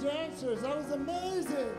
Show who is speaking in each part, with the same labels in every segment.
Speaker 1: dancers. That
Speaker 2: was amazing.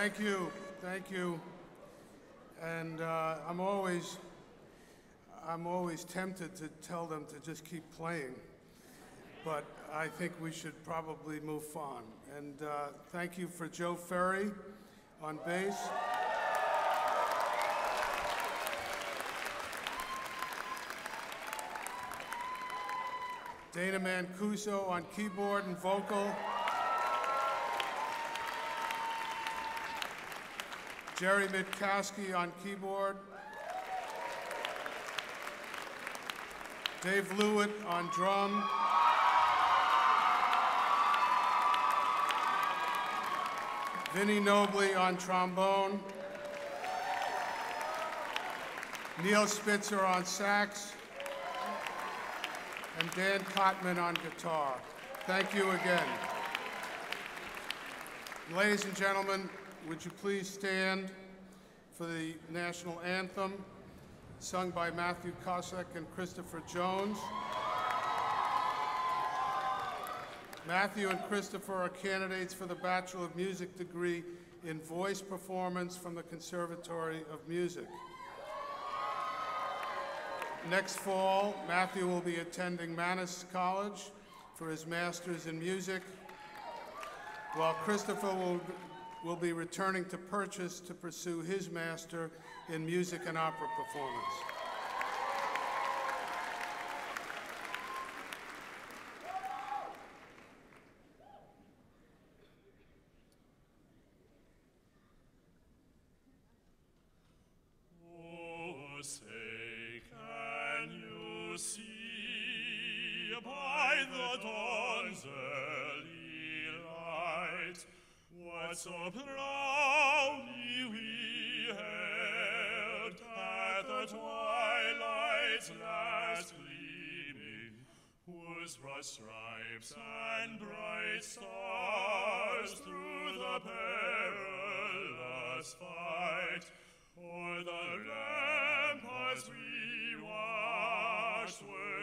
Speaker 3: Thank you. Thank you. And uh, I'm always, I'm always tempted to tell them to just keep playing, but I think we should probably move on. And uh, thank you for Joe Ferry on bass. Dana Mancuso on keyboard and vocal. Jerry Mitkowski on keyboard, Dave Lewitt on drum, Vinnie Nobly on trombone, Neil Spitzer on sax, and Dan Cotman on guitar. Thank you again. Ladies and gentlemen, would you please stand for the national anthem sung by Matthew Cossack and Christopher Jones. Matthew and Christopher are candidates for the Bachelor of Music degree in voice performance from the Conservatory of Music. Next fall, Matthew will be attending Mannes College for his master's in music, while Christopher will will be returning to Purchase to pursue his master in music and opera performance.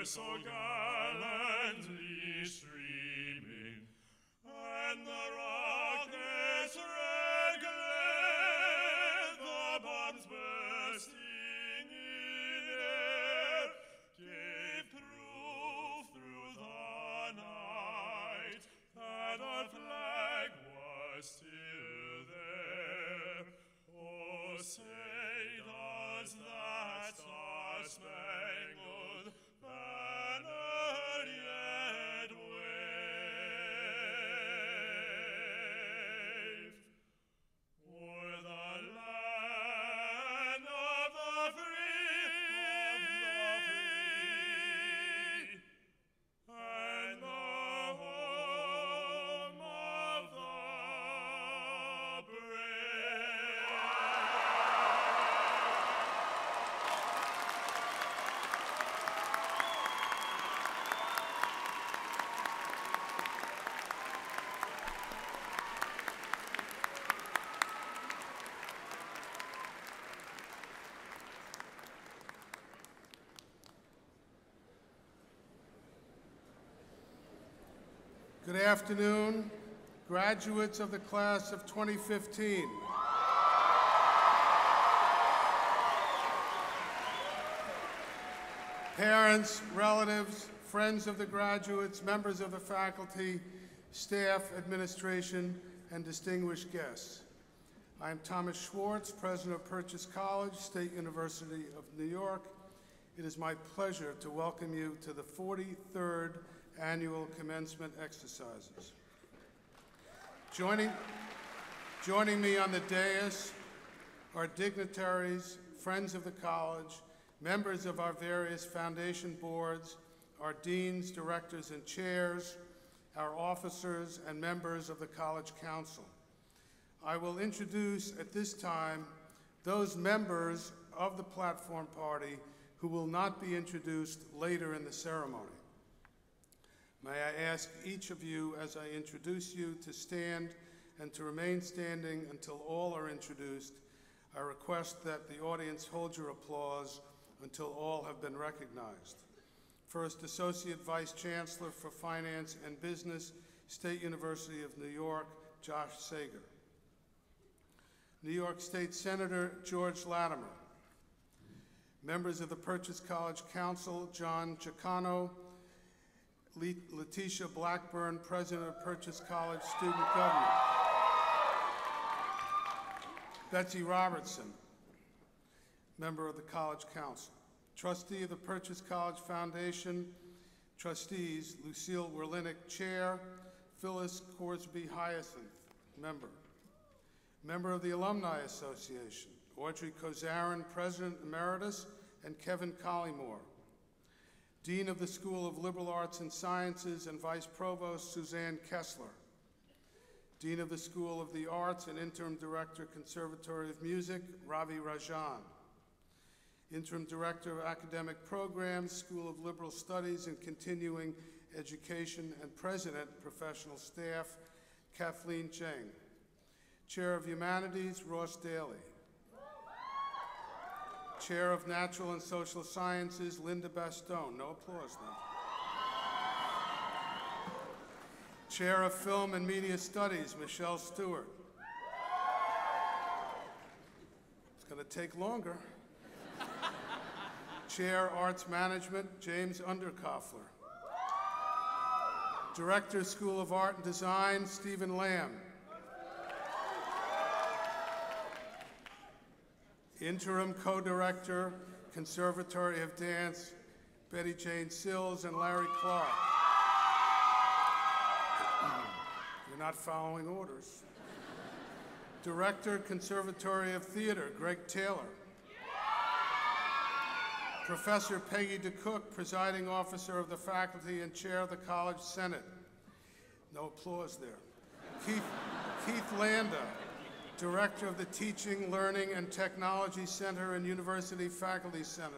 Speaker 4: So gallantly streaming, and the rockets regret the bombs bursting in air gave proof through the night that our flag was still there. Oh,
Speaker 3: Good afternoon, graduates of the class of 2015. Parents, relatives, friends of the graduates, members of the faculty, staff, administration, and distinguished guests. I am Thomas Schwartz, president of Purchase College, State University of New York. It is my pleasure to welcome you to the 43rd annual commencement exercises. Joining, joining me on the dais are dignitaries, friends of the college, members of our various foundation boards, our deans, directors, and chairs, our officers, and members of the College Council. I will introduce at this time those members of the platform party who will not be introduced later in the ceremony. May I ask each of you, as I introduce you, to stand and to remain standing until all are introduced. I request that the audience hold your applause until all have been recognized. First, Associate Vice Chancellor for Finance and Business, State University of New York, Josh Sager. New York State Senator George Latimer. Members of the Purchase College Council, John Chicano, Letitia Blackburn, President of Purchase College Student Government. Betsy Robertson, member of the College Council. Trustee of the Purchase College Foundation, trustees Lucille Werlinick, Chair, Phyllis Corsby Hyacinth, member. Member of the Alumni Association, Audrey Kozarin, President Emeritus, and Kevin Collymore. Dean of the School of Liberal Arts and Sciences and Vice Provost Suzanne Kessler. Dean of the School of the Arts and Interim Director, Conservatory of Music, Ravi Rajan. Interim Director of Academic Programs, School of Liberal Studies and Continuing Education, and President, Professional Staff, Kathleen Cheng. Chair of Humanities, Ross Daly. Chair of Natural and Social Sciences, Linda Bastone. No applause now. Chair of Film and Media Studies, Michelle Stewart. It's going to take longer. Chair Arts Management, James Underkoffler. Director, School of Art and Design, Stephen Lamb. Interim Co-Director, Conservatory of Dance, Betty Jane Sills and Larry Clark. You're not following orders. Director, Conservatory of Theater, Greg Taylor. Professor Peggy DeCook, Presiding Officer of the Faculty and Chair of the College Senate. No applause there. Keith, Keith Landa, Director of the Teaching, Learning, and Technology Center and University Faculty Senator.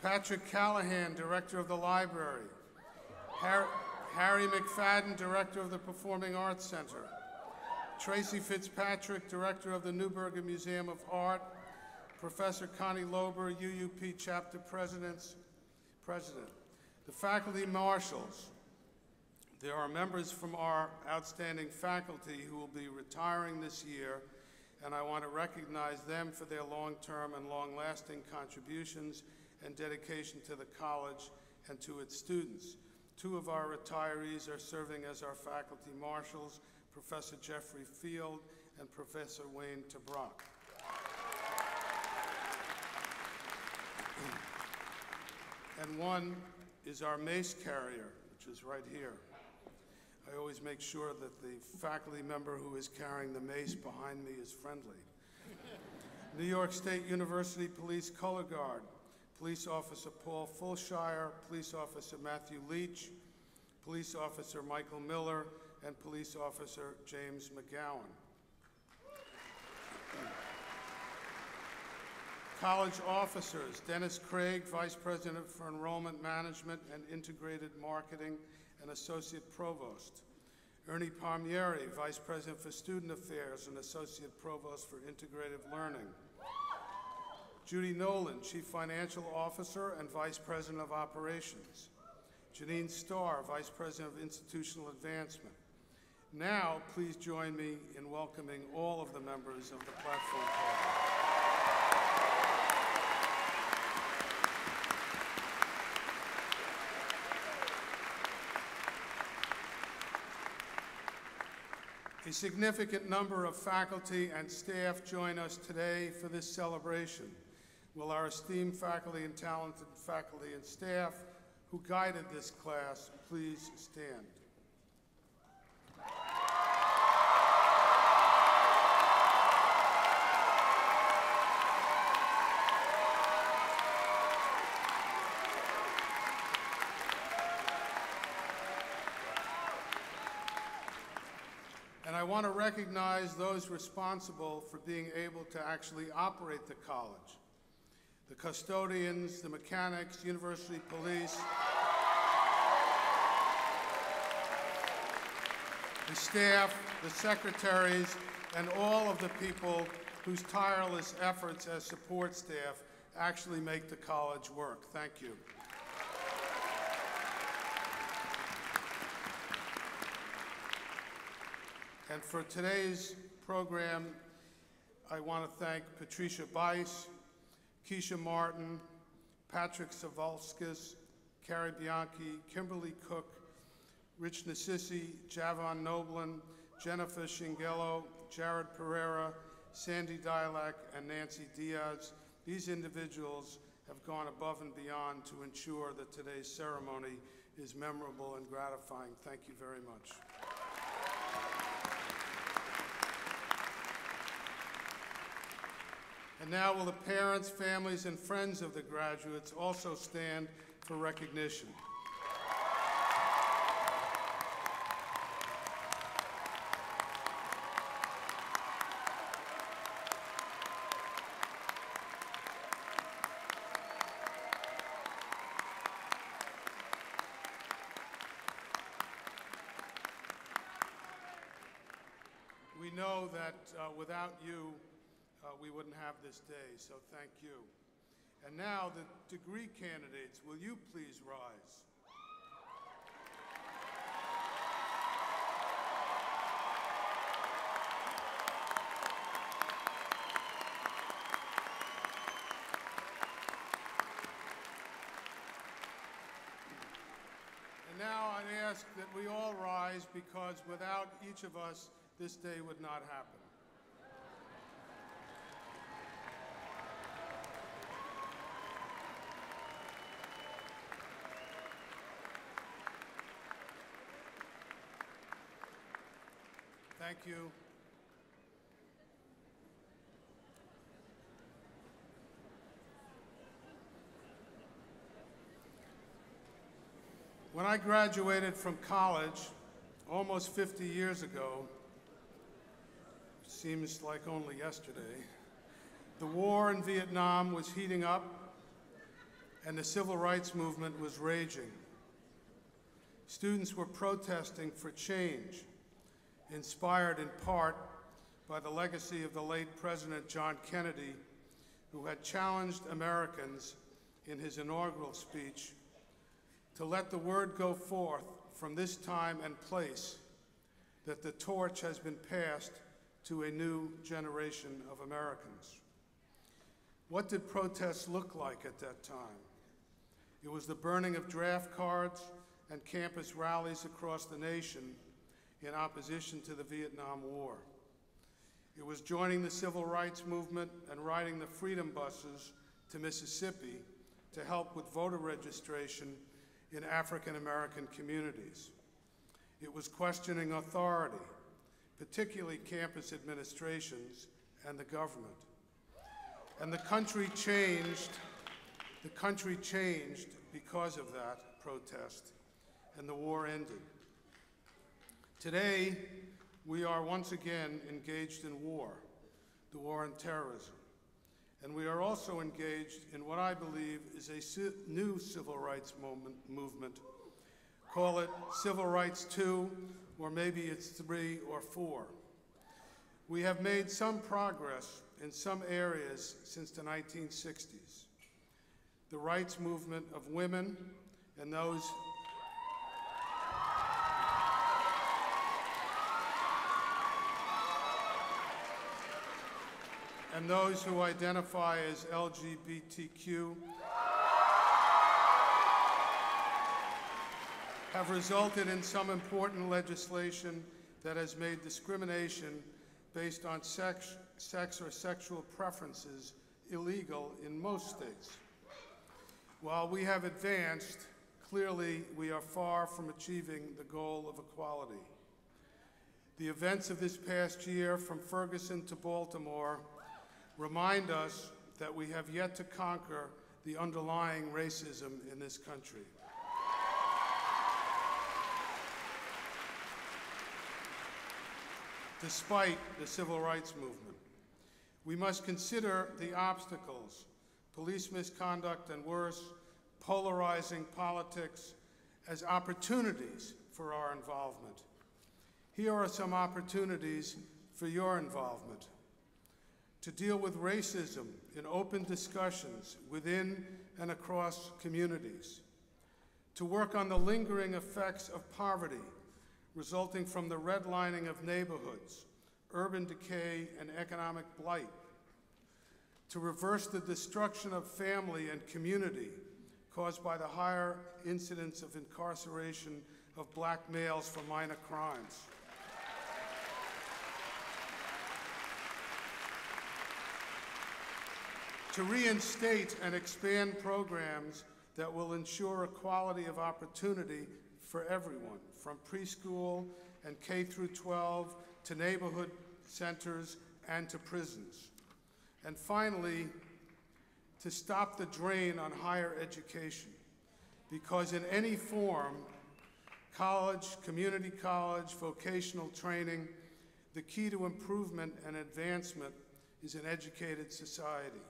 Speaker 3: Patrick Callahan, Director of the Library. Har- Harry McFadden, Director of the Performing Arts Center. Tracy Fitzpatrick, Director of the Neuberger Museum of Art. Professor Connie Lober, UUP Chapter Presidents, President. The faculty marshals. There are members from our outstanding faculty who will be retiring this year, and I want to recognize them for their long-term and long-lasting contributions and dedication to the college and to its students. Two of our retirees are serving as our faculty marshals, Professor Jeffrey Field and Professor Wayne Tabrock. And one is our mace carrier, which is right here. I always make sure that the faculty member who is carrying the mace behind me is friendly. New York State University Police Color Guard, Police Officer Paul Fulshire, Police Officer Matthew Leach, Police Officer Michael Miller, and Police Officer James McGowan. College officers, Dennis Craig, Vice President for Enrollment Management and Integrated Marketing and Associate Provost. Ernie Palmieri, Vice President for Student Affairs and Associate Provost for Integrative Learning. Judy Nolan, Chief Financial Officer and Vice President of Operations. Janine Starr, Vice President of Institutional Advancement. Now, please join me in welcoming all of the members of the platform party. A significant number of faculty and staff join us today for this celebration. Will our esteemed faculty and talented faculty and staff who guided this class please stand? Want to recognize those responsible for being able to actually operate the college. The custodians, the mechanics, university police, the staff, the secretaries, and all of the people whose tireless efforts as support staff actually make the college work. Thank you. And for today's program, I want to thank Patricia Bice, Keisha Martin, Patrick Savalskis, Carrie Bianchi, Kimberly Cook, Rich Nassisi, Javon Noblin, Jennifer Shingello, Jared Pereira, Sandy Dialek, and Nancy Diaz. These individuals have gone above and beyond to ensure that today's ceremony is memorable and gratifying. Thank you very much. And now will the parents, families, and friends of the graduates also stand for recognition. We know that uh, without you, we wouldn't have this day, so thank you. And now, the degree candidates, will you please rise? And now I ask that we all rise because without each of us, this day would not happen. Thank you. When I graduated from college almost 50 years ago, seems like only yesterday, the war in Vietnam was heating up and the civil rights movement was raging. Students were protesting for change, inspired in part by the legacy of the late President John Kennedy, who had challenged Americans in his inaugural speech to let the word go forth from this time and place that the torch has been passed to a new generation of Americans. What did protests look like at that time? It was the burning of draft cards and campus rallies across the nation in opposition to the Vietnam War. It was joining the civil rights movement and riding the freedom buses to Mississippi to help with voter registration in African American communities. It was questioning authority, particularly campus administrations and the government. And the country changed, the country changed because of that protest, and the war ended. Today, we are once again engaged in war, the war on terrorism. And we are also engaged in what I believe is a new civil rights moment, movement. Call it Civil Rights 2, or maybe it's 3 or 4. We have made some progress in some areas since the 1960s. The rights movement of women and those and those who identify as LGBTQ have resulted in some important legislation that has made discrimination based on sex, sex or sexual preferences illegal in most states. While we have advanced, clearly we are far from achieving the goal of equality. The events of this past year, from Ferguson to Baltimore, remind us that we have yet to conquer the underlying racism in this country. Despite the civil rights movement, we must consider the obstacles police misconduct and worse, polarizing politics as opportunities for our involvement. Here are some opportunities for your involvement to deal with racism in open discussions within and across communities, to work on the lingering effects of poverty resulting from the redlining of neighborhoods, urban decay, and economic blight, to reverse the destruction of family and community caused by the higher incidence of incarceration of black males for minor crimes. To reinstate and expand programs that will ensure equality of opportunity for everyone, from preschool and K through 12 to neighborhood centers and to prisons. And finally, to stop the drain on higher education, because in any form, college, community college, vocational training, the key to improvement and advancement is an educated society.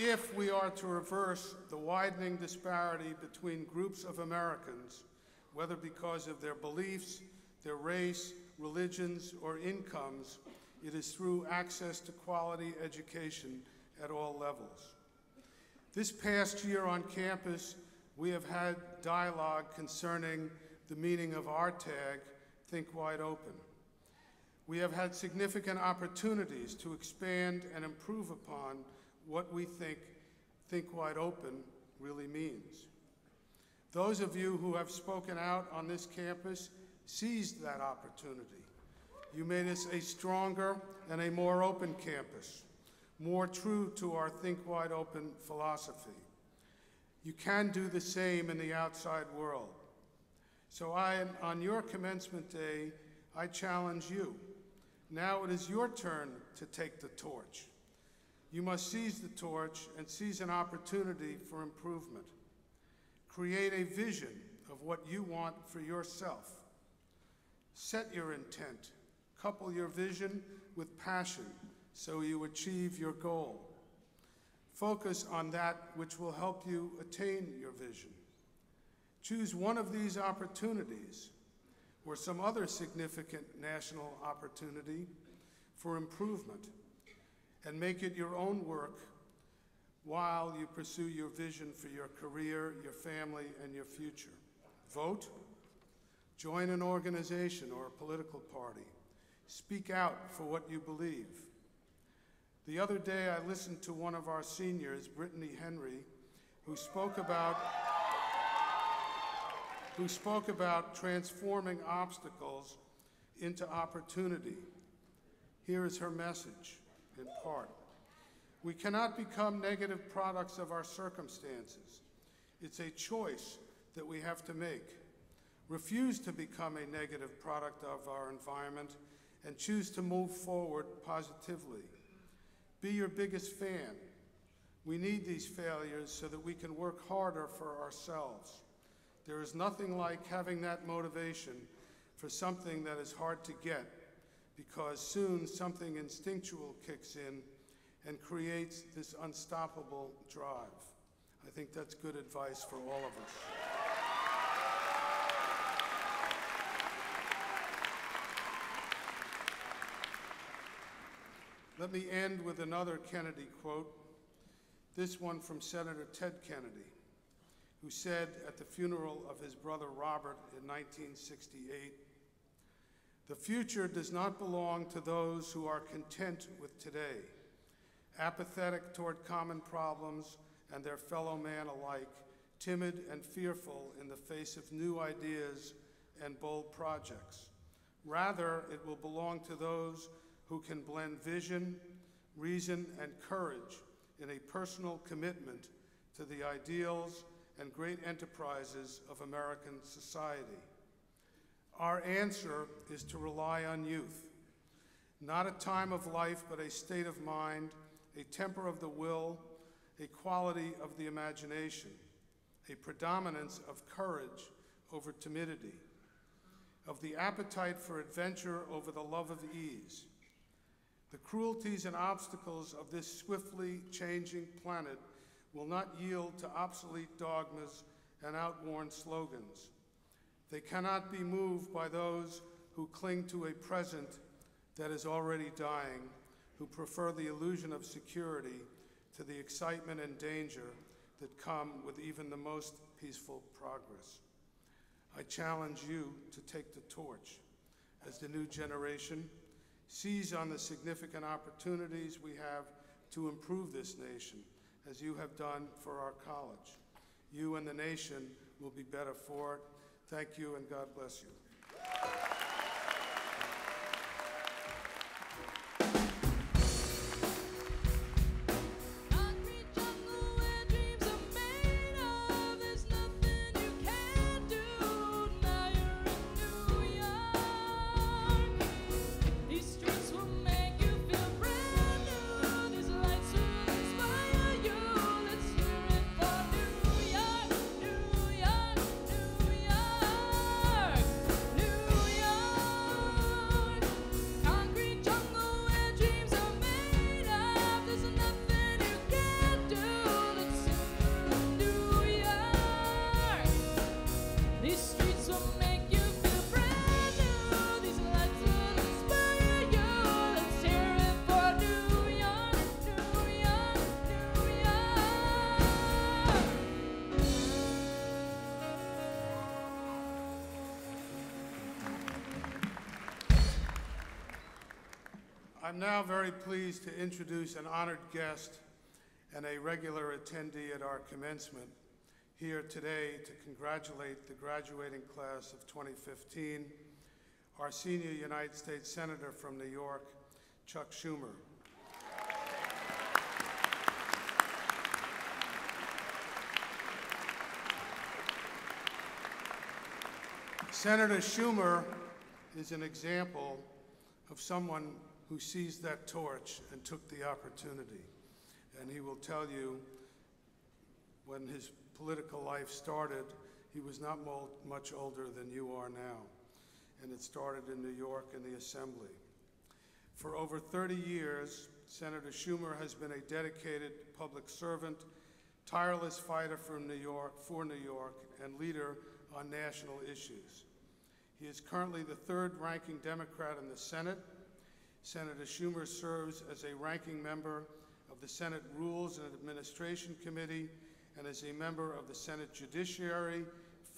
Speaker 3: If we are to reverse the widening disparity between groups of Americans whether because of their beliefs, their race, religions, or incomes, it is through access to quality education at all levels. This past year on campus, we have had dialogue concerning the meaning of our tag, Think Wide Open. We have had significant opportunities to expand and improve upon what we think Think Wide Open really means. Those of you who have spoken out on this campus seized that opportunity. You made us a stronger and a more open campus, more true to our Think Wide Open philosophy. You can do the same in the outside world. So I, on your commencement day, I challenge you. Now it is your turn to take the torch. You must seize the torch and seize an opportunity for improvement. Create a vision of what you want for yourself. Set your intent. Couple your vision with passion so you achieve your goal. Focus on that which will help you attain your vision. Choose one of these opportunities or some other significant national opportunity for improvement and make it your own work while you pursue your vision for your career, your family, and your future. Vote, join an organization or a political party, speak out for what you believe. The other day, I listened to one of our seniors, Brittany Henry, who spoke about who spoke about transforming obstacles into opportunity. Here is her message, in part. We cannot become negative products of our circumstances. It's a choice that we have to make. Refuse to become a negative product of our environment and choose to move forward positively. Be your biggest fan. We need these failures so that we can work harder for ourselves. There is nothing like having that motivation for something that is hard to get because soon something instinctual kicks in and creates this unstoppable drive. I think that's good advice for all of us. Let me end with another Kennedy quote, this one from Senator Ted Kennedy, who said at the funeral of his brother Robert in 1968 The future does not belong to those who are content with today, apathetic toward common problems and their fellow man alike, timid and fearful in the face of new ideas and bold projects. Rather, it will belong to those who can blend vision, reason, and courage in a personal commitment to the ideals and great enterprises of American society. Our answer is to rely on youth, not a time of life, but a state of mind, a temper of the will, a quality of the imagination, a predominance of courage over timidity, of the appetite for adventure over the love of ease. The cruelties and obstacles of this swiftly changing planet will not yield to obsolete dogmas and outworn slogans. They cannot be moved by those who cling to a present that is already dying, who prefer the illusion of security to the excitement and danger that come with even the most peaceful progress. I challenge you to take the torch as the new generation, seize on the significant opportunities we have to improve this nation, as you have done for our college. You and the nation will be better for it. Thank you, and God bless you.
Speaker 1: Now
Speaker 3: very pleased to introduce an honored guest and a regular attendee at our commencement here today to congratulate the graduating class of 2015, our senior United States Senator from New York, Chuck Schumer. Senator Schumer is an example of someone who seized that torch and took the opportunity. And he will tell you when his political life started, he was not much older than you are now. And it started in New York in the Assembly. For over 30 years, Senator Schumer has been a dedicated public servant, tireless fighter for New York, for New York, and leader on national issues. He is currently the third ranking Democrat in the Senate. Senator Schumer serves as a ranking member of the Senate Rules and Administration Committee and as a member of the Senate Judiciary,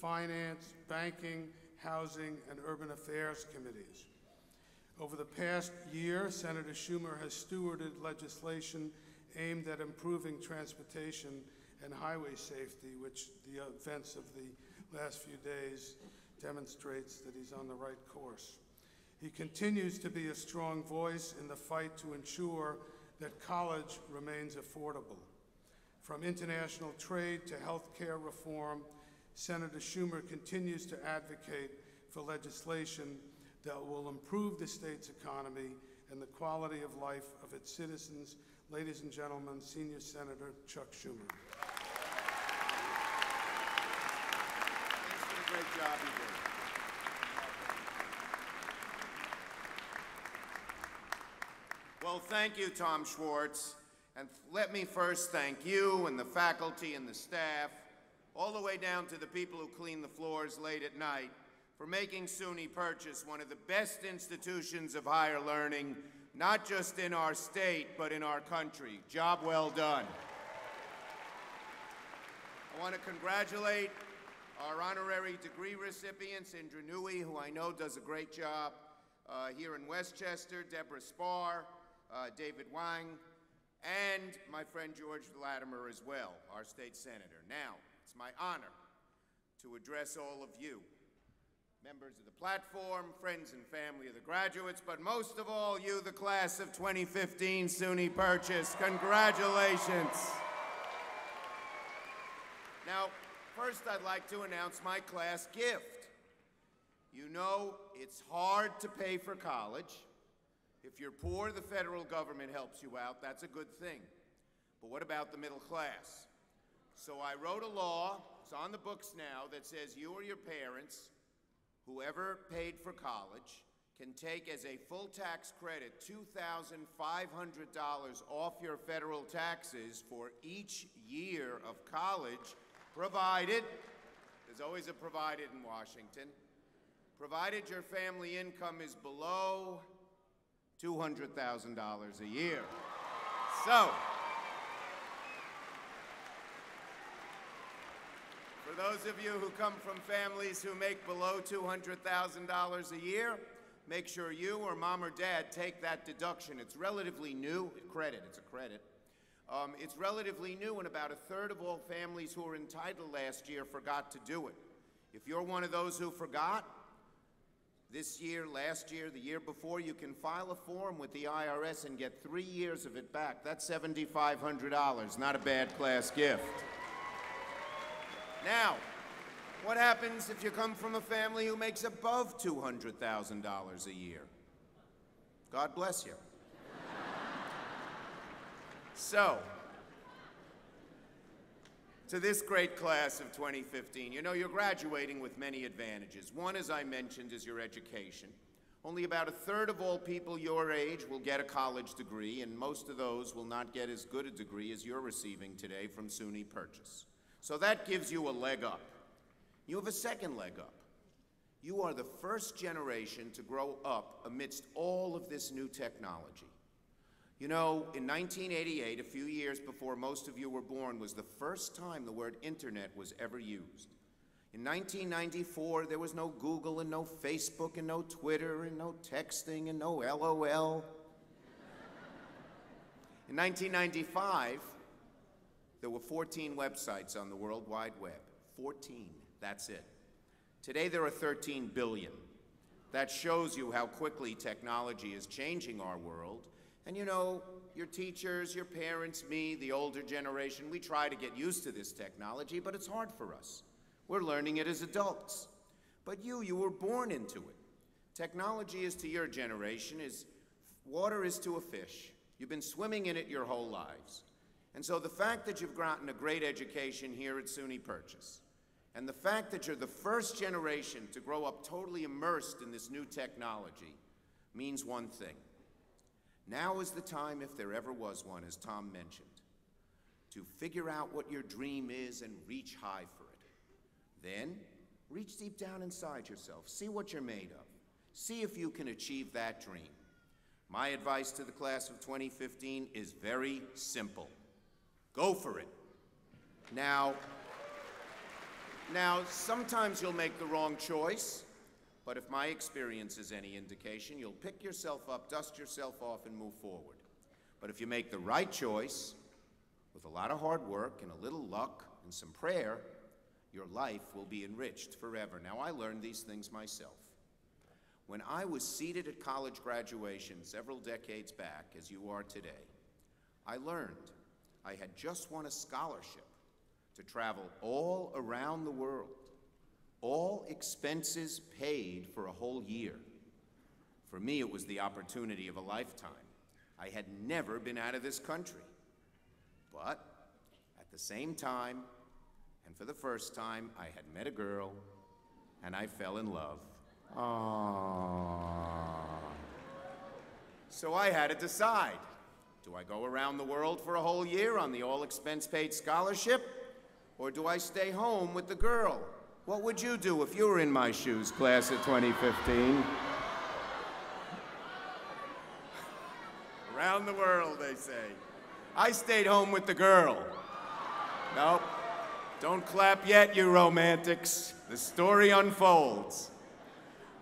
Speaker 3: Finance, Banking, Housing, and Urban Affairs Committees. Over the past year, Senator Schumer has stewarded legislation aimed at improving transportation and highway safety, which the events of the last few days demonstrates that he's on the right course. He continues to be a strong voice in the fight to ensure that college remains affordable. From international trade to health care reform, Senator Schumer continues to advocate for legislation that will improve the state's economy and the quality of life of its citizens. Ladies and gentlemen, Senior Senator Chuck Schumer.
Speaker 5: Thanks for the great job you did. Well, thank you, Tom Schwartz. And let me first thank you and the faculty and the staff, all the way down to the people who clean the floors late at night, for making SUNY Purchase one of the best institutions of higher learning, not just in our state, but in our country. Job well done. I want to congratulate our honorary degree recipients, Indra Nooyi, who I know does a great job uh, here in Westchester, Debora Spar, uh, David Hwang, and my friend George Latimer as well, our state senator. Now, it's my honor to address all of you, members of the platform, friends and family of the graduates, but most of all, you, the class of 2015 SUNY Purchase. Congratulations. Now, first I'd like to announce my class gift. You know, it's hard to pay for college. If you're poor, the federal government helps you out. That's a good thing. But what about the middle class? So I wrote a law, it's on the books now, that says you or your parents, whoever paid for college, can take as a full tax credit $2,500 off your federal taxes for each year of college, provided, there's always a provided in Washington, provided your family income is below $200,000 a year. So, for those of you who come from families who make below $200,000 a year, make sure you or mom or dad take that deduction. It's relatively new, credit, it's a credit. Um, it's relatively new, and about a third of all families who were entitled last year forgot to do it. If you're one of those who forgot, this year, last year, the year before, you can file a form with the IRS and get three years of it back. That's $7,500. Not a bad class gift. Now, what happens if you come from a family who makes above $200,000 a year? God bless you. so, to this great class of 2015. You know, you're graduating with many advantages. One, as I mentioned, is your education. Only about a third of all people your age will get a college degree, and most of those will not get as good a degree as you're receiving today from SUNY Purchase. So that gives you a leg up. You have a second leg up. You are the first generation to grow up amidst all of this new technology. You know, in 1988, a few years before most of you were born, was the first time the word internet was ever used. In 1994, there was no Google and no Facebook and no Twitter and no texting and no LOL. In 1995, there were 14 websites on the World Wide Web. 14, that's it. Today there are 13 billion. That shows you how quickly technology is changing our world. And you know, your teachers, your parents, me, the older generation, we try to get used to this technology, but it's hard for us. We're learning it as adults. But you, you were born into it. Technology is to your generation as water is to a fish. You've been swimming in it your whole lives. And so the fact that you've gotten a great education here at SUNY Purchase, and the fact that you're the first generation to grow up totally immersed in this new technology means one thing. Now is the time, if there ever was one, as Tom mentioned, to figure out what your dream is and reach high for it. Then, reach deep down inside yourself. See what you're made of. See if you can achieve that dream. My advice to the class of 2015 is very simple. Go for it. Now, now, sometimes you'll make the wrong choice, but if my experience is any indication, you'll pick yourself up, dust yourself off, and move forward. But if you make the right choice, with a lot of hard work and a little luck and some prayer, your life will be enriched forever. Now, I learned these things myself. When I was seated at college graduation several decades back, as you are today, I learned I had just won a scholarship to travel all around the world, all expenses paid for a whole year. For me, it was the opportunity of a lifetime. I had never been out of this country. But at the same time, and for the first time, I had met a girl and I fell in love. Aww. So I had to decide do I go around the world for a whole year on the all expense paid scholarship? Or do I stay home with the girl? What would you do if you were in my shoes, class of 2015? Around the world, they say. I stayed home with the girl. Nope. Don't clap yet, you romantics. The story unfolds.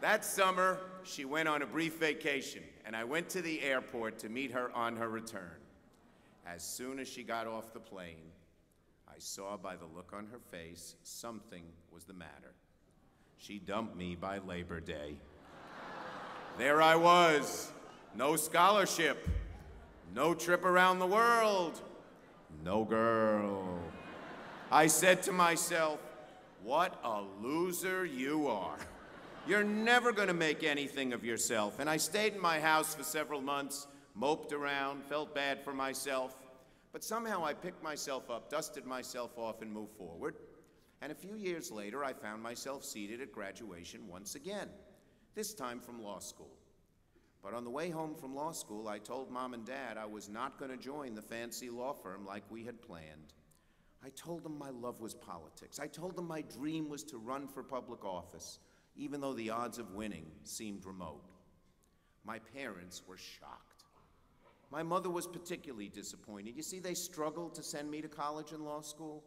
Speaker 5: That summer, she went on a brief vacation, and I went to the airport to meet her on her return. As soon as she got off the plane, I saw by the look on her face something was the matter. She dumped me by Labor Day. There I was, no scholarship, no trip around the world, no girl. I said to myself, what a loser you are. You're never going to make anything of yourself. And I stayed in my house for several months, moped around, felt bad for myself. But somehow I picked myself up, dusted myself off, and moved forward. And a few years later, I found myself seated at graduation once again, this time from law school. But on the way home from law school, I told mom and dad I was not going to join the fancy law firm like we had planned. I told them my love was politics. I told them my dream was to run for public office, even though the odds of winning seemed remote. My parents were shocked. My mother was particularly disappointed. You see, they struggled to send me to college and law school.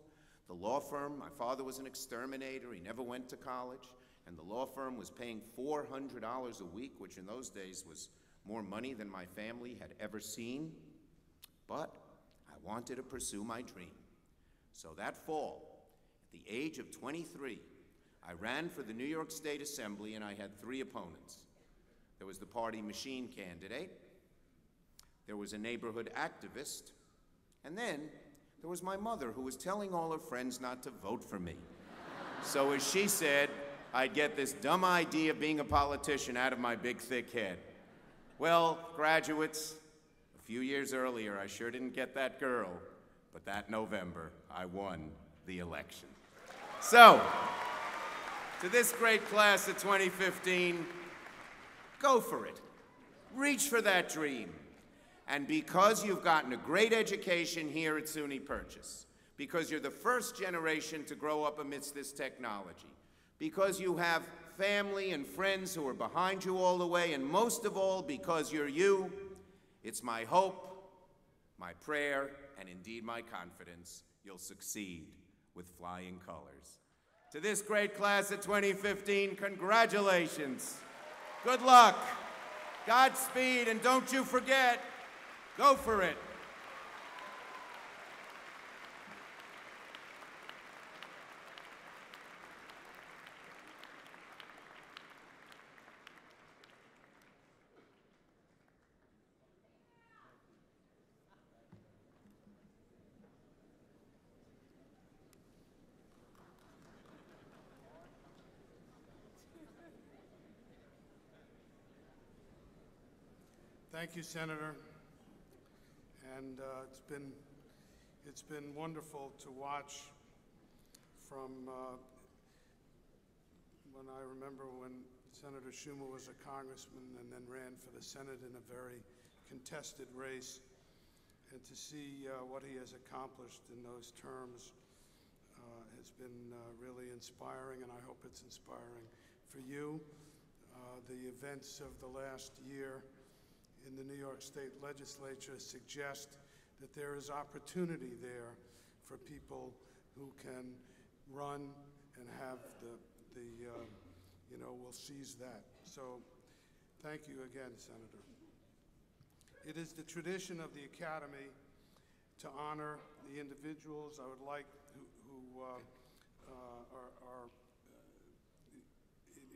Speaker 5: The law firm, my father was an exterminator, he never went to college, and the law firm was paying $400 a week, which in those days was more money than my family had ever seen. But I wanted to pursue my dream. So that fall, at the age of 23, I ran for the New York State Assembly and I had three opponents. There was the party machine candidate, there was a neighborhood activist, and then there was my mother who was telling all her friends not to vote for me. so as she said, I'd get this dumb idea of being a politician out of my big thick head. Well, graduates, a few years earlier, I sure didn't get that girl, but that November, I won the election. So, to this great class of 2015, go for it. Reach for that dream. And because you've gotten a great education here at SUNY Purchase, because you're the first generation to grow up amidst this technology, because you have family and friends who are behind you all the way, and most of all, because you're you, it's my hope, my prayer, and indeed my confidence you'll succeed with flying colors. To this great class of 2015, congratulations. Good luck. Godspeed, and don't you forget, Go for it.
Speaker 3: Thank you, Senator. And uh, it's been it's been wonderful to watch from uh, when I remember when Senator Schumer was a congressman and then ran for the Senate in a very contested race, and to see uh, what he has accomplished in those terms uh, has been uh, really inspiring, and I hope it's inspiring for you. Uh, the events of the last year in the New York State Legislature suggest that there is opportunity there for people who can run and have the, the uh, you know, will seize that. So thank you again, Senator. It is the tradition of the Academy to honor the individuals I would like who, who uh, uh, are, are uh,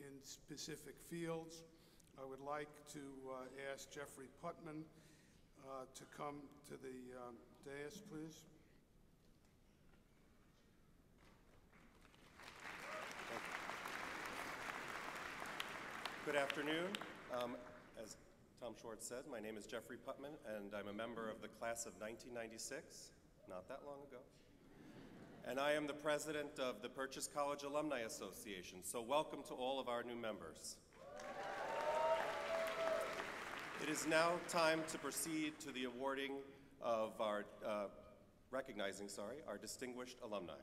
Speaker 3: in- in specific fields. I would like to uh, ask Jeffrey Putman uh, to come to the um, dais, please.
Speaker 6: Good afternoon. Um, As Tom Schwartz said, my name is Jeffrey Putman, and I'm a member of the class of 1996, not that long ago. And I am the president of the Purchase College Alumni Association, so welcome to all of our new members. It is now time to proceed to the awarding of our, uh, recognizing, sorry, our distinguished alumni.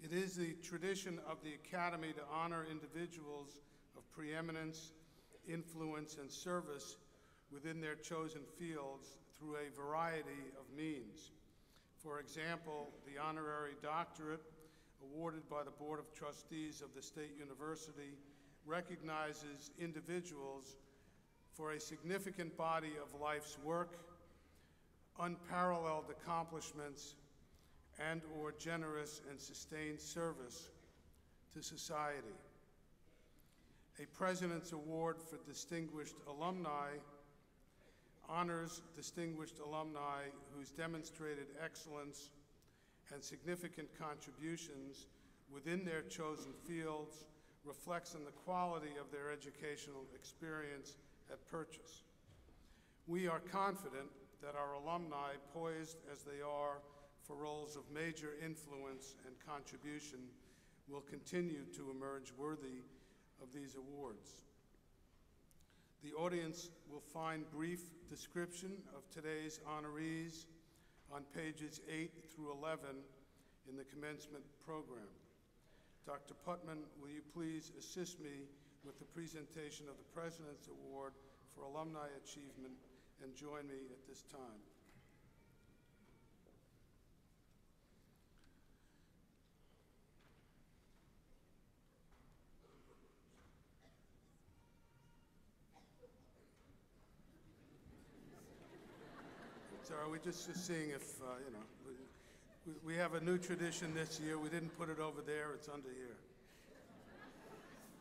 Speaker 3: It is the tradition of the Academy to honor individuals of preeminence, influence, and service within their chosen fields through a variety of means. For example, the honorary doctorate awarded by the Board of Trustees of the State University recognizes individuals for a significant body of life's work, unparalleled accomplishments, and/or generous and sustained service to society. A President's Award for Distinguished Alumni honors distinguished alumni whose demonstrated excellence and significant contributions within their chosen fields reflects on the quality of their educational experience at Purchase. We are confident that our alumni, poised as they are for roles of major influence and contribution, will continue to emerge worthy of these awards. The audience will find brief description of today's honorees on pages 8 through 11 in the commencement program. Dr. Putman, will you please assist me with the presentation of the President's Award for Alumni Achievement and join me at this time? Are just just seeing if, uh, you know, we- we have a new tradition this year. We didn't put it over there, it's under here.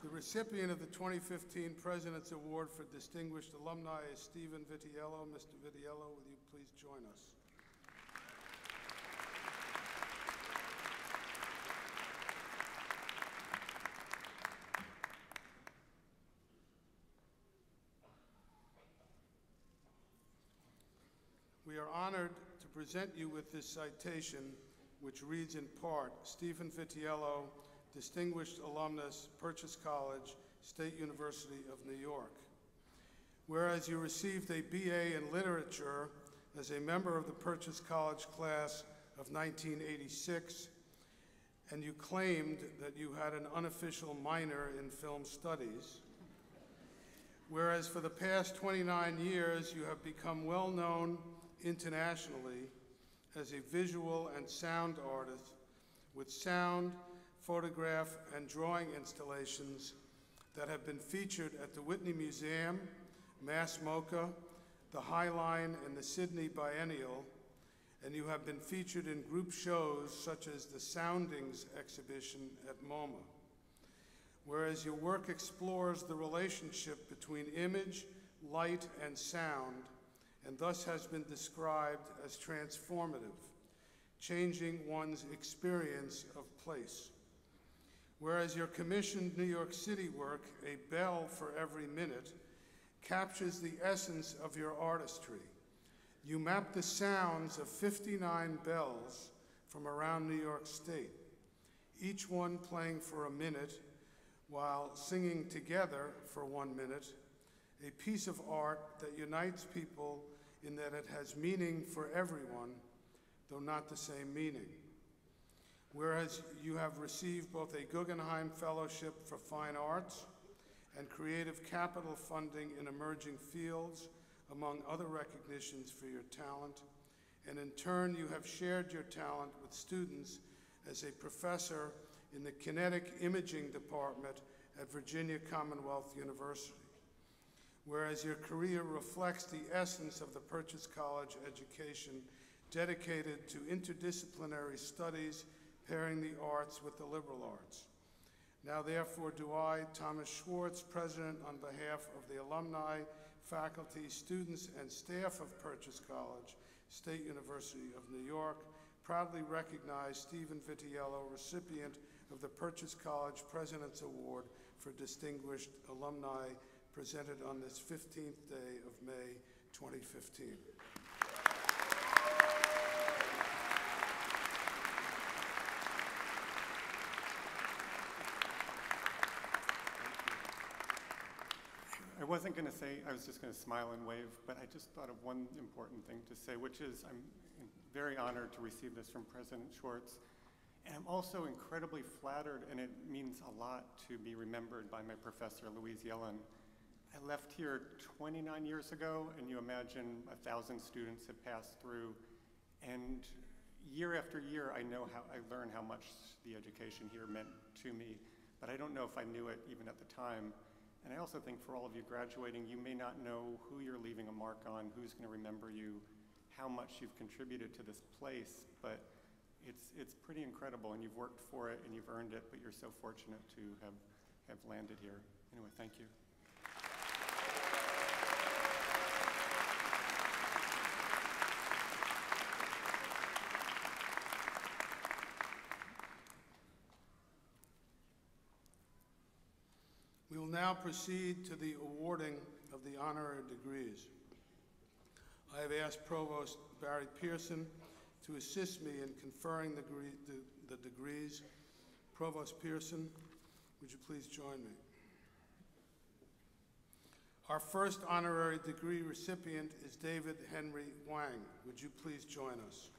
Speaker 3: The recipient of the 2015 President's Award for Distinguished Alumni is Stephen Vitiello. Mr. Vitiello, will you please join us? We are honored to present you with this citation, which reads in part, Stephen Vitiello, Distinguished Alumnus, Purchase College, State University of New York. Whereas you received a BA in Literature as a member of the Purchase College class of 1986, and you claimed that you had an unofficial minor in film studies. Whereas for the past 29 years, you have become well known internationally as a visual and sound artist with sound, photograph, and drawing installations that have been featured at the Whitney Museum, Mass MoCA, the High Line, and the Sydney Biennial, and you have been featured in group shows such as the Soundings exhibition at MoMA. Whereas your work explores the relationship between image, light, and sound, and thus has been described as transformative, changing one's experience of place. Whereas your commissioned New York City work, A Bell for Every Minute, captures the essence of your artistry. You map the sounds of 59 bells from around New York State, each one playing for a minute while singing together for one minute, a piece of art that unites people in that it has meaning for everyone, though not the same meaning. Whereas you have received both a Guggenheim Fellowship for Fine Arts and Creative Capital funding in emerging fields, among other recognitions for your talent, and in turn you have shared your talent with students as a professor in the Kinetic Imaging Department at Virginia Commonwealth University. Whereas your career reflects the essence of the Purchase College education dedicated to interdisciplinary studies pairing the arts with the liberal arts. Now therefore do I, Thomas Schwartz, President on behalf of the alumni, faculty, students, and staff of Purchase College, State University of New York, proudly recognize Stephen Vitiello, recipient of the Purchase College President's Award for Distinguished Alumni, presented on this 15th day of May 2015.
Speaker 7: I wasn't going to say, I was just going to smile and wave, but I just thought of one important thing to say, which is I'm very honored to receive this from President Schwartz. And I'm also incredibly flattered, and it means a lot to be remembered by my professor, Louise Yellen. I left here 29 years ago, and you imagine a thousand students have passed through. And year after year, I know how, I learn how much the education here meant to me, but I don't know if I knew it even at the time. And I also think for all of you graduating, you may not know who you're leaving a mark on, who's going to remember you, how much you've contributed to this place, but it's, it's pretty incredible, and you've worked for it, and you've earned it, but you're so fortunate to have, have landed here. Anyway, thank you.
Speaker 3: We will now proceed to the awarding of the honorary degrees. I have asked Provost Barry Pearson to assist me in conferring the, the- the degrees. Provost Pearson, would you please join me? Our first honorary degree recipient is David Henry Hwang. Would you please join us?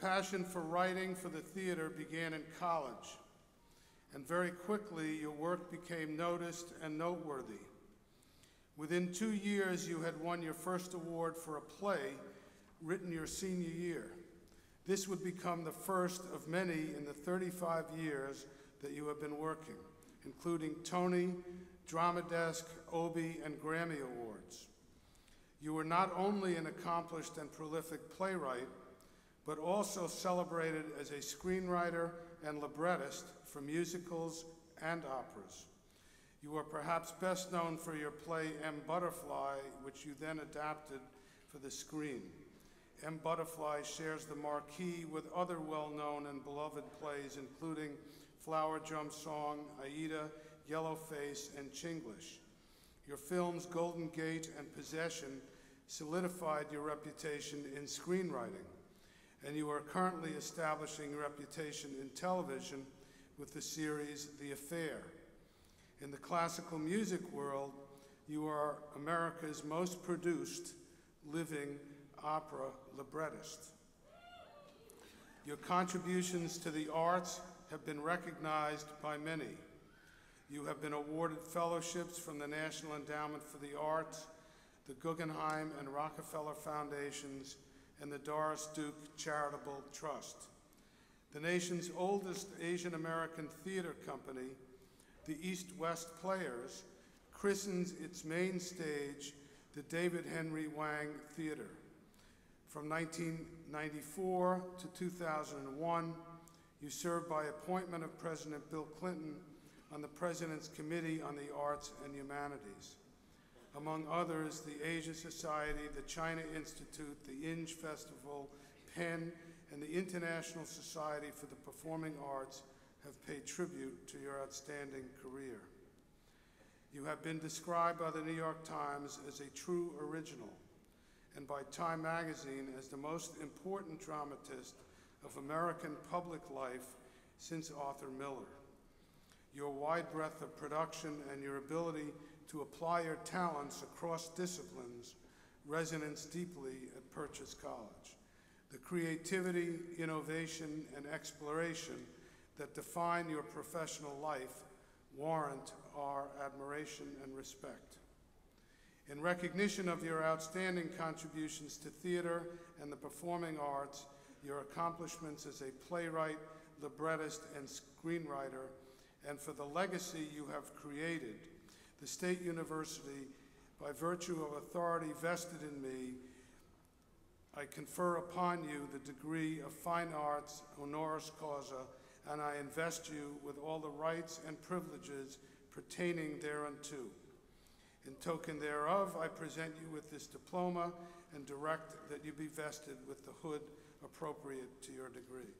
Speaker 3: Passion for writing for the theater began in college, and very quickly your work became noticed and noteworthy. Within two years, you had won your first award for a play written your senior year. This would become the first of many in the 35 years that you have been working, including Tony, Drama Desk, Obie, and Grammy Awards. You were not only an accomplished and prolific playwright, but also celebrated as a screenwriter and librettist for musicals and operas. You are perhaps best known for your play M. Butterfly, which you then adapted for the screen. M. Butterfly shares the marquee with other well-known and beloved plays, including Flower Drum Song, Aida, Yellowface, and Chinglish. Your films Golden Gate and Possession solidified your reputation in screenwriting and you are currently establishing reputation in television with the series The Affair. In the classical music world, you are America's most produced living opera librettist. Your contributions to the arts have been recognized by many. You have been awarded fellowships from the National Endowment for the Arts, the Guggenheim and Rockefeller Foundations, and the Doris Duke Charitable Trust. The nation's oldest Asian American theater company, the East West Players, christens its main stage the David Henry Hwang Theater. From 1994 to 2001, you served by appointment of President Bill Clinton on the President's Committee on the Arts and Humanities. Among others, the Asia Society, the China Institute, the Inge Festival, PEN, and the International Society for the Performing Arts have paid tribute to your outstanding career. You have been described by the New York Times as a true original and by Time magazine as the most important dramatist of American public life since Arthur Miller. Your wide breadth of production and your ability to apply your talents across disciplines resonates deeply at Purchase College. The creativity, innovation, and exploration that define your professional life warrant our admiration and respect. In recognition of your outstanding contributions to theater and the performing arts, your accomplishments as a playwright, librettist, and screenwriter, and for the legacy you have created, the State University, by virtue of authority vested in me, I confer upon you the degree of Fine Arts honoris causa, and I invest you with all the rights and privileges pertaining thereunto. In token thereof, I present you with this diploma and direct that you be vested with the hood appropriate to your degree.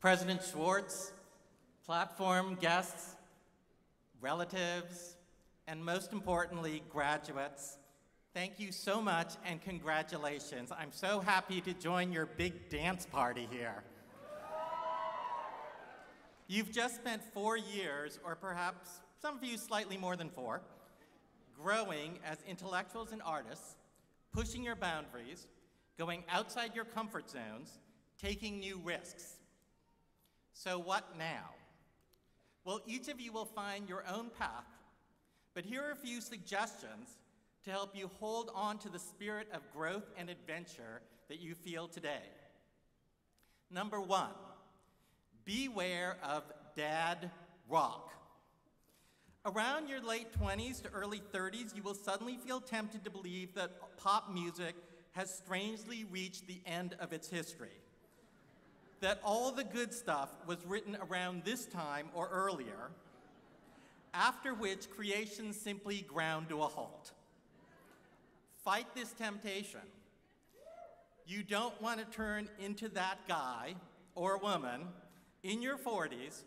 Speaker 8: President Schwartz, platform guests, relatives, and most importantly, graduates, thank you so much and congratulations. I'm so happy to join your big dance party here. You've just spent four years, or perhaps some of you slightly more than four, growing as intellectuals and artists, pushing your boundaries, going outside your comfort zones, taking new risks. So, what now? Well, each of you will find your own path, but here are a few suggestions to help you hold on to the spirit of growth and adventure that you feel today. Number one, beware of dad rock. Around your late 20s to early 30s, you will suddenly feel tempted to believe that pop music has strangely reached the end of its history. That all the good stuff was written around this time or earlier, after which creation simply ground to a halt. Fight this temptation. You don't want to turn into that guy or woman in your 40s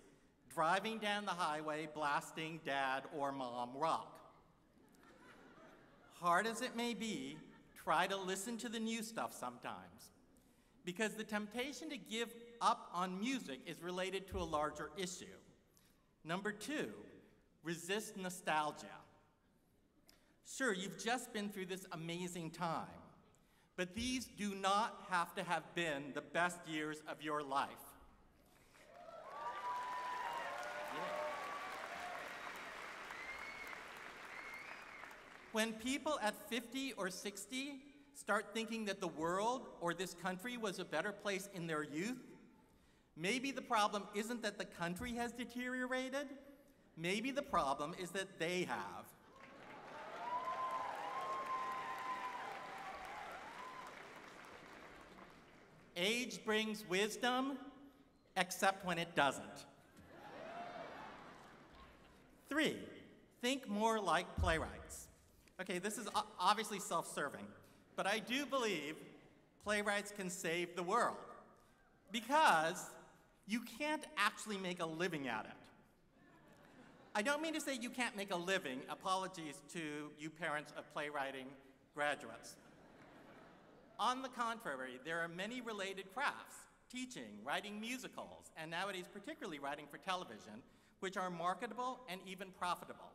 Speaker 8: driving down the highway blasting dad or mom rock. Hard as it may be, try to listen to the new stuff sometimes. Because the temptation to give up on music is related to a larger issue. Number two, resist nostalgia. Sure, you've just been through this amazing time, but these do not have to have been the best years of your life. When people at 50 or 60 start thinking that the world or this country was a better place in their youth, maybe the problem isn't that the country has deteriorated, maybe the problem is that they have. Age brings wisdom, except when it doesn't. Three, think more like playwrights. Okay, this is obviously self serving, but I do believe playwrights can save the world because you can't actually make a living at it. I don't mean to say you can't make a living, apologies to you parents of playwriting graduates. On the contrary, there are many related crafts teaching, writing musicals, and nowadays, particularly writing for television, which are marketable and even profitable.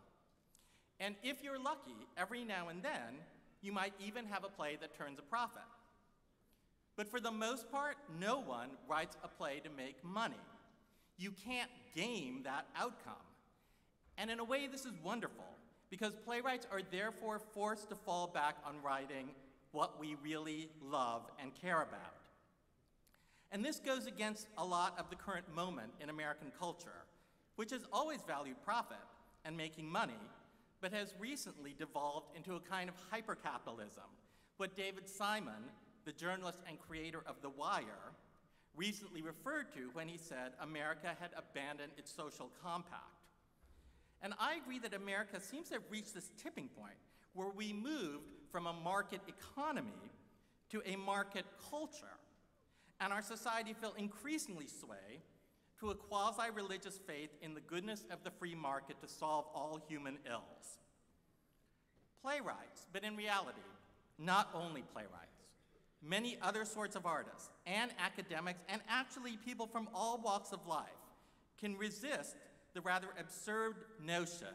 Speaker 8: And if you're lucky, every now and then, you might even have a play that turns a profit. But for the most part, no one writes a play to make money. You can't game that outcome. And in a way, this is wonderful, because playwrights are therefore forced to fall back on writing what we really love and care about. And this goes against a lot of the current moment in American culture, which has always valued profit and making money, but has recently devolved into a kind of hypercapitalism, what David Simon, the journalist and creator of The Wire, recently referred to when he said America had abandoned its social compact. And I agree that America seems to have reached this tipping point where we moved from a market economy to a market culture. And our society fell increasingly sway to a quasi religious faith in the goodness of the free market to solve all human ills. Playwrights, but in reality, not only playwrights, many other sorts of artists and academics, and actually people from all walks of life, can resist the rather absurd notion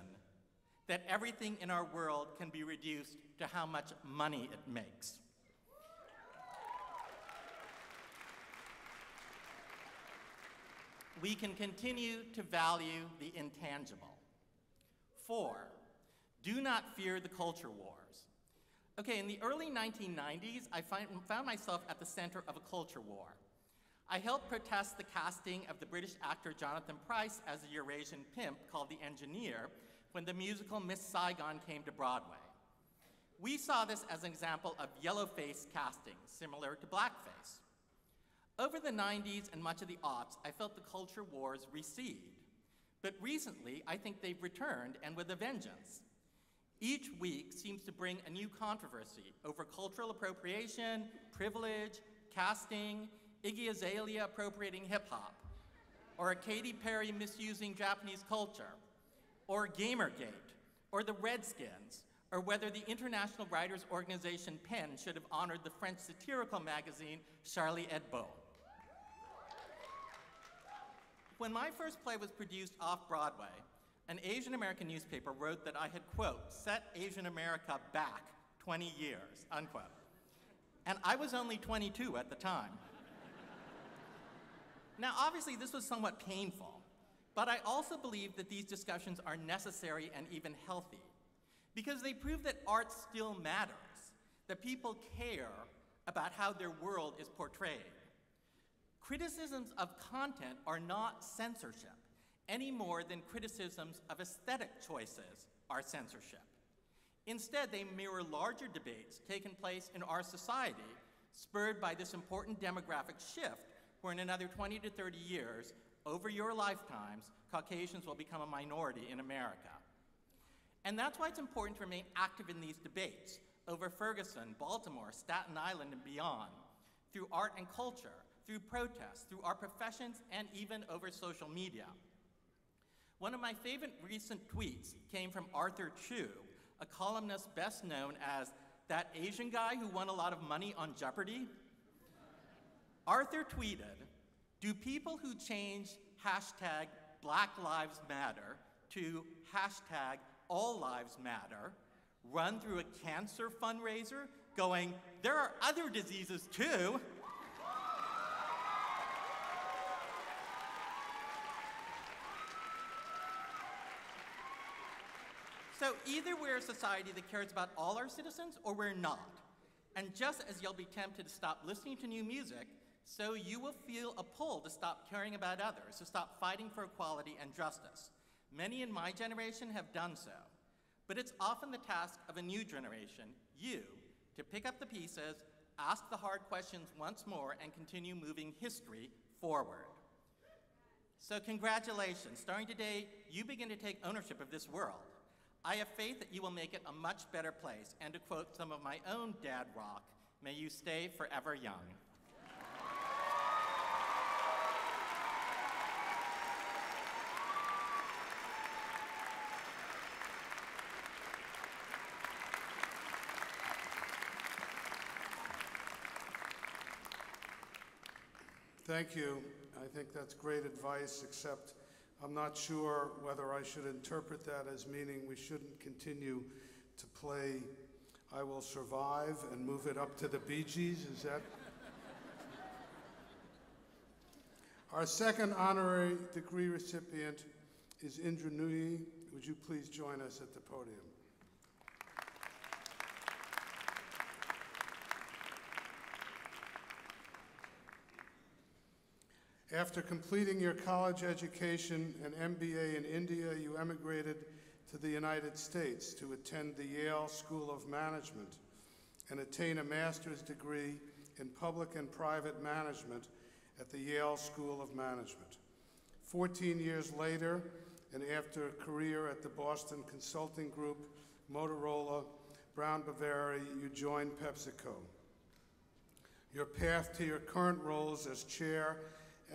Speaker 8: that everything in our world can be reduced to how much money it makes. We can continue to value the intangible. Four, do not fear the culture wars. Okay, in the early 1990s, I find, found myself at the center of a culture war. I helped protest the casting of the British actor Jonathan Pryce as a Eurasian pimp called the Engineer when the musical Miss Saigon came to Broadway. We saw this as an example of yellow-face casting, similar to blackface. Over the 90s and much of the aughts, I felt the culture wars recede. But recently, I think they've returned, and with a vengeance. Each week seems to bring a new controversy over cultural appropriation, privilege, casting, Iggy Azalea appropriating hip hop, or a Katy Perry misusing Japanese culture, or Gamergate, or the Redskins, or whether the International Writers Organization PEN should have honored the French satirical magazine Charlie Hebdo. When my first play was produced off Broadway, an Asian American newspaper wrote that I had, quote, set Asian America back 20 years, unquote. And I was only 22 at the time. now, obviously, this was somewhat painful, but I also believe that these discussions are necessary and even healthy because they prove that art still matters, that people care about how their world is portrayed. Criticisms of content are not censorship any more than criticisms of aesthetic choices are censorship. Instead, they mirror larger debates taking place in our society, spurred by this important demographic shift, where in another 20 to 30 years, over your lifetimes, Caucasians will become a minority in America. And that's why it's important to remain active in these debates over Ferguson, Baltimore, Staten Island, and beyond, through art and culture, through protests, through our professions, and even over social media. One of my favorite recent tweets came from Arthur Chu, a columnist best known as that Asian guy who won a lot of money on Jeopardy. Arthur tweeted, do people who change hashtag Black Lives Matter to hashtag All Lives Matter run through a cancer fundraiser going, there are other diseases too? So either we're a society that cares about all our citizens or we're not. And just as you'll be tempted to stop listening to new music, so you will feel a pull to stop caring about others, to stop fighting for equality and justice. Many in my generation have done so. But it's often the task of a new generation, you, to pick up the pieces, ask the hard questions once more, and continue moving history forward. So congratulations. Starting today, you begin to take ownership of this world. I have faith that you will make it a much better place. And to quote some of my own dad rock, may you stay forever young.
Speaker 3: Thank you. I think that's great advice, except I'm not sure whether I should interpret that as meaning we shouldn't continue to play I Will Survive and move it up to the Bee Gees. Is that? Our second honorary degree recipient is Indra Nooyi. Would you please join us at the podium? After completing your college education and MBA in India, you emigrated to the United States to attend the Yale School of Management and attain a master's degree in public and private management at the Yale School of Management. 14 years later, and after a career at the Boston Consulting Group, Motorola, Brown Boveri, you joined PepsiCo. Your path to your current roles as chair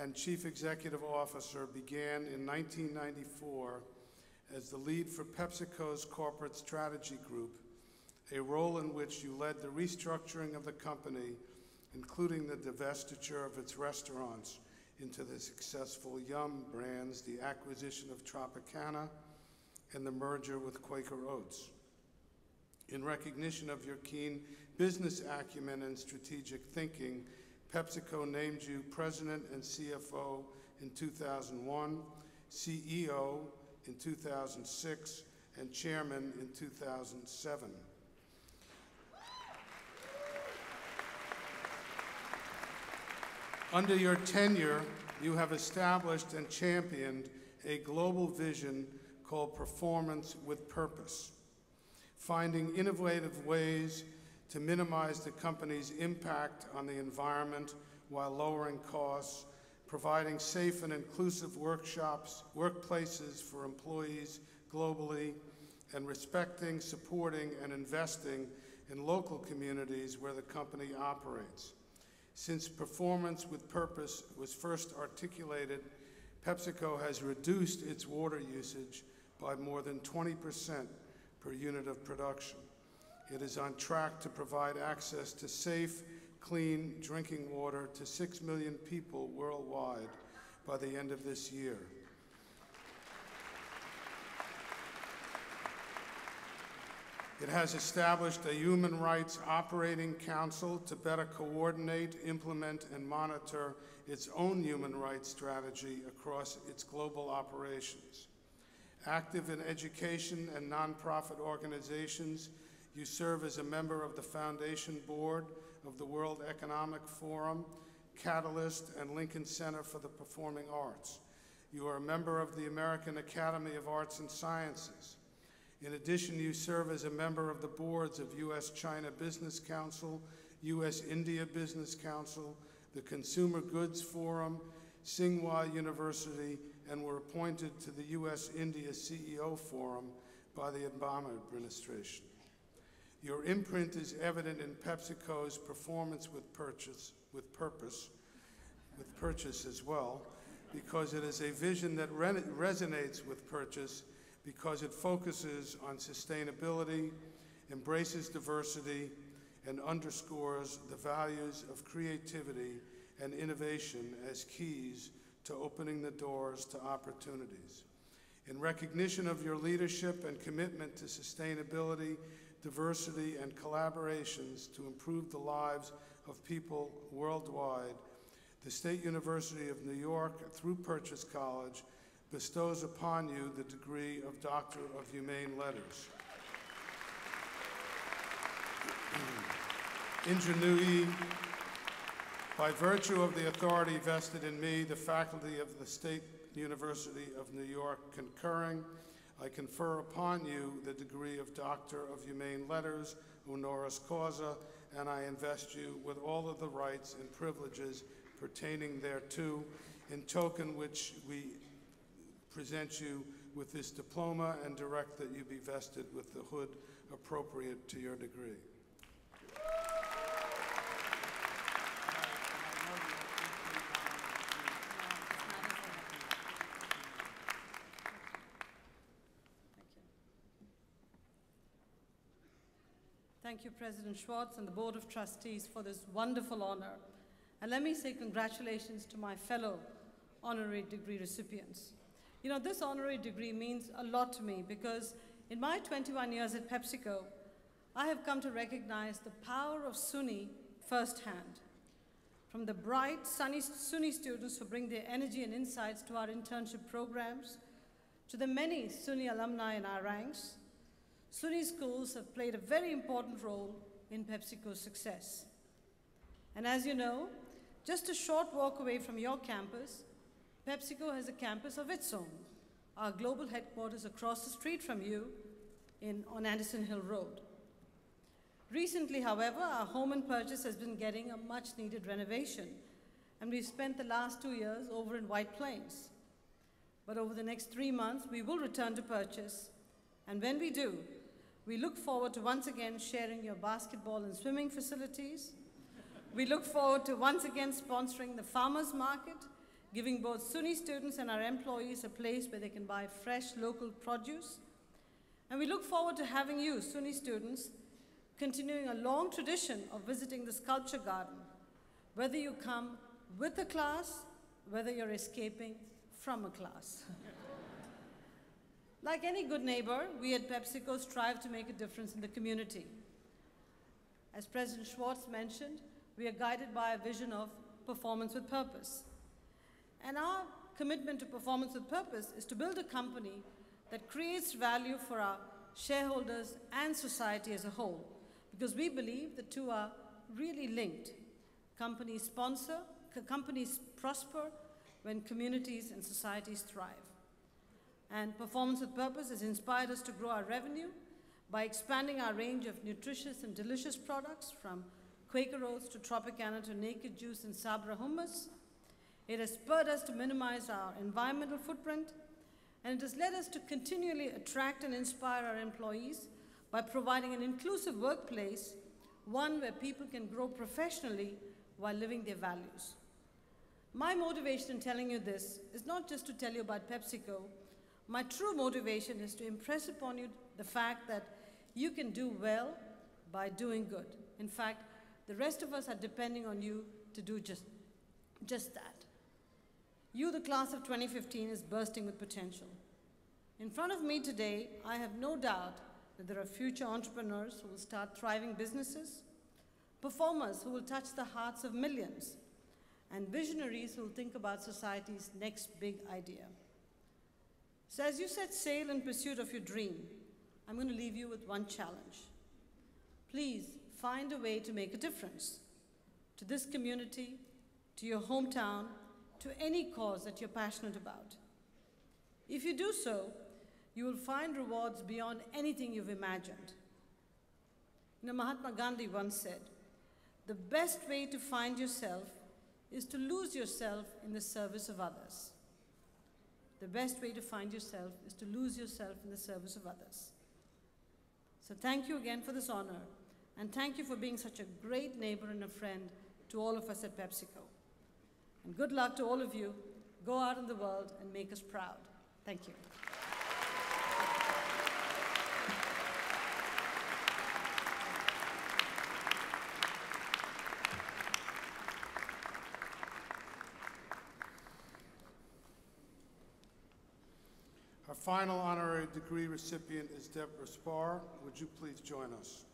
Speaker 3: and chief executive officer began in 1994 as the lead for PepsiCo's corporate strategy group, a role in which you led the restructuring of the company, including the divestiture of its restaurants into the successful Yum brands, the acquisition of Tropicana, and the merger with Quaker Oats. In recognition of your keen business acumen and strategic thinking, PepsiCo named you President and CFO in 2001, CEO in 2006, and Chairman in 2007. Under your tenure, you have established and championed a global vision called Performance with Purpose, finding innovative ways to minimize the company's impact on the environment while lowering costs, providing safe and inclusive workshops, workplaces for employees globally, and respecting, supporting, and investing in local communities where the company operates. Since performance with purpose was first articulated, PepsiCo has reduced its water usage by more than 20% per unit of production. It is on track to provide access to safe, clean drinking water to 6 million people worldwide by the end of this year. It has established a Human Rights Operating Council to better coordinate, implement, and monitor its own human rights strategy across its global operations. Active in education and nonprofit organizations, you serve as a member of the Foundation Board of the World Economic Forum, Catalyst, and Lincoln Center for the Performing Arts. You are a member of the American Academy of Arts and Sciences. In addition, you serve as a member of the boards of U.S. China Business Council, U.S. India Business Council, the Consumer Goods Forum, Tsinghua University, and were appointed to the U.S. India CEO Forum by the Obama administration. Your imprint is evident in PepsiCo's performance with purchase, with purpose, with purchase as well, because it is a vision that re resonates with purchase because it focuses on sustainability, embraces diversity, and underscores the values of creativity and innovation as keys to opening the doors to opportunities. In recognition of your leadership and commitment to sustainability, diversity, and collaborations to improve the lives of people worldwide, the State University of New York, through Purchase College, bestows upon you the degree of Doctor of Humane Letters. Indra Nooyi, by virtue of the authority vested in me, the faculty of the State University of New York concurring, I confer upon you the degree of Doctor of Humane Letters, honoris causa, and I invest you with all of the rights and privileges pertaining thereto, in token which we present you with this diploma and direct that you be vested with the hood appropriate to your degree.
Speaker 9: Thank you, President Schwarz and the Board of Trustees for this wonderful honor. And let me say congratulations to my fellow honorary degree recipients. You know, this honorary degree means a lot to me because in my 21 years at PepsiCo, I have come to recognize the power of SUNY firsthand. From the bright, sunny SUNY students who bring their energy and insights to our internship programs, to the many SUNY alumni in our ranks, SUNY schools have played a very important role in PepsiCo's success. And as you know, just a short walk away from your campus, PepsiCo has a campus of its own, our global headquarters across the street from you in, on Anderson Hill Road. Recently, however, our home and purchase has been getting a much needed renovation, and we've spent the last two years over in White Plains. But over the next three months, we will return to purchase, and when we do, we look forward to once again sharing your basketball and swimming facilities. We look forward to once again sponsoring the farmers market, giving both SUNY students and our employees a place where they can buy fresh local produce. And we look forward to having you, SUNY students, continuing a long tradition of visiting the sculpture garden, whether you come with a class, whether you're escaping from a class. like any good neighbor, we at PepsiCo strive to make a difference in the community. As President Schwarz mentioned, we are guided by a vision of performance with purpose. And our commitment to performance with purpose is to build a company that creates value for our shareholders and society as a whole, because we believe the two are really linked. Companies sponsor, companies prosper when communities and societies thrive. And Performance with Purpose has inspired us to grow our revenue by expanding our range of nutritious and delicious products from Quaker Oats to Tropicana to Naked Juice and Sabra hummus. It has spurred us to minimize our environmental footprint, and it has led us to continually attract and inspire our employees by providing an inclusive workplace, one where people can grow professionally while living their values. My motivation in telling you this is not just to tell you about PepsiCo. My true motivation is to impress upon you the fact that you can do well by doing good. In fact, the rest of us are depending on you to do just, just that. You, the class of 2015, is bursting with potential. In front of me today, I have no doubt that there are future entrepreneurs who will start thriving businesses, performers who will touch the hearts of millions, and visionaries who will think about society's next big idea. So, as you set sail in pursuit of your dream, I'm going to leave you with one challenge. Please find a way to make a difference to this community, to your hometown, to any cause that you're passionate about. If you do so, you will find rewards beyond anything you've imagined. You know, Mahatma Gandhi once said, the best way to find yourself is to lose yourself in the service of others. The best way to find yourself is to lose yourself in the service of others. So thank you again for this honor, and thank you for being such a great neighbor and a friend to all of us at PepsiCo. And good luck to all of you. Go out in the world and make us proud. Thank you.
Speaker 3: Final honorary degree recipient is Debora Spar. Would you please join us?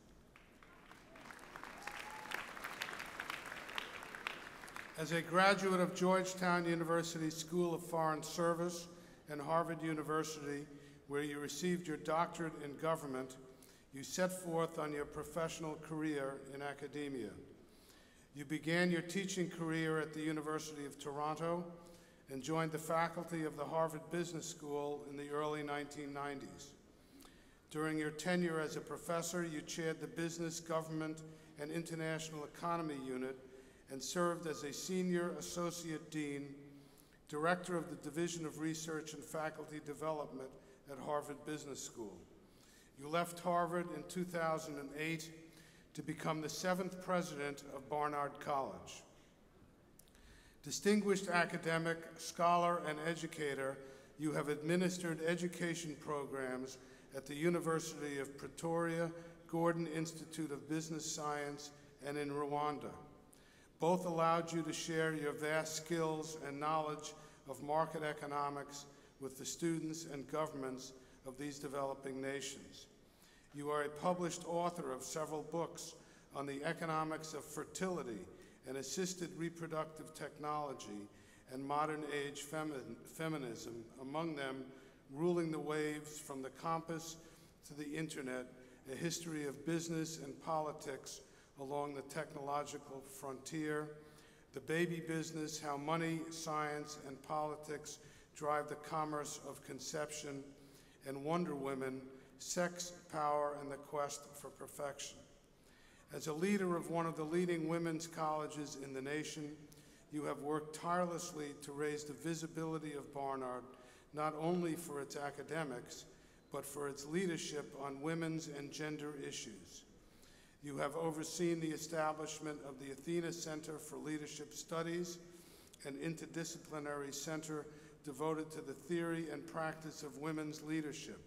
Speaker 3: As a graduate of Georgetown University School of Foreign Service and Harvard University, where you received your doctorate in government, you set forth on your professional career in academia. You began your teaching career at the University of Toronto and joined the faculty of the Harvard Business School in the early 1990s. During your tenure as a professor, you chaired the Business, Government, and International Economy Unit and served as a Senior Associate Dean, Director of the Division of Research and Faculty Development at Harvard Business School. You left Harvard in 2008 to become the seventh president of Barnard College. Distinguished academic, scholar, and educator, you have administered education programs at the University of Pretoria, Gordon Institute of Business Science, and in Rwanda. Both allowed you to share your vast skills and knowledge of market economics with the students and governments of these developing nations. You are a published author of several books on the economics of fertility and assisted reproductive technology and modern age femi- feminism, among them Ruling the Waves from the Compass to the Internet, a history of business and politics along the technological frontier, the baby business, how money, science, and politics drive the commerce of conception, and Wonder Women, sex, power, and the quest for perfection. As a leader of one of the leading women's colleges in the nation, you have worked tirelessly to raise the visibility of Barnard not only for its academics, but for its leadership on women's and gender issues. You have overseen the establishment of the Athena Center for Leadership Studies, an interdisciplinary center devoted to the theory and practice of women's leadership.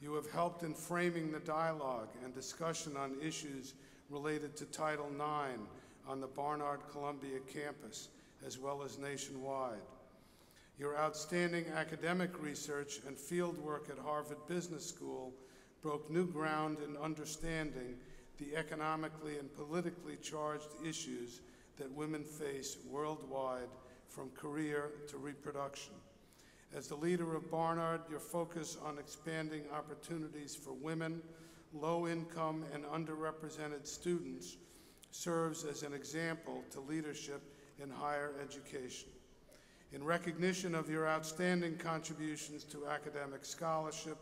Speaker 3: You have helped in framing the dialogue and discussion on issues related to Title IX on the Barnard Columbia campus, as well as nationwide. Your outstanding academic research and fieldwork at Harvard Business School broke new ground in understanding the economically and politically charged issues that women face worldwide from career to reproduction. As the leader of Barnard, your focus on expanding opportunities for women, low income, and underrepresented students serves as an example to leadership in higher education. In recognition of your outstanding contributions to academic scholarship,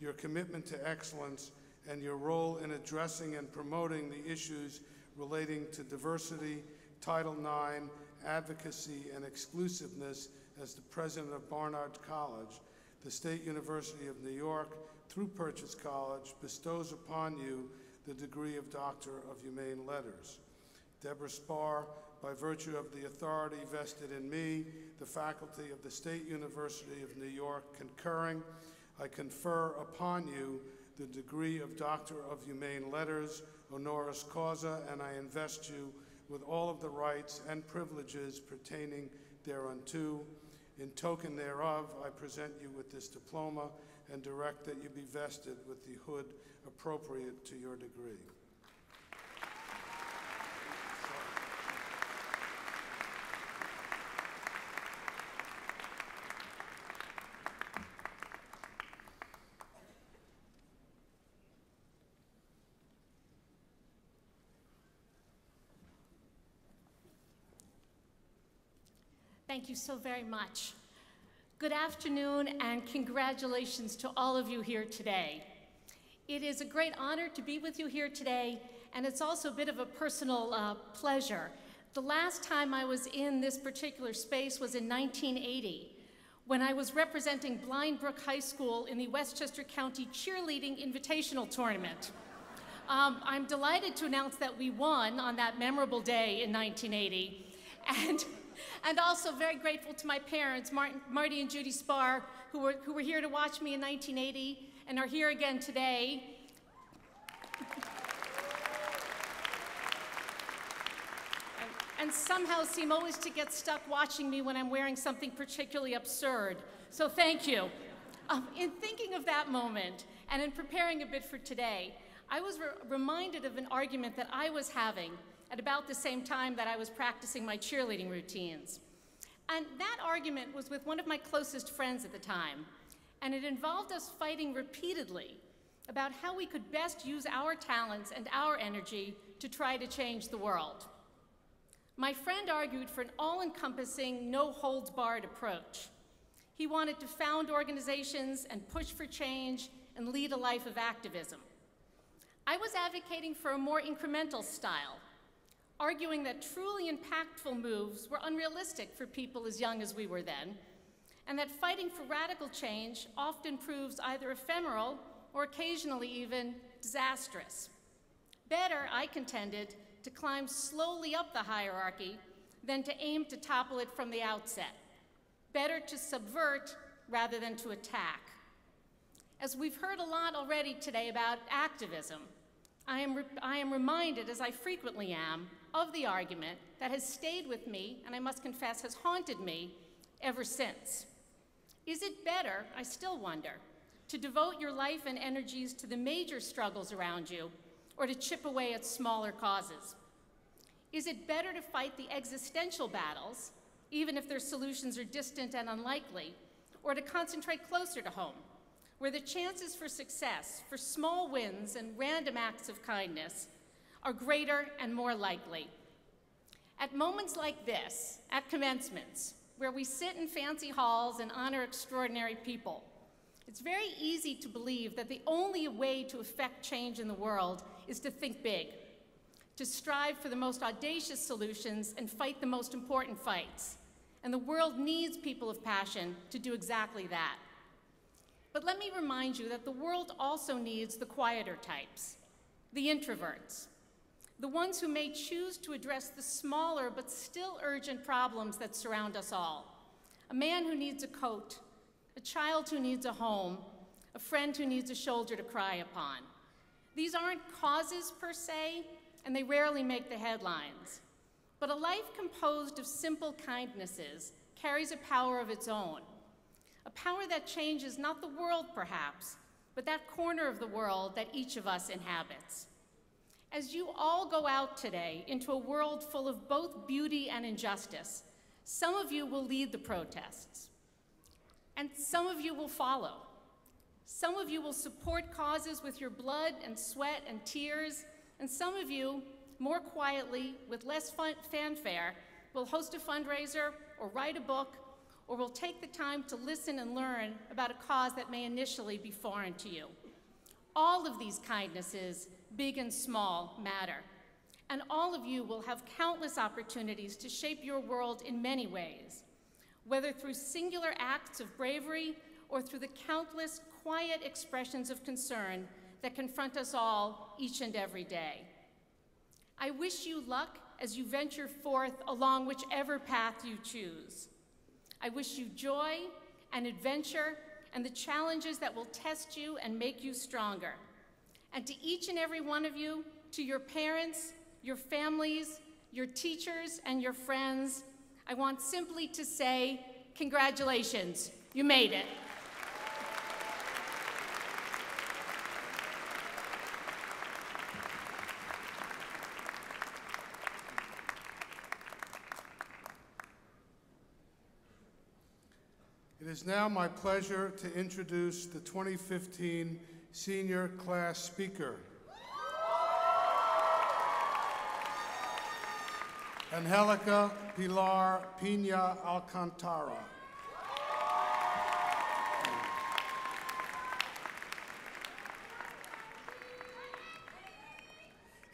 Speaker 3: your commitment to excellence, and your role in addressing and promoting the issues relating to diversity, Title IX, advocacy, and exclusiveness as the president of Barnard College, the State University of New York, through Purchase College, bestows upon you the degree of Doctor of Humane Letters. Debora Spar, by virtue of the authority vested in me, the faculty of the State University of New York concurring, I confer upon you the degree of Doctor of Humane Letters, honoris causa, and I invest you with all of the rights and privileges pertaining thereunto. In token thereof, I present you with this diploma and direct that you be vested with the hood appropriate to your degree.
Speaker 10: Thank you so very much. Good afternoon and congratulations to all of you here today. It is a great honor to be with you here today, and it's also a bit of a personal uh, pleasure. The last time I was in this particular space was in 1980 when I was representing Blind Brook High School in the Westchester County Cheerleading Invitational Tournament. Um, I'm delighted to announce that we won on that memorable day in 1980. And and also very grateful to my parents, Martin, Marty and Judy Spar, who were, who were here to watch me in 1980 and are here again today. and somehow seem always to get stuck watching me when I'm wearing something particularly absurd. So thank you. Um, in thinking of that moment and in preparing a bit for today, I was re reminded of an argument that I was having at about the same time that I was practicing my cheerleading routines. And that argument was with one of my closest friends at the time, and it involved us fighting repeatedly about how we could best use our talents and our energy to try to change the world. My friend argued for an all-encompassing, no-holds-barred approach. He wanted to found organizations and push for change and lead a life of activism. I was advocating for a more incremental style, arguing that truly impactful moves were unrealistic for people as young as we were then, and that fighting for radical change often proves either ephemeral or occasionally even disastrous. Better, I contended, to climb slowly up the hierarchy than to aim to topple it from the outset. Better to subvert rather than to attack. As we've heard a lot already today about activism, I am, I am reminded, as I frequently am, of the argument that has stayed with me, and I must confess has haunted me ever since. Is it better, I still wonder, to devote your life and energies to the major struggles around you or to chip away at smaller causes? Is it better to fight the existential battles, even if their solutions are distant and unlikely, or to concentrate closer to home, where the chances for success, for small wins and random acts of kindness, are greater and more likely. At moments like this, at commencements, where we sit in fancy halls and honor extraordinary people, it's very easy to believe that the only way to affect change in the world is to think big, to strive for the most audacious solutions and fight the most important fights. And the world needs people of passion to do exactly that. But let me remind you that the world also needs the quieter types, the introverts, the ones who may choose to address the smaller but still urgent problems that surround us all. A man who needs a coat, a child who needs a home, a friend who needs a shoulder to cry upon. These aren't causes per se, and they rarely make the headlines. But a life composed of simple kindnesses carries a power of its own. A power that changes not the world, perhaps, but that corner of the world that each of us inhabits. As you all go out today into a world full of both beauty and injustice, some of you will lead the protests, and some of you will follow. Some of you will support causes with your blood and sweat and tears, and some of you, more quietly, with less fanfare, will host a fundraiser or write a book or will take the time to listen and learn about a cause that may initially be foreign to you. All of these kindnesses, big and small, matter. And all of you will have countless opportunities to shape your world in many ways, whether through singular acts of bravery or through the countless quiet expressions of concern that confront us all each and every day. I wish you luck as you venture forth along whichever path you choose. I wish you joy and adventure and the challenges that will test you and make you stronger. And to each and every one of you, to your parents, your families, your teachers, and your friends, I want simply to say, congratulations, you made it.
Speaker 3: It is now my pleasure to introduce the 2015 senior class speaker. Angelica Pilar Piña Alcantara.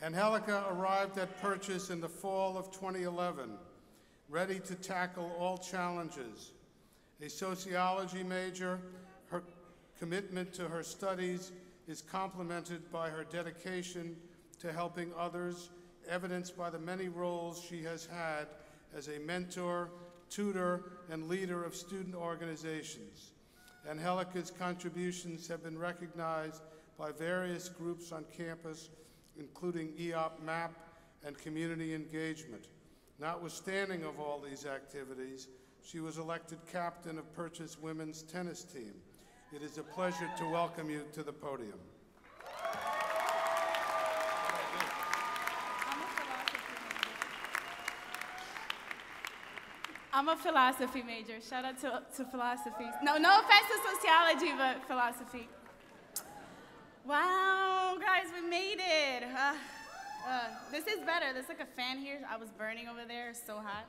Speaker 3: Angelica arrived at Purchase in the fall of 2011, ready to tackle all challenges. A sociology major, commitment to her studies is complemented by her dedication to helping others, evidenced by the many roles she has had as a mentor, tutor, and leader of student organizations. Angelica's contributions have been recognized by various groups on campus, including EOP MAP and community engagement. Notwithstanding of all these activities, she was elected captain of Purchase women's tennis team. It is a pleasure to welcome you to the podium.
Speaker 11: I'm a philosophy major. Shout out to, to philosophy. No, no offense to sociology, but philosophy. Wow, guys, we made it. Uh, uh, this is better. There's like a fan here. I was burning over there, so hot.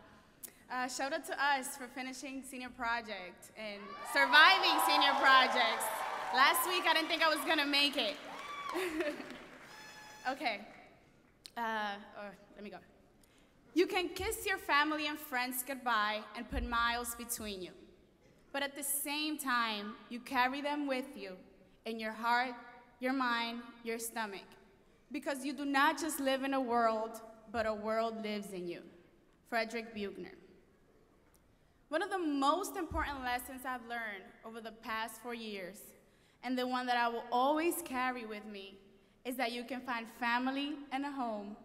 Speaker 11: Uh, shout out to us for finishing senior project and surviving senior projects. Last week, I didn't think I was gonna make it. okay. Uh, oh, let me go. You can kiss your family and friends goodbye and put miles between you. But at the same time, you carry them with you in your heart, your mind, your stomach. Because you do not just live in a world, but a world lives in you. Frederick Buechner. One of the most important lessons I've learned over the past four years, and the one that I will always carry with me, is that you can find family and a home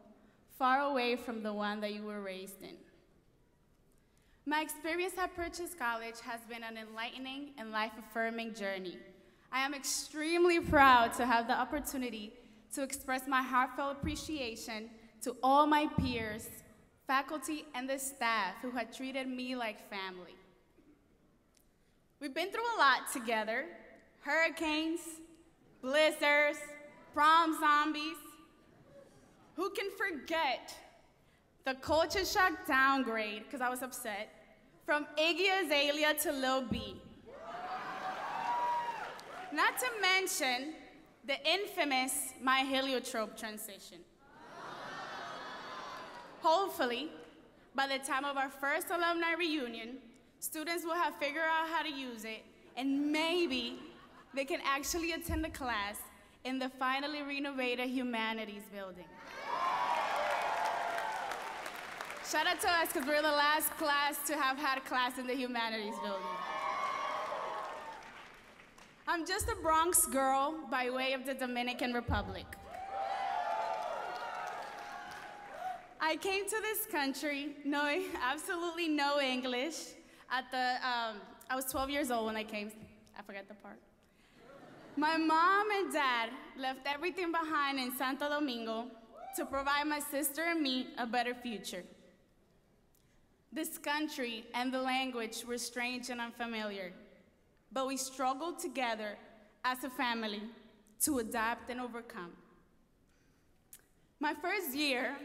Speaker 11: far away from the one that you were raised in. My experience at Purchase College has been an enlightening and life affirming journey. I am extremely proud to have the opportunity to express my heartfelt appreciation to all my peers, faculty, and the staff who had treated me like family. We've been through a lot together hurricanes, blizzards, prom zombies, who can forget the culture shock downgrade, because I was upset, from Iggy Azalea to Lil B? Not to mention the infamous My Heliotrope transition. Hopefully, by the time of our first alumni reunion, students will have figured out how to use it, and maybe they can actually attend a class in the finally renovated humanities building. Shout out to us because we're the last class to have had a class in the humanities building. I'm just a Bronx girl by way of the Dominican Republic. I came to this country knowing absolutely no English. At the, um, I was 12 years old when I came. I forgot the part. My mom and dad left everything behind in Santo Domingo to provide my sister and me a better future. This country and the language were strange and unfamiliar, but we struggled together as a family to adapt and overcome. My first year,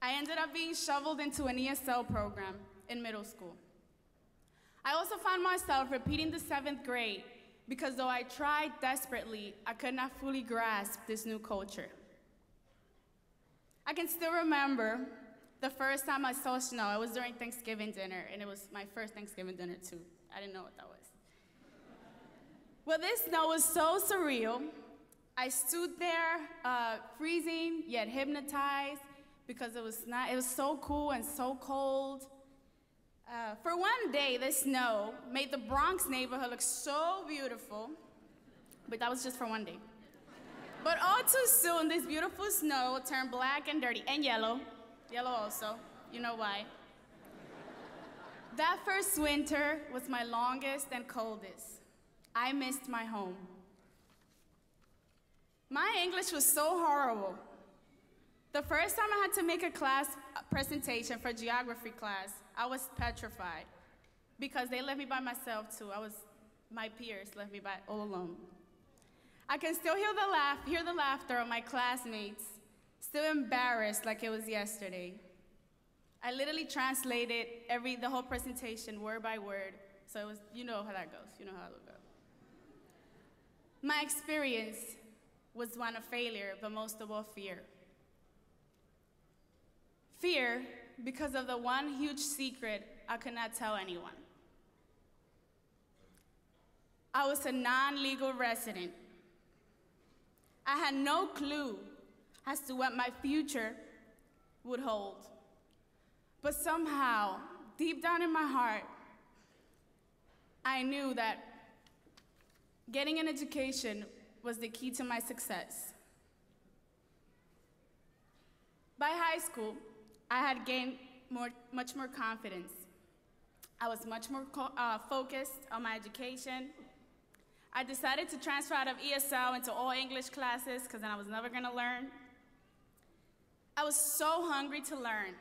Speaker 11: I ended up being shoveled into an ESL program in middle school. I also found myself repeating the seventh grade because though I tried desperately, I could not fully grasp this new culture. I can still remember the first time I saw snow. It was during Thanksgiving dinner, and it was my first Thanksgiving dinner, too. I didn't know what that was. Well, this snow was so surreal. I stood there, uh, freezing yet hypnotized, because it was not. It was so cool and so cold. Uh, for one day, the snow made the Bronx neighborhood look so beautiful, but that was just for one day. But all too soon, this beautiful snow turned black and dirty and yellow. Yellow also, you know why. That first winter was my longest and coldest. I missed my home. My English was so horrible. The first time I had to make a class presentation for geography class, I was petrified because they left me by myself too. I was, my peers left me by all alone. I can still hear the laugh, hear the laughter of my classmates, still embarrassed like it was yesterday. I literally translated every, the whole presentation word by word, so it was, you know how that goes, you know how it goes. My experience was one of failure, but most of all fear. Fear because of the one huge secret I could not tell anyone. I was a non legal resident. I had no clue as to what my future would hold. But somehow, deep down in my heart, I knew that getting an education was the key to my success. By high school, I had gained more, much more confidence. I was much more uh, focused on my education. I decided to transfer out of ESL into all English classes because then I was never going to learn. I was so hungry to learn.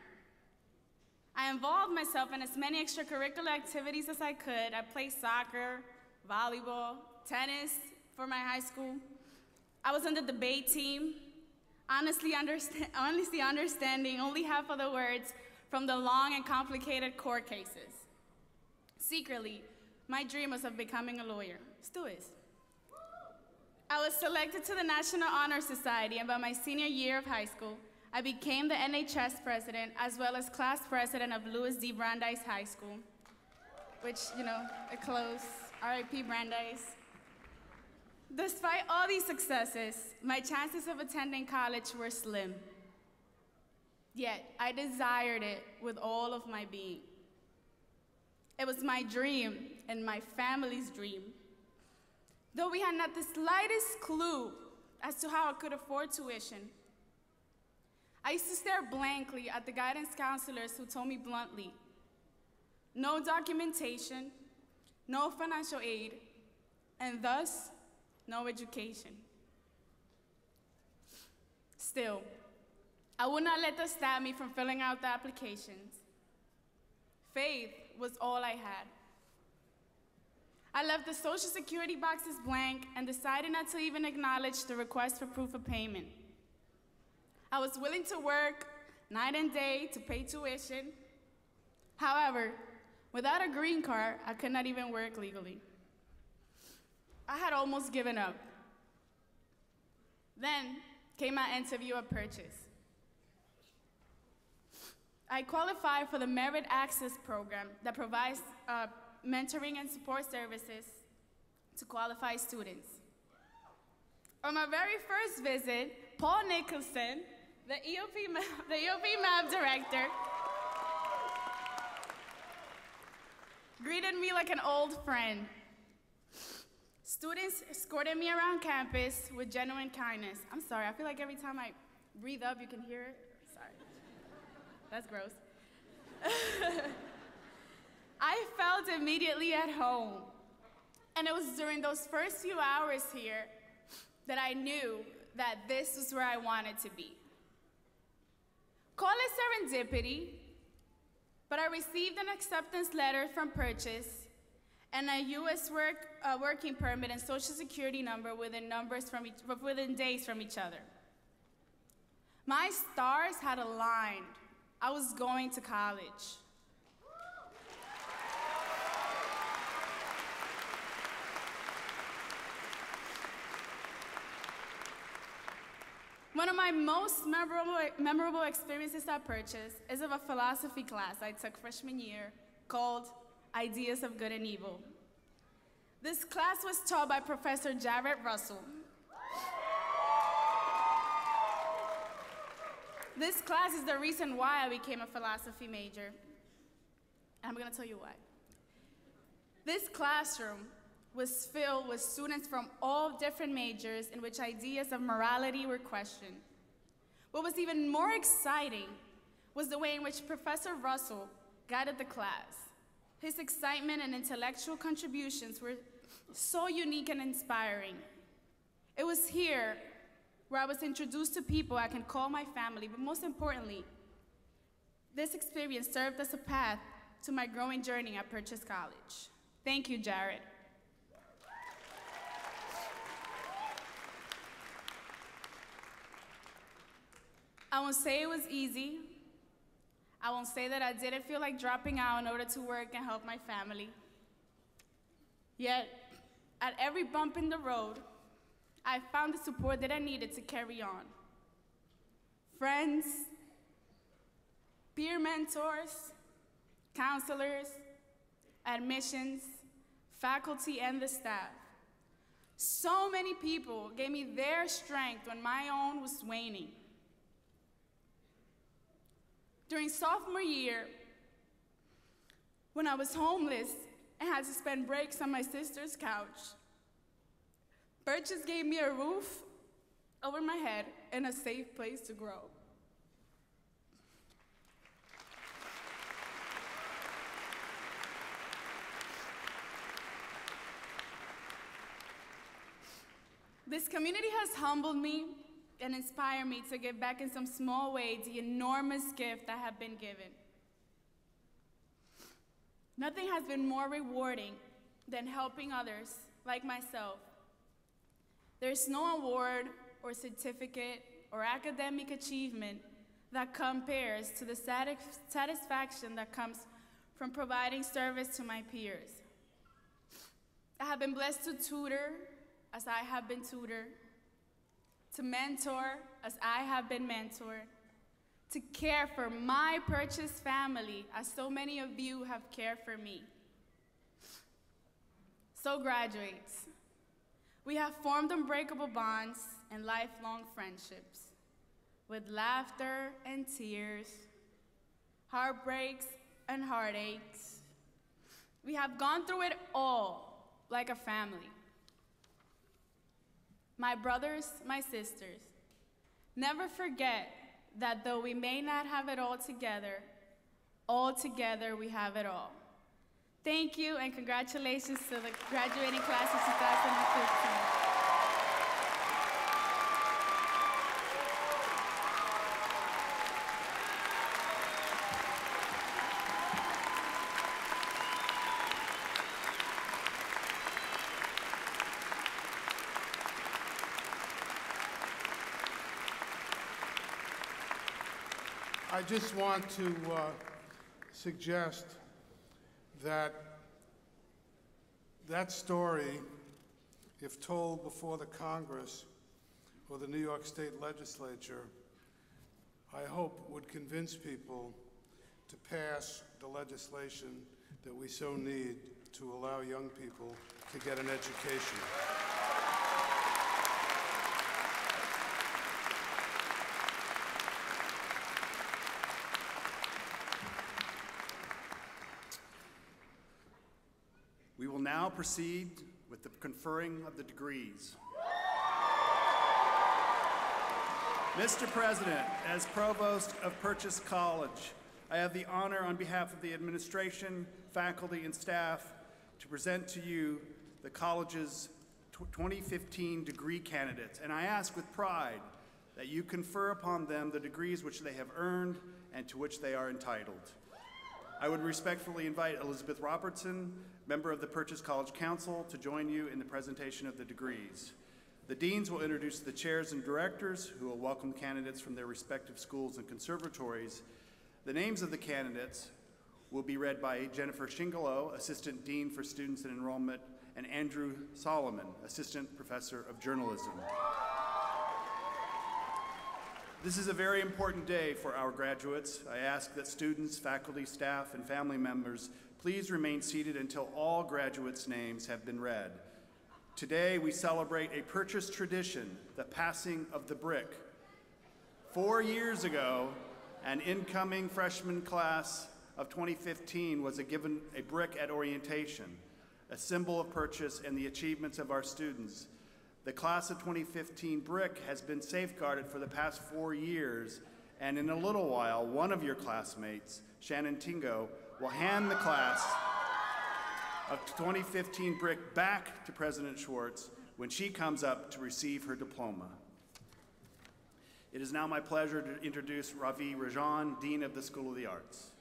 Speaker 11: I involved myself in as many extracurricular activities as I could. I played soccer, volleyball, tennis for my high school. I was on the debate team, honestly, honestly understanding only half of the words from the long and complicated court cases. Secretly, my dream was of becoming a lawyer. Still is. I was selected to the National Honor Society, and by my senior year of high school, I became the NHS president as well as class president of Louis D. Brandeis High School, which, you know, it closed. RIP Brandeis. Despite all these successes, my chances of attending college were slim. Yet, I desired it with all of my being. It was my dream and my family's dream. Though we had not the slightest clue as to how I could afford tuition, I used to stare blankly at the guidance counselors who told me bluntly no documentation, no financial aid, and thus no education. Still, I would not let that stop me from filling out the applications. Faith was all I had. I left the social security boxes blank and decided not to even acknowledge the request for proof of payment. I was willing to work night and day to pay tuition. However, without a green card, I could not even work legally. I had almost given up. Then came my interview of purchase. I qualify for the Merit Access Program that provides uh, mentoring and support services to qualified students. On my very first visit, Paul Nicholson, the EOP, ma- the EOP MAP director, greeted me like an old friend. Students escorted me around campus with genuine kindness. I'm sorry, I feel like every time I breathe up, you can hear it. Sorry. That's gross. I felt immediately at home. And it was during those first few hours here that I knew that this was where I wanted to be. Call it serendipity, but I received an acceptance letter from Purchase and a U.S. Work, uh, working permit and social security number within numbers from each, within days from each other. My stars had aligned. I was going to college. One of my most memorable, memorable experiences at Purchase is of a philosophy class I took freshman year called Ideas of Good and Evil. This class was taught by Professor Jarrett Russell. This class is the reason why I became a philosophy major. I'm gonna tell you why. This classroom was filled with students from all different majors in which ideas of morality were questioned. What was even more exciting was the way in which Professor Russell guided the class. His excitement and intellectual contributions were so unique and inspiring. It was here where I was introduced to people I can call my family, but most importantly, this experience served as a path to my growing journey at Purchase College. Thank you, Jared. I won't say it was easy. I won't say that I didn't feel like dropping out in order to work and help my family. Yet, at every bump in the road, I found the support that I needed to carry on. Friends, peer mentors, counselors, admissions, faculty, and the staff. So many people gave me their strength when my own was waning. During sophomore year, when I was homeless and had to spend breaks on my sister's couch, Purchase gave me a roof over my head and a safe place to grow. This community has humbled me and inspire me to give back in some small way the enormous gift I have been given. Nothing has been more rewarding than helping others like myself. There's no award or certificate or academic achievement that compares to the satisfaction that comes from providing service to my peers. I have been blessed to tutor as I have been tutored, to mentor as I have been mentored, to care for my purchase family as so many of you have cared for me. So, graduates, we have formed unbreakable bonds and lifelong friendships with laughter and tears, heartbreaks and heartaches. We have gone through it all like a family. My brothers, my sisters, never forget that though we may not have it all together, all together we have it all. Thank you and congratulations to the graduating class of 2015.
Speaker 3: Just want to uh, suggest that that story, if told before the Congress or the New York State Legislature, I hope would convince people to pass the legislation that we so need to allow young people to get an education.
Speaker 12: We will now proceed with the conferring of the degrees. Mr. President, as Provost of Purchase College, I have the honor on behalf of the administration, faculty, and staff to present to you the college's 2015 degree candidates, and I ask with pride that you confer upon them the degrees which they have earned and to which they are entitled. I would respectfully invite Elizabeth Robertson, member of the Purchase College Council, to join you in the presentation of the degrees. The deans will introduce the chairs and directors who will welcome candidates from their respective schools and conservatories. The names of the candidates will be read by Jennifer Shingalo, Assistant Dean for Students and Enrollment, and Andrew Solomon, Assistant Professor of Journalism. This is a very important day for our graduates. I ask that students, faculty, staff, and family members please remain seated until all graduates' names have been read. Today, we celebrate a purchase tradition, the passing of the brick. Four years ago, an incoming freshman class of 2015 was a given a brick at orientation, a symbol of purchase and the achievements of our students. The class of 2015 brick has been safeguarded for the past four years, and in a little while, one of your classmates, Shannon Tingo, will hand the class of 2015 brick back to President Schwarz when she comes up to receive her diploma. It is now my pleasure to introduce Ravi Rajan, Dean of the School of the Arts.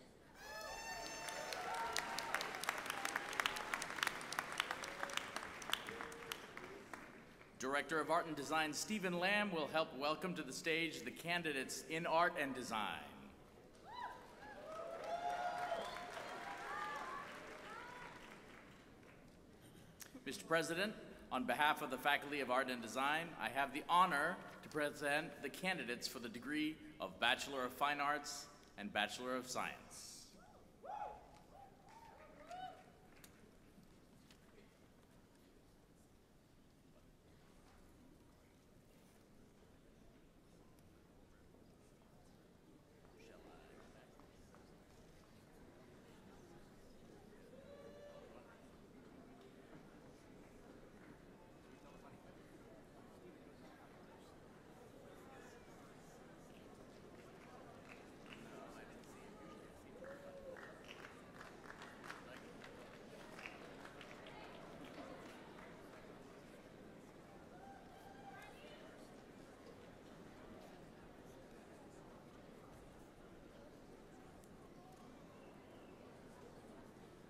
Speaker 13: Director of Art and Design Stephen Lamb will help welcome to the stage the candidates in art and design. Mr. President, on behalf of the Faculty of Art and Design, I have the honor to present the candidates for the degree of Bachelor of Fine Arts and Bachelor of Science.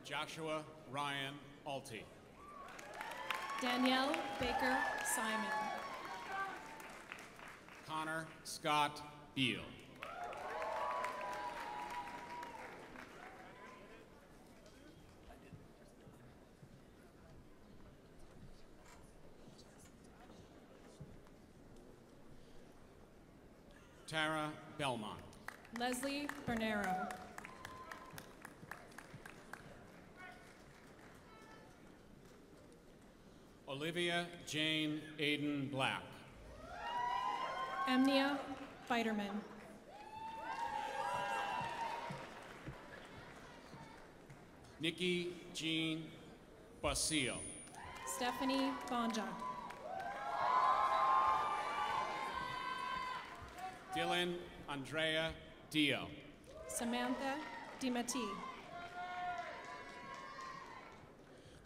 Speaker 14: Joshua Ryan Alty.
Speaker 10: Danielle Baker Simon.
Speaker 14: Connor Scott Beal. Tara Belmont.
Speaker 10: Leslie Bernero.
Speaker 14: Olivia Jane Aiden Black.
Speaker 10: Emnia Biderman.
Speaker 14: Nikki Jean Basile.
Speaker 10: Stephanie Bonja.
Speaker 14: Dylan Andrea Dio.
Speaker 10: Samantha DiMatti.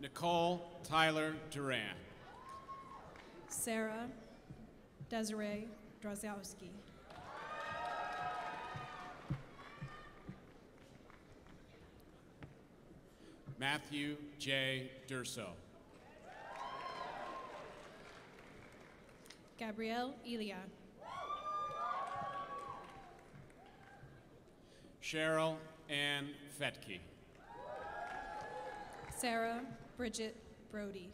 Speaker 14: Nicole Tyler Duran.
Speaker 10: Sarah Desiree Drazowski.
Speaker 14: Matthew J. Durso.
Speaker 10: Gabrielle Elia.
Speaker 14: Cheryl Ann Fetke.
Speaker 10: Sarah Bridget Brody.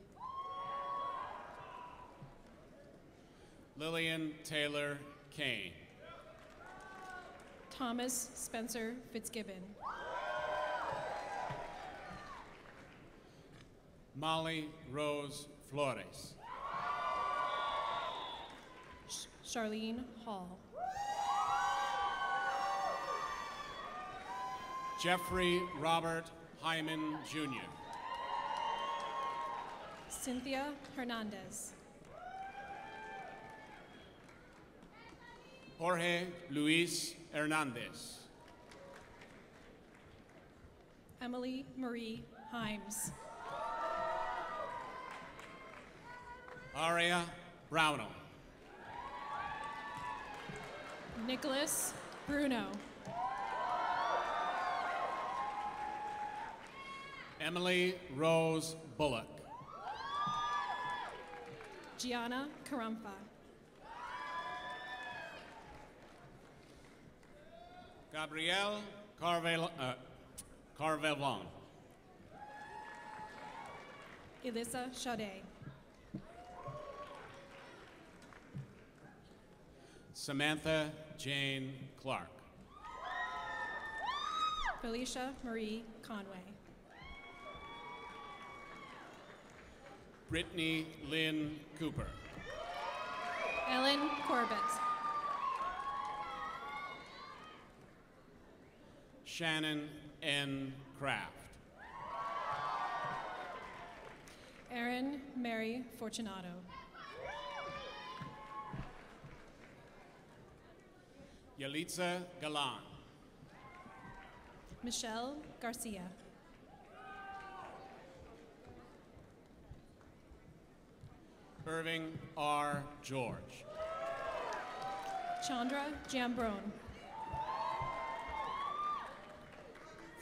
Speaker 14: Lillian Taylor Kane.
Speaker 15: Thomas Spencer Fitzgibbon.
Speaker 14: Molly Rose Flores.
Speaker 15: Charlene Hall.
Speaker 14: Jeffrey Robert Hyman Jr.
Speaker 15: Cynthia Hernandez.
Speaker 14: Jorge Luis Hernandez.
Speaker 15: Emily Marie Himes.
Speaker 14: Aria Brownell.
Speaker 15: Nicholas Bruno.
Speaker 14: Emily Rose Bullock.
Speaker 15: Gianna Carumfa.
Speaker 14: Gabrielle Carvel, uh, Carvelon.
Speaker 15: Elissa Sade.
Speaker 14: Samantha Jane Clark.
Speaker 15: Felicia Marie Conway.
Speaker 14: Brittany Lynn Cooper.
Speaker 15: Ellen Corbett.
Speaker 14: Shannon N. Kraft.
Speaker 15: Erin Mary Fortunato.
Speaker 14: Yalitza Galan.
Speaker 15: Michelle Garcia.
Speaker 14: Irving R. George.
Speaker 15: Chandra Jambron.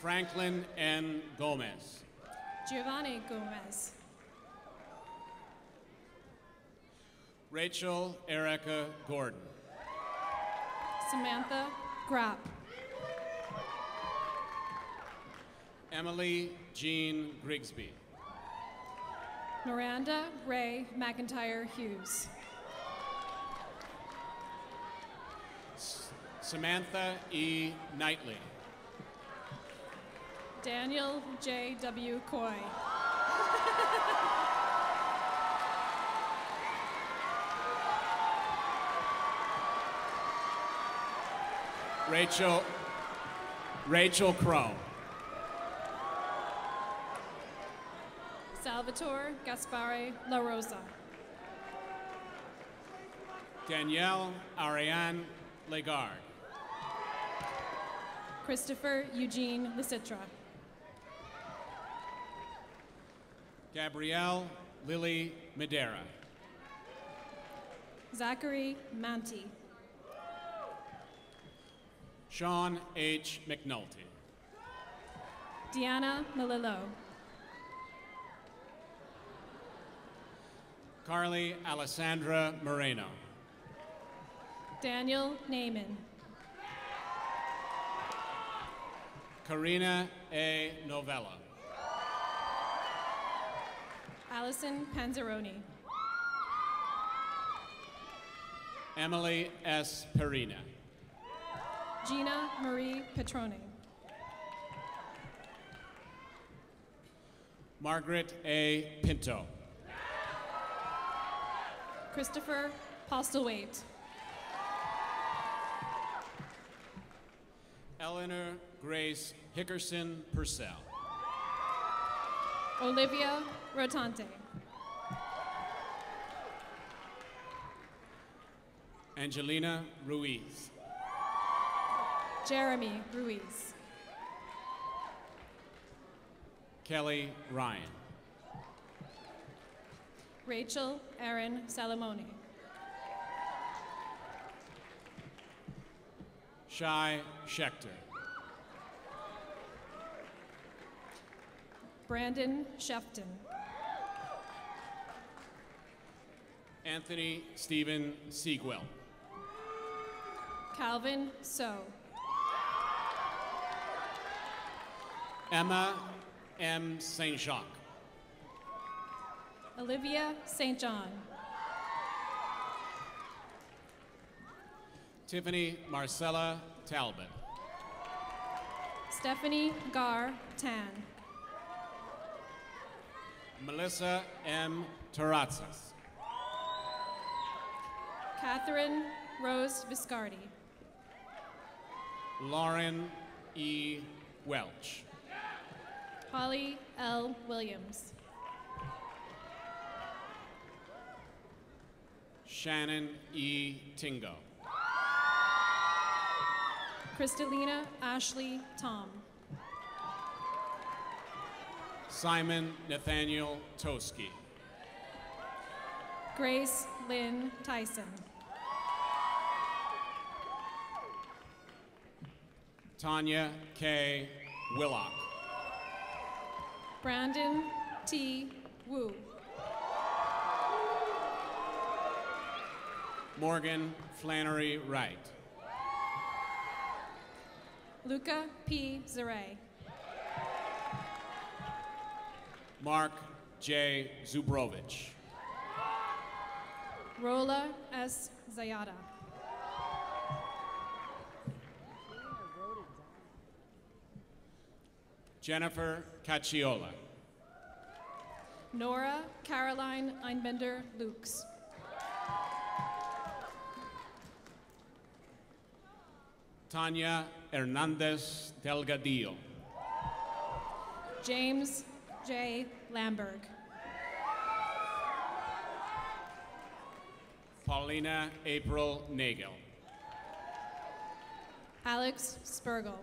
Speaker 14: Franklin N. Gomez.
Speaker 15: Giovanni Gomez.
Speaker 14: Rachel Erica Gordon.
Speaker 15: Samantha Grapp.
Speaker 14: Emily Jean Grigsby.
Speaker 15: Miranda Ray McIntyre Hughes.
Speaker 14: Samantha E. Knightley.
Speaker 15: Daniel J.W. Coy.
Speaker 14: Rachel Rachel Crow.
Speaker 15: Salvatore Gaspare La Rosa.
Speaker 14: Danielle Ariane Legard.
Speaker 15: Christopher Eugene Lisitra.
Speaker 14: Gabrielle Lily Madera.
Speaker 15: Zachary Manti.
Speaker 14: Sean H. McNulty.
Speaker 15: Deanna Malillo.
Speaker 14: Carly Alessandra Moreno.
Speaker 15: Daniel Naaman.
Speaker 14: Karina A. Novella.
Speaker 15: Allison Panzeroni.
Speaker 14: Emily S. Perina.
Speaker 15: Gina Marie Petrone.
Speaker 14: Margaret A. Pinto.
Speaker 15: Christopher Postlethwaite.
Speaker 14: Eleanor Grace Hickerson Purcell.
Speaker 15: Olivia Rotante.
Speaker 14: Angelina Ruiz.
Speaker 15: Jeremy Ruiz.
Speaker 14: Kelly Ryan.
Speaker 15: Rachel Erin Salamoni.
Speaker 14: Shai Schechter.
Speaker 15: Brandon Shefton.
Speaker 14: Anthony Stephen Siegwell.
Speaker 15: Calvin So.
Speaker 14: Emma M. St. Jacques.
Speaker 15: Olivia St. John.
Speaker 14: Tiffany Marcella Talbot.
Speaker 15: Stephanie Gar Tan.
Speaker 14: Melissa M. Taratsas.
Speaker 15: Catherine Rose Viscardi.
Speaker 14: Lauren E. Welch.
Speaker 15: Holly L. Williams.
Speaker 14: Shannon E. Tingo.
Speaker 15: Kristalina Ashley Tom.
Speaker 14: Simon Nathaniel Toski.
Speaker 15: Grace Lynn Tyson.
Speaker 14: Tanya K. Willock.
Speaker 15: Brandon T. Wu.
Speaker 14: Morgan Flannery Wright.
Speaker 15: Luca P. Zaray.
Speaker 14: Mark J. Zubrovich.
Speaker 15: Rola S. Zayada.
Speaker 14: Jennifer Cacciola.
Speaker 15: Nora Caroline Einbender Lukes.
Speaker 14: Tanya Hernandez Delgadillo.
Speaker 15: James J. Lamberg.
Speaker 14: Paulina April Nagel.
Speaker 15: Alex Spurgle.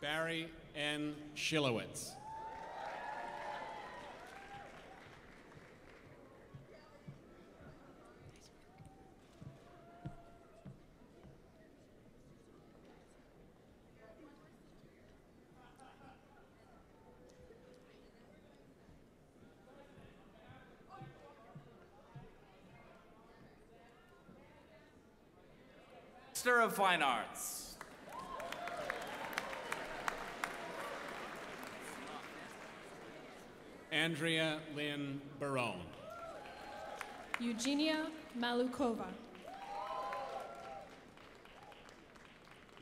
Speaker 14: Barry N. Shilowitz.
Speaker 13: Master of Fine Arts.
Speaker 14: Andrea Lynn Barone.
Speaker 15: Eugenia Malukova.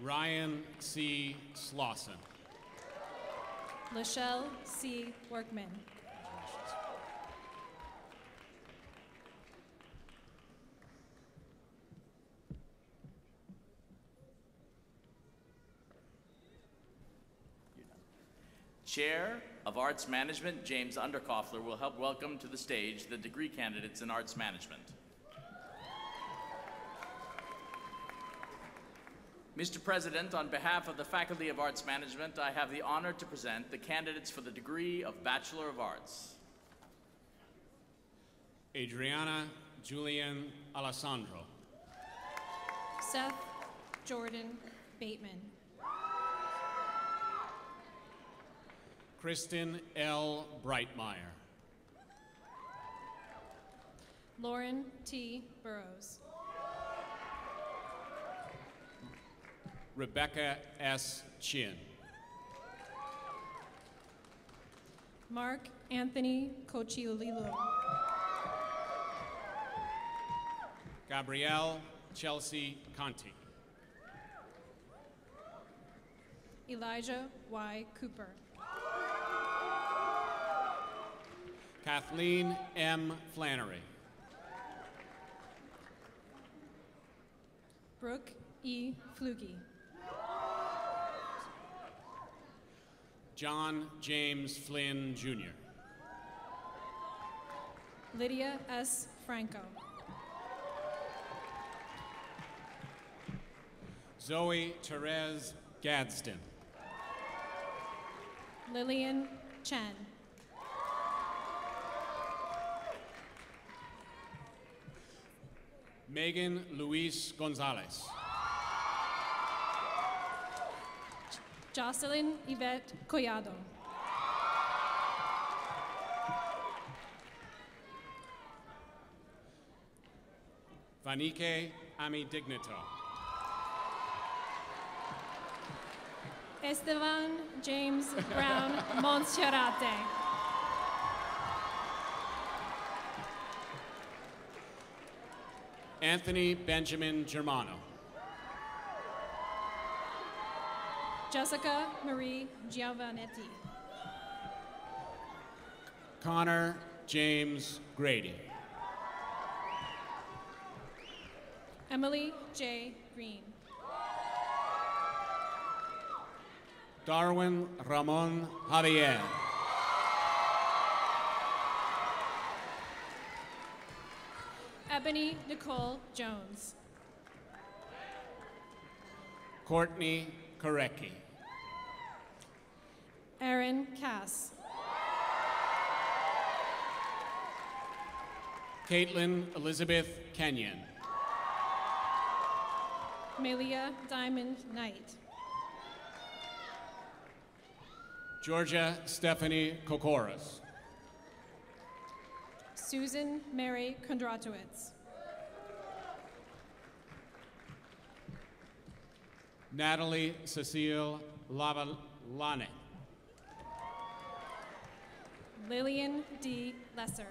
Speaker 14: Ryan C. Slauson.
Speaker 15: Lachelle C. Workman.
Speaker 13: Chair of Arts Management, James Undercofler, will help welcome to the stage the degree candidates in Arts Management. Mr. President, on behalf of the Faculty of Arts Management, I have the honor to present the candidates for the degree of Bachelor of Arts.
Speaker 14: Adriana Julian Alessandro.
Speaker 15: Seth Jordan Bateman.
Speaker 14: Kristen L. Brightmeyer.
Speaker 15: Lauren T. Burrows.
Speaker 14: Rebecca S. Chin.
Speaker 15: Mark Anthony Cochiolilo.
Speaker 14: Gabrielle Chelsea Conti.
Speaker 15: Elijah Y. Cooper.
Speaker 14: Kathleen M. Flannery.
Speaker 15: Brooke E. Flugie.
Speaker 14: John James Flynn, Jr.
Speaker 15: Lydia S. Franco.
Speaker 14: Zoe Therese Gadsden.
Speaker 15: Lillian Chen.
Speaker 14: Megan Luis Gonzalez.
Speaker 15: Jocelyn Yvette Collado.
Speaker 14: Vanike Amidignito.
Speaker 15: Esteban James Brown Monserrate.
Speaker 14: Anthony Benjamin Germano.
Speaker 15: Jessica Marie Giovanetti.
Speaker 14: Connor James Grady.
Speaker 15: Emily J. Green.
Speaker 14: Darwin Ramon Javier.
Speaker 15: Ebony Nicole Jones.
Speaker 14: Courtney Korecki.
Speaker 15: Aaron Cass.
Speaker 14: Caitlin Elizabeth Kenyon.
Speaker 15: Melia Diamond Knight.
Speaker 14: Georgia Stephanie Kokoris.
Speaker 15: Susan Mary Kondratowicz.
Speaker 14: Natalie Cecile Lavalane.
Speaker 15: Lillian D. Lesser.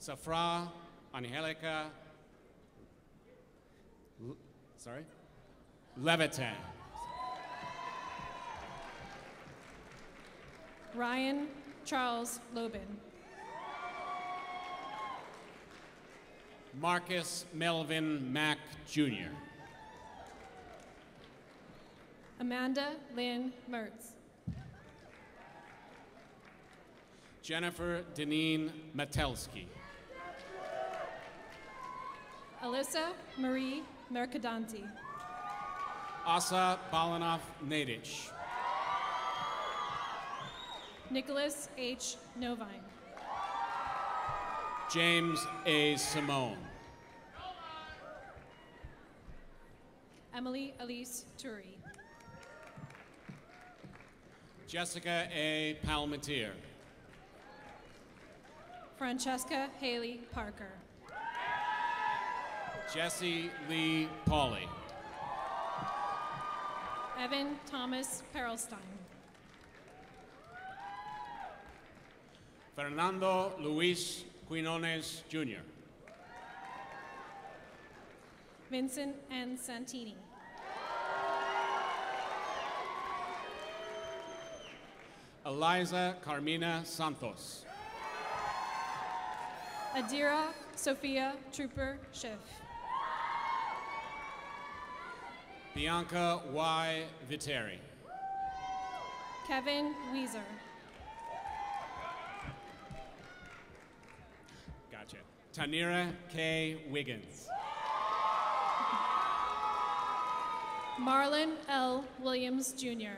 Speaker 14: Safra Angelica. Sorry? Levitan.
Speaker 15: Ryan Charles Lobin.
Speaker 14: Marcus Melvin Mack Jr.
Speaker 15: Amanda Lynn Mertz.
Speaker 14: Jennifer Deneen Matelski.
Speaker 15: Alyssa Marie Mercadanti.
Speaker 14: Asa Balanov Nadich.
Speaker 15: Nicholas H. Novine.
Speaker 14: James A. Simone.
Speaker 15: Emily Elise Turi.
Speaker 14: Jessica A. Palmetier.
Speaker 15: Francesca Haley Parker.
Speaker 14: Jesse Lee Pauley.
Speaker 15: Evan Thomas Perelstein.
Speaker 14: Fernando Luis Quinones Jr.
Speaker 15: Vincent N. Santini.
Speaker 14: Eliza Carmina Santos.
Speaker 15: Adira Sophia Trooper Schiff.
Speaker 14: Bianca Y. Viteri.
Speaker 15: Kevin Weezer.
Speaker 14: Tanira K. Wiggins.
Speaker 15: Marlon L. Williams Jr.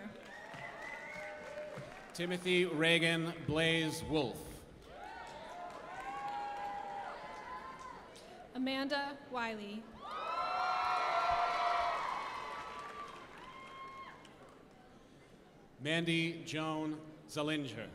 Speaker 14: Timothy Reagan Blaze Wolf.
Speaker 15: Amanda Wiley.
Speaker 14: Mandy Joan Zelinger.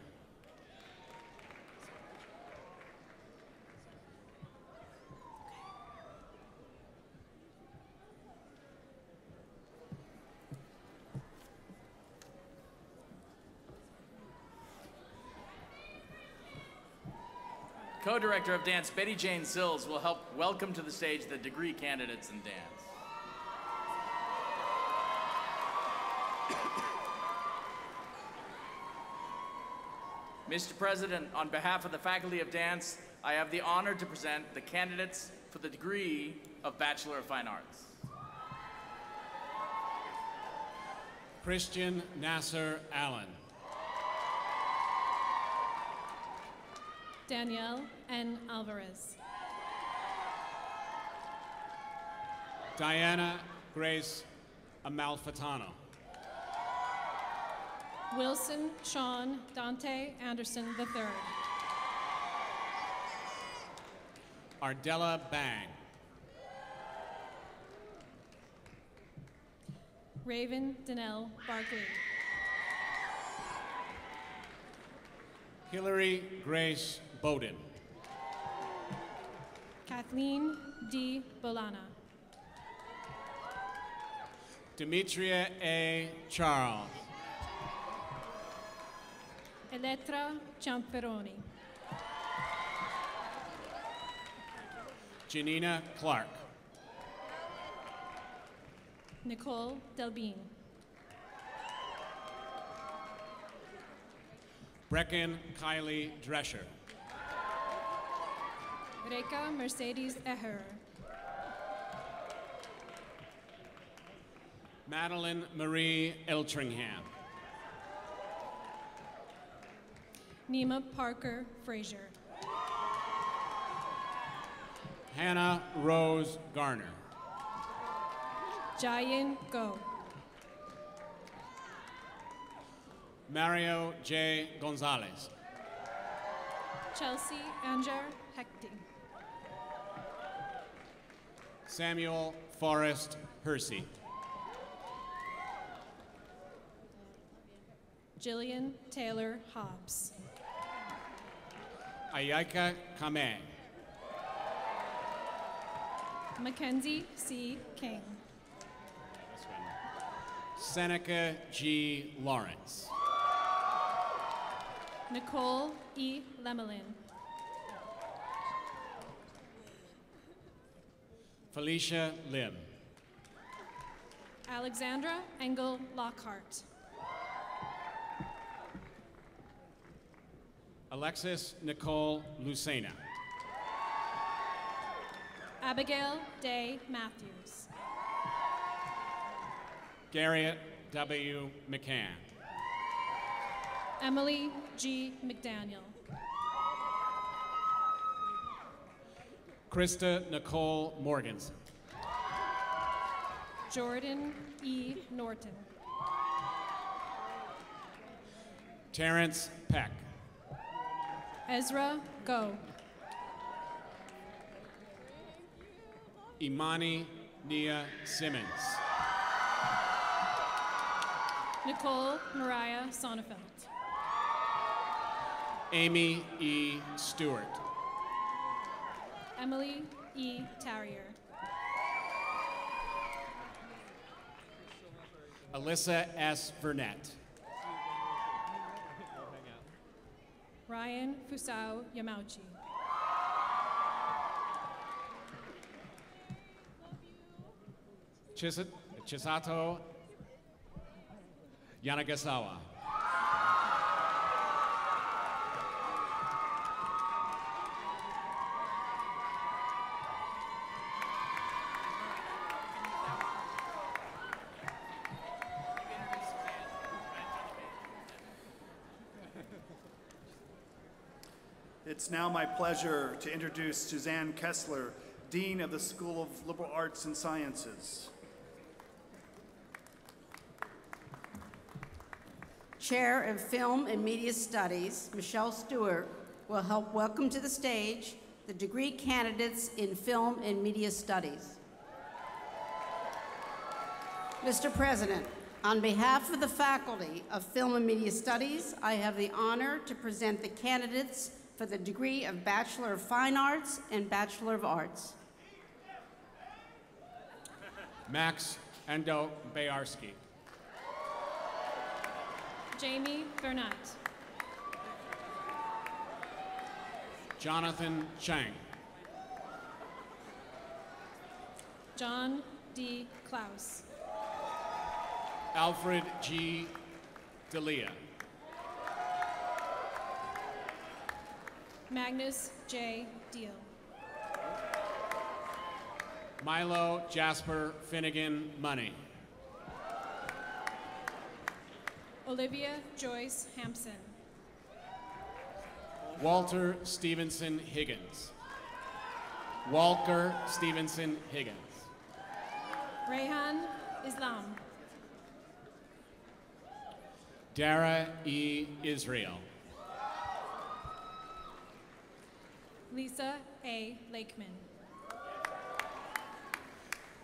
Speaker 13: Co-director of dance Bettijane Sills will help welcome to the stage the degree candidates in dance. Mr. President, on behalf of the Faculty of Dance, I have the honor to present the candidates for the degree of Bachelor of Fine Arts.
Speaker 14: Christian Nasser Allen.
Speaker 15: Danielle N. Alvarez.
Speaker 14: Diana Grace Amalfitano.
Speaker 15: Wilson Sean Dante Anderson III.
Speaker 14: Ardella Bang.
Speaker 15: Raven Danelle Barkley.
Speaker 14: Hillary Grace Bowden.
Speaker 15: Kathleen D. Bolana.
Speaker 14: Demetria A. Charles.
Speaker 15: Elettra Ciamperoni.
Speaker 14: Janina Clark.
Speaker 15: Nicole Delbin.
Speaker 14: Brecken Kylie Drescher.
Speaker 15: Reka Mercedes Eher.
Speaker 14: Madeline Marie Eltringham.
Speaker 15: Nima Parker Frazier.
Speaker 14: Hannah Rose Garner.
Speaker 15: Jayan Go.
Speaker 14: Mario J. Gonzalez.
Speaker 15: Chelsea Anger Hecting.
Speaker 14: Samuel Forrest Hersey.
Speaker 15: Jillian Taylor Hobbs.
Speaker 14: Ayaka Kame.
Speaker 15: Mackenzie C. King.
Speaker 14: Seneca G. Lawrence.
Speaker 15: Nicole E. Lemelin.
Speaker 14: Felicia Lim.
Speaker 15: Alexandra Engel Lockhart.
Speaker 14: Alexis Nicole Lucena.
Speaker 15: Abigail Day Matthews.
Speaker 14: Garriott W. McCann.
Speaker 15: Emily G. McDaniel.
Speaker 14: Krista Nicole Morganson.
Speaker 15: Jordan E. Norton.
Speaker 14: Terrence Peck.
Speaker 15: Ezra Go.
Speaker 14: Imani Nia Simmons.
Speaker 15: Nicole Mariah Sonnefeld.
Speaker 14: Amy E. Stewart.
Speaker 15: Emily E. Tarrier.
Speaker 14: Alyssa S. Burnett.
Speaker 15: Ryan Fusao Yamauchi.
Speaker 14: Chis- Chisato Yanagasawa.
Speaker 12: Now my pleasure to introduce Suzanne Kessler, Dean of the School of Liberal Arts and Sciences.
Speaker 16: Chair of Film and Media Studies, Michelle Stewart, will help welcome to the stage the degree candidates in Film and Media Studies. Mr. President, on behalf of the faculty of Film and Media Studies, I have the honor to present the candidates for the degree of Bachelor of Fine Arts and Bachelor of Arts.
Speaker 14: Max Endo Bayarski.
Speaker 15: Jamie Burnett.
Speaker 14: Jonathan Chang.
Speaker 15: John D. Klaus.
Speaker 14: Alfred G. Delia.
Speaker 15: Magnus J. Deal.
Speaker 14: Milo Jasper Finnegan Money.
Speaker 15: Olivia Joyce Hampson.
Speaker 14: Walter Stevenson Higgins. Walker Stevenson Higgins.
Speaker 15: Rehan Islam.
Speaker 14: Dara E. Israel.
Speaker 15: Lisa A. Lakeman.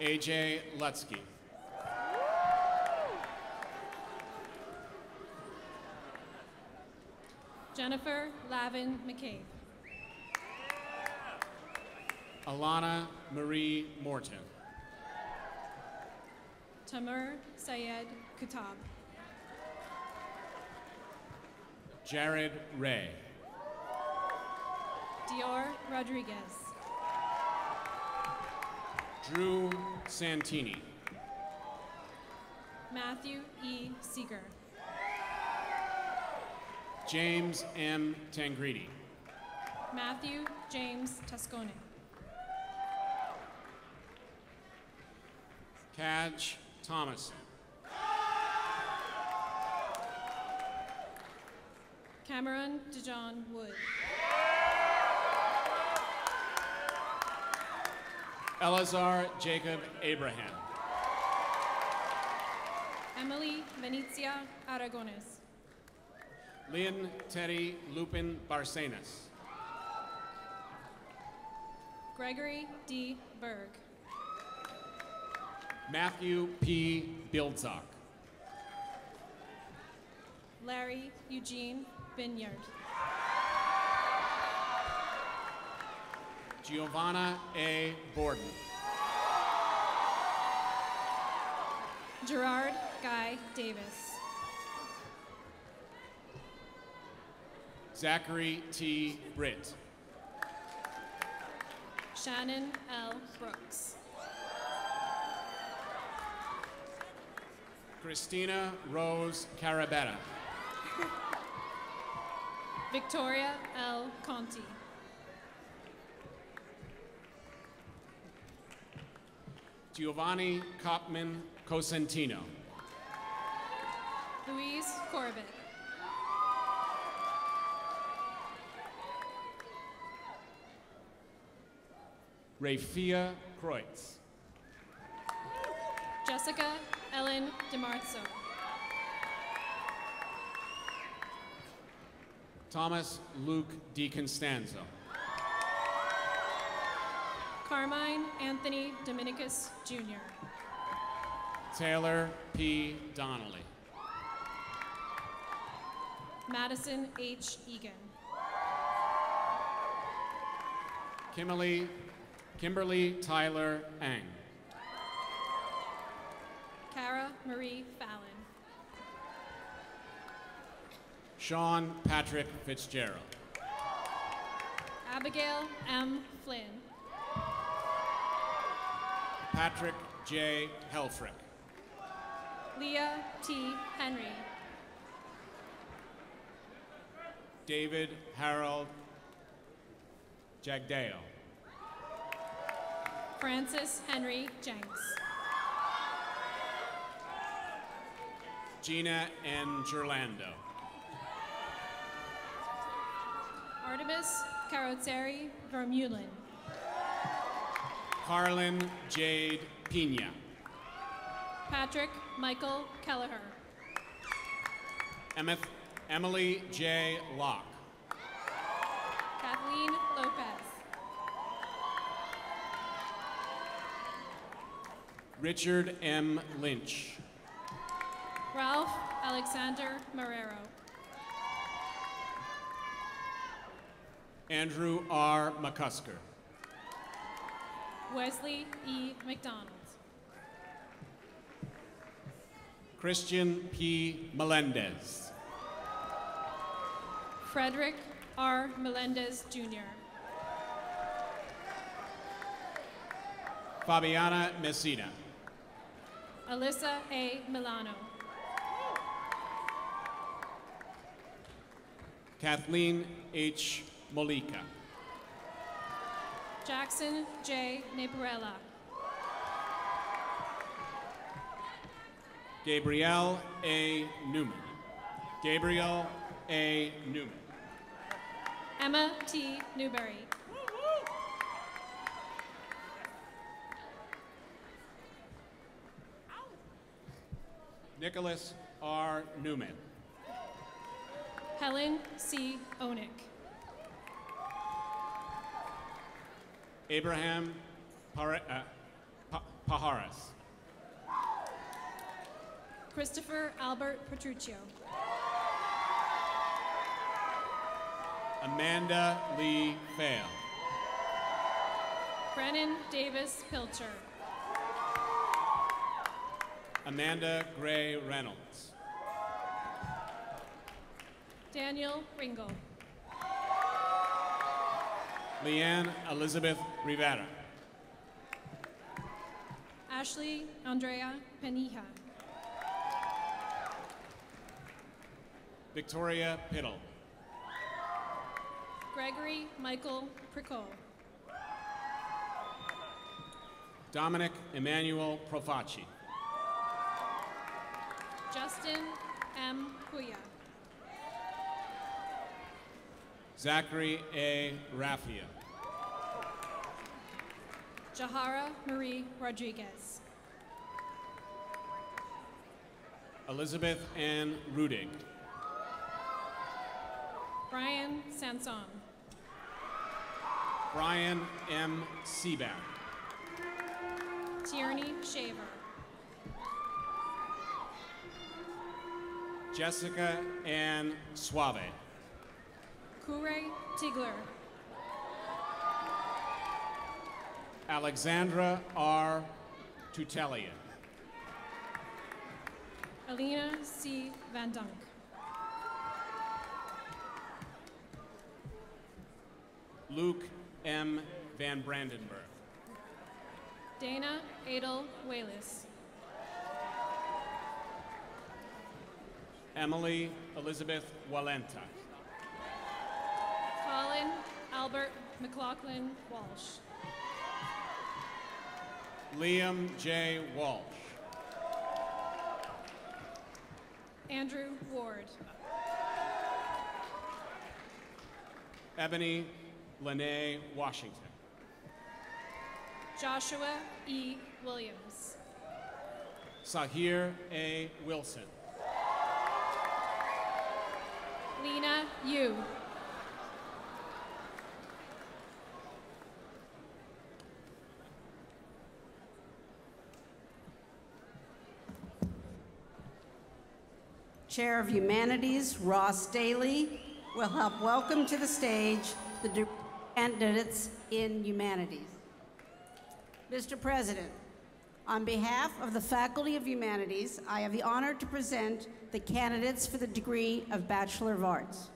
Speaker 14: AJ Lutsky.
Speaker 15: Jennifer Lavin McCabe.
Speaker 14: Alana Marie Morton.
Speaker 15: Tamur Sayed Kutab.
Speaker 14: Jared Ray.
Speaker 15: Dior Rodriguez.
Speaker 14: Drew Santini.
Speaker 15: Matthew E. Seeger.
Speaker 14: James M. Tangredi.
Speaker 15: Matthew James Tascone.
Speaker 14: Kaj Thomas.
Speaker 15: Cameron DeJohn Wood.
Speaker 14: Elazar Jacob Abraham.
Speaker 15: Emily Venezia Aragones.
Speaker 14: Lynn Teddy Lupin Barcenas.
Speaker 15: Gregory D. Berg.
Speaker 14: Matthew P. Bildzok.
Speaker 15: Larry Eugene Binyard.
Speaker 14: Giovanna A. Borden.
Speaker 15: Gerard Guy Davis.
Speaker 14: Zachary T. Britt.
Speaker 15: Shannon L. Brooks.
Speaker 14: Christina Rose Carabetta.
Speaker 15: Victoria L. Conti.
Speaker 14: Giovanni Kopman Cosentino.
Speaker 15: Louise Corbett.
Speaker 14: Rafia Kreutz.
Speaker 15: Jessica Ellen DeMarzo.
Speaker 14: Thomas Luke DiConstanzo.
Speaker 15: Carmine Anthony Dominicus Jr.
Speaker 14: Taylor P. Donnelly.
Speaker 15: Madison H. Egan.
Speaker 14: Kimberly, Kimberly Tyler Ang.
Speaker 15: Cara Marie Fallon.
Speaker 14: Sean Patrick Fitzgerald.
Speaker 15: Abigail M. Flynn.
Speaker 14: Patrick J. Helfrich.
Speaker 15: Leah T. Henry.
Speaker 14: David Harold Jagdale.
Speaker 15: Francis Henry Jenks.
Speaker 14: Gina N. Gerlando.
Speaker 15: Artemis Carotseri Vermeulen.
Speaker 14: Carlin Jade Pina.
Speaker 15: Patrick Michael Kelleher.
Speaker 14: Emeth, Emily J. Locke.
Speaker 15: Kathleen Lopez.
Speaker 14: Richard M. Lynch.
Speaker 15: Ralph Alexander Marrero.
Speaker 14: Andrew R. McCusker.
Speaker 15: Wesley E. McDonald.
Speaker 14: Christian P. Melendez.
Speaker 15: Frederick R. Melendez Jr.
Speaker 14: Fabiana Messina.
Speaker 15: Alyssa A. Milano.
Speaker 14: Kathleen H. Molika.
Speaker 15: Jackson J. Naparella.
Speaker 14: Gabrielle A. Newman. Gabriel A. Newman.
Speaker 15: Emma T. Newberry.
Speaker 14: Nicholas R. Newman.
Speaker 15: Helen C. Onick.
Speaker 14: Abraham Pare- uh, Pa- Pajaras.
Speaker 15: Christopher Albert Petruccio.
Speaker 14: Amanda Lee Fail.
Speaker 15: Brennan Davis Pilcher.
Speaker 14: Amanda Gray Reynolds.
Speaker 15: Daniel Ringo.
Speaker 14: Leanne Elizabeth Rivera.
Speaker 15: Ashley Andrea Penija.
Speaker 14: Victoria Piddle.
Speaker 15: Gregory Michael Pricot.
Speaker 14: Dominic Emmanuel Profaci.
Speaker 15: Justin M. Puya.
Speaker 14: Zachary A. Raffia.
Speaker 15: Jahara Marie Rodriguez.
Speaker 14: Elizabeth Ann Rudig.
Speaker 15: Brian Sanson.
Speaker 14: Brian M. Seaback.
Speaker 15: Tierney Shaver.
Speaker 14: Jessica Ann Suave.
Speaker 15: Kure Tigler.
Speaker 14: Alexandra R. Tutelian.
Speaker 15: Alina C. Van Dunk.
Speaker 14: Luke M. Van Brandenburg.
Speaker 15: Dana Adel Walis.
Speaker 14: Emily Elizabeth Walenta.
Speaker 15: Albert McLaughlin Walsh.
Speaker 14: Liam J. Walsh.
Speaker 15: Andrew Ward.
Speaker 14: Ebony Lene Washington.
Speaker 15: Joshua E. Williams.
Speaker 14: Sahir A. Wilson.
Speaker 15: Lena Yu.
Speaker 16: Chair of Humanities, Ross Daly, will help welcome to the stage the candidates in Humanities. Mr. President, on behalf of the Faculty of Humanities, I have the honor to present the candidates for the degree of Bachelor of Arts.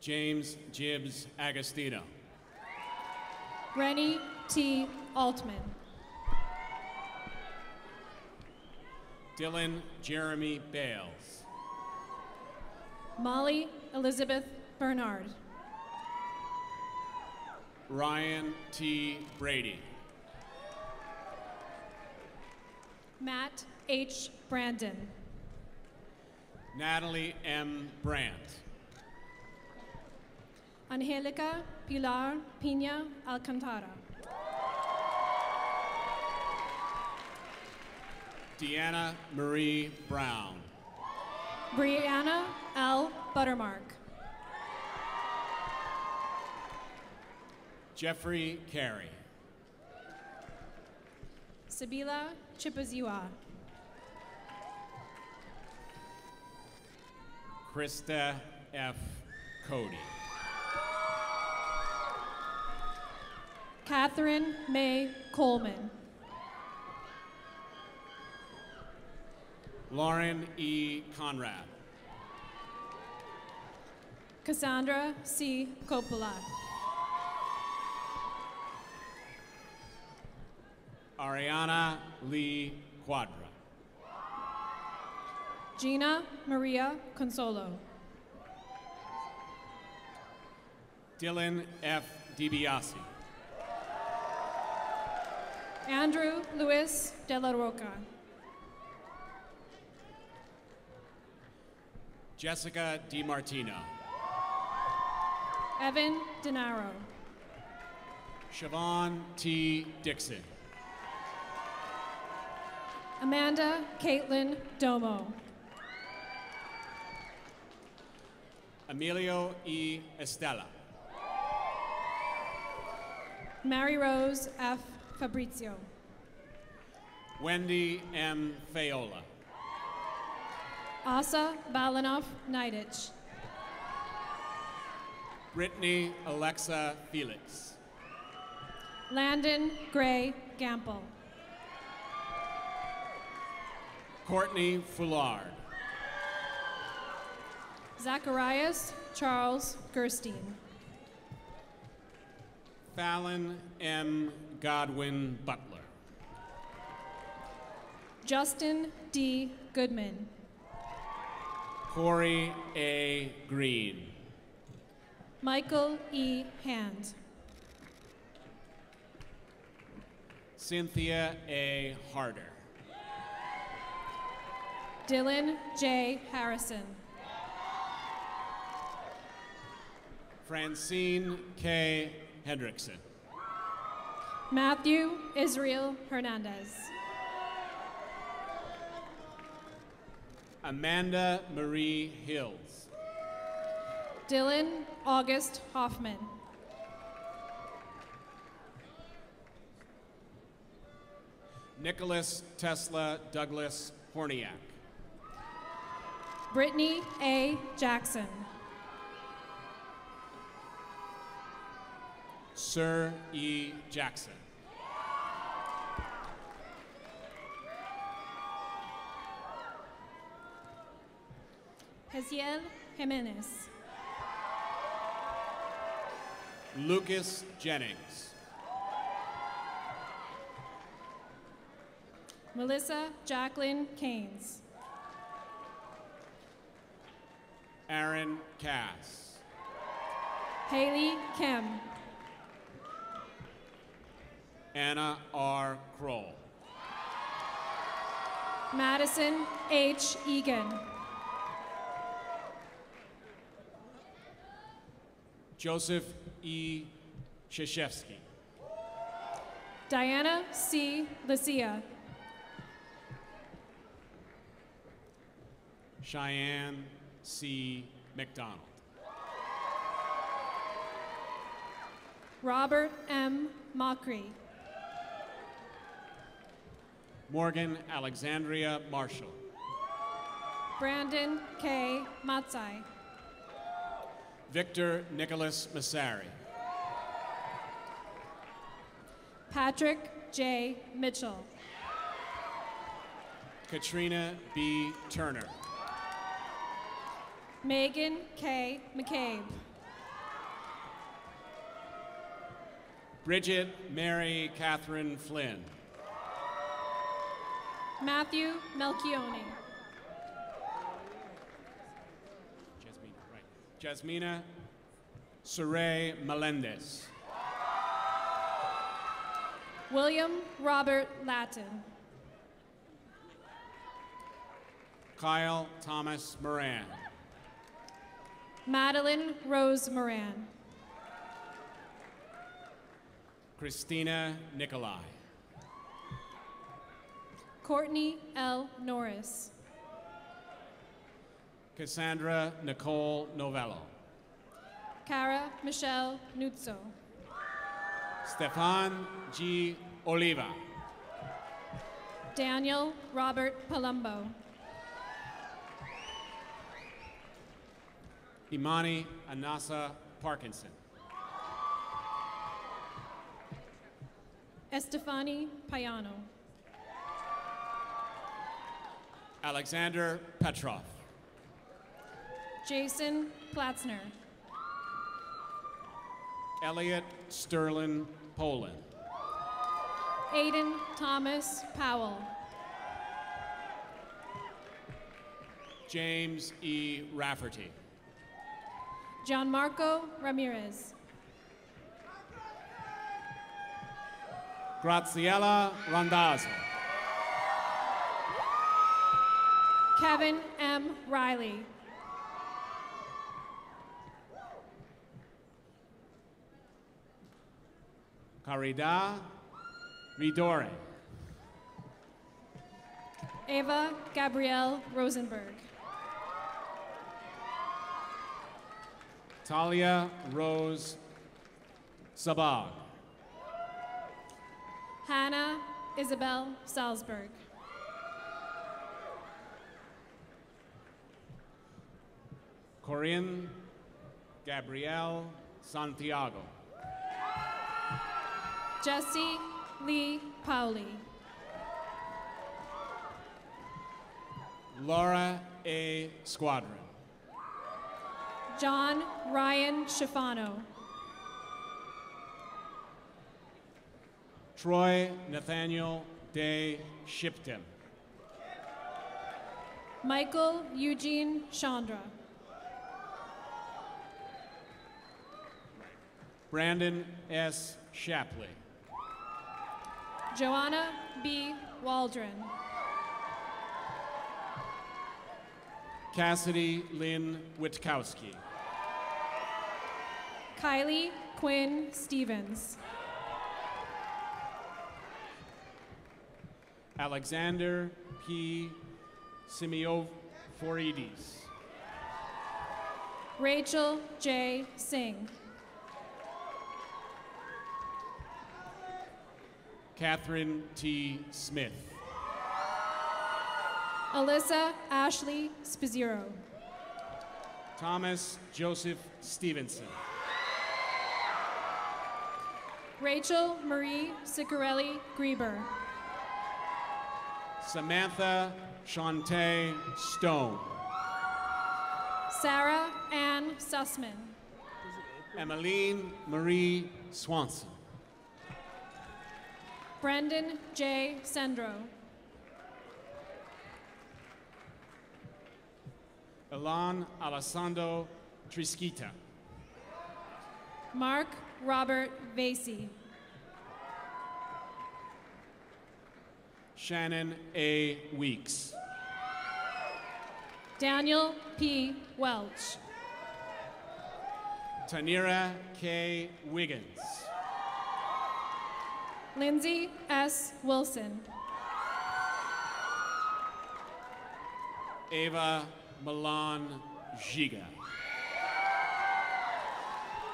Speaker 14: James Gibbs Agostino.
Speaker 15: Rennie T. Altman.
Speaker 14: Dylan Jeremy Bales.
Speaker 15: Molly Elizabeth Bernard.
Speaker 14: Ryan T. Brady.
Speaker 15: Matt H. Brandon.
Speaker 14: Natalie M. Brandt.
Speaker 15: Angelica Pilar Piña Alcantara.
Speaker 14: Deanna Marie Brown.
Speaker 15: Brianna L. Buttermark.
Speaker 14: Jeffrey Carey.
Speaker 15: Sabila Chipaziwa.
Speaker 14: Krista F. Cody.
Speaker 15: Catherine May Coleman.
Speaker 14: Lauren E. Conrad.
Speaker 15: Cassandra C. Coppola.
Speaker 14: Ariana Lee Quadra.
Speaker 15: Gina Maria Consolo.
Speaker 14: Dylan F. DiBiase.
Speaker 15: Andrew Luis De La Roca.
Speaker 14: Jessica DiMartino.
Speaker 15: Evan Denaro.
Speaker 14: Siobhan T. Dixon.
Speaker 15: Amanda Caitlin Domo.
Speaker 14: Emilio E. Estella.
Speaker 15: Mary Rose F. Fabrizio.
Speaker 14: Wendy M. Fayola.
Speaker 15: Asa Balanov Nidich.
Speaker 14: Brittany Alexa Felix.
Speaker 15: Landon Gray Gamble.
Speaker 14: Courtney Foulard.
Speaker 15: Zacharias Charles Gerstein.
Speaker 14: Fallon M. Godwin Butler.
Speaker 15: Justin D. Goodman.
Speaker 14: Corey A. Green.
Speaker 15: Michael E. Hand.
Speaker 14: Cynthia A. Harder.
Speaker 15: Dylan J. Harrison.
Speaker 14: Francine K. Hendrickson.
Speaker 15: Matthew Israel Hernandez.
Speaker 14: Amanda Marie Hills.
Speaker 15: Dylan August Hoffman.
Speaker 14: Nicholas Tesla Douglas Horniak.
Speaker 15: Brittany A. Jackson.
Speaker 14: Sir E. Jackson.
Speaker 15: Hesiel Jimenez.
Speaker 14: Lucas Jennings.
Speaker 15: Melissa Jacqueline Keynes.
Speaker 14: Aaron Cass.
Speaker 15: Haley Kim.
Speaker 14: Anna R. Kroll.
Speaker 15: Madison H. Egan.
Speaker 14: Joseph E. Shashevsky.
Speaker 15: Diana C. Lucia.
Speaker 14: Cheyenne C. McDonald.
Speaker 15: Robert M. Mockery.
Speaker 14: Morgan Alexandria Marshall.
Speaker 15: Brandon K. Matsai.
Speaker 14: Victor Nicholas Massari.
Speaker 15: Patrick J. Mitchell.
Speaker 14: Katrina B. Turner.
Speaker 15: Megan K. McCabe.
Speaker 14: Bridget Mary Catherine Flynn.
Speaker 15: Matthew Melchione.
Speaker 14: Jasmina, right. Jasmina Saray Melendez.
Speaker 15: William Robert Latin.
Speaker 14: Kyle Thomas Moran.
Speaker 15: Madeline Rose Moran.
Speaker 14: Christina Nikolai.
Speaker 15: Courtney L. Norris.
Speaker 14: Cassandra Nicole Novello.
Speaker 15: Cara Michelle Nuzzo.
Speaker 14: Stefan G. Oliva.
Speaker 15: Daniel Robert Palumbo.
Speaker 14: Imani Anasa Parkinson.
Speaker 15: Estefani Payano.
Speaker 14: Alexander Petrov.
Speaker 15: Jason Platzner.
Speaker 14: Elliot Sterling Poland.
Speaker 15: Aiden Thomas Powell.
Speaker 14: James E. Rafferty.
Speaker 15: Gianmarco Ramirez.
Speaker 14: Graziella Randazzo.
Speaker 15: Kevin M. Riley.
Speaker 14: Carida Ridore.
Speaker 15: Ava Gabrielle Rosenberg.
Speaker 14: Talia Rose Sabag.
Speaker 15: Hannah Isabel Salzberg.
Speaker 14: Corinne Gabrielle Santiago.
Speaker 15: Jesse Lee Pauli.
Speaker 14: Laura A. Squadron.
Speaker 15: John Ryan Schifano.
Speaker 14: Troy Nathaniel Day Shipton.
Speaker 15: Michael Eugene Chandra.
Speaker 14: Brandon S. Shapley.
Speaker 15: Joanna B. Waldron.
Speaker 14: Cassidy Lynn Witkowski.
Speaker 15: Kylie Quinn Stevens.
Speaker 14: Alexander P. Simeoforidis.
Speaker 15: Rachel J. Singh.
Speaker 14: Catherine T. Smith.
Speaker 15: Alyssa Ashley Spizero.
Speaker 14: Thomas Joseph Stevenson.
Speaker 15: Rachel Marie Sicarelli Grieber.
Speaker 14: Samantha Shantae Stone.
Speaker 15: Sarah Ann Sussman.
Speaker 14: Emmeline Marie Swanson.
Speaker 15: Brendan J. Sendro.
Speaker 14: Elan Alessandro Trisquita.
Speaker 15: Mark Robert Vasey.
Speaker 14: Shannon A. Weeks.
Speaker 15: Daniel P. Welch.
Speaker 14: Tanira K. Wiggins.
Speaker 15: Lindsay S. Wilson.
Speaker 14: Ava Milan Giga.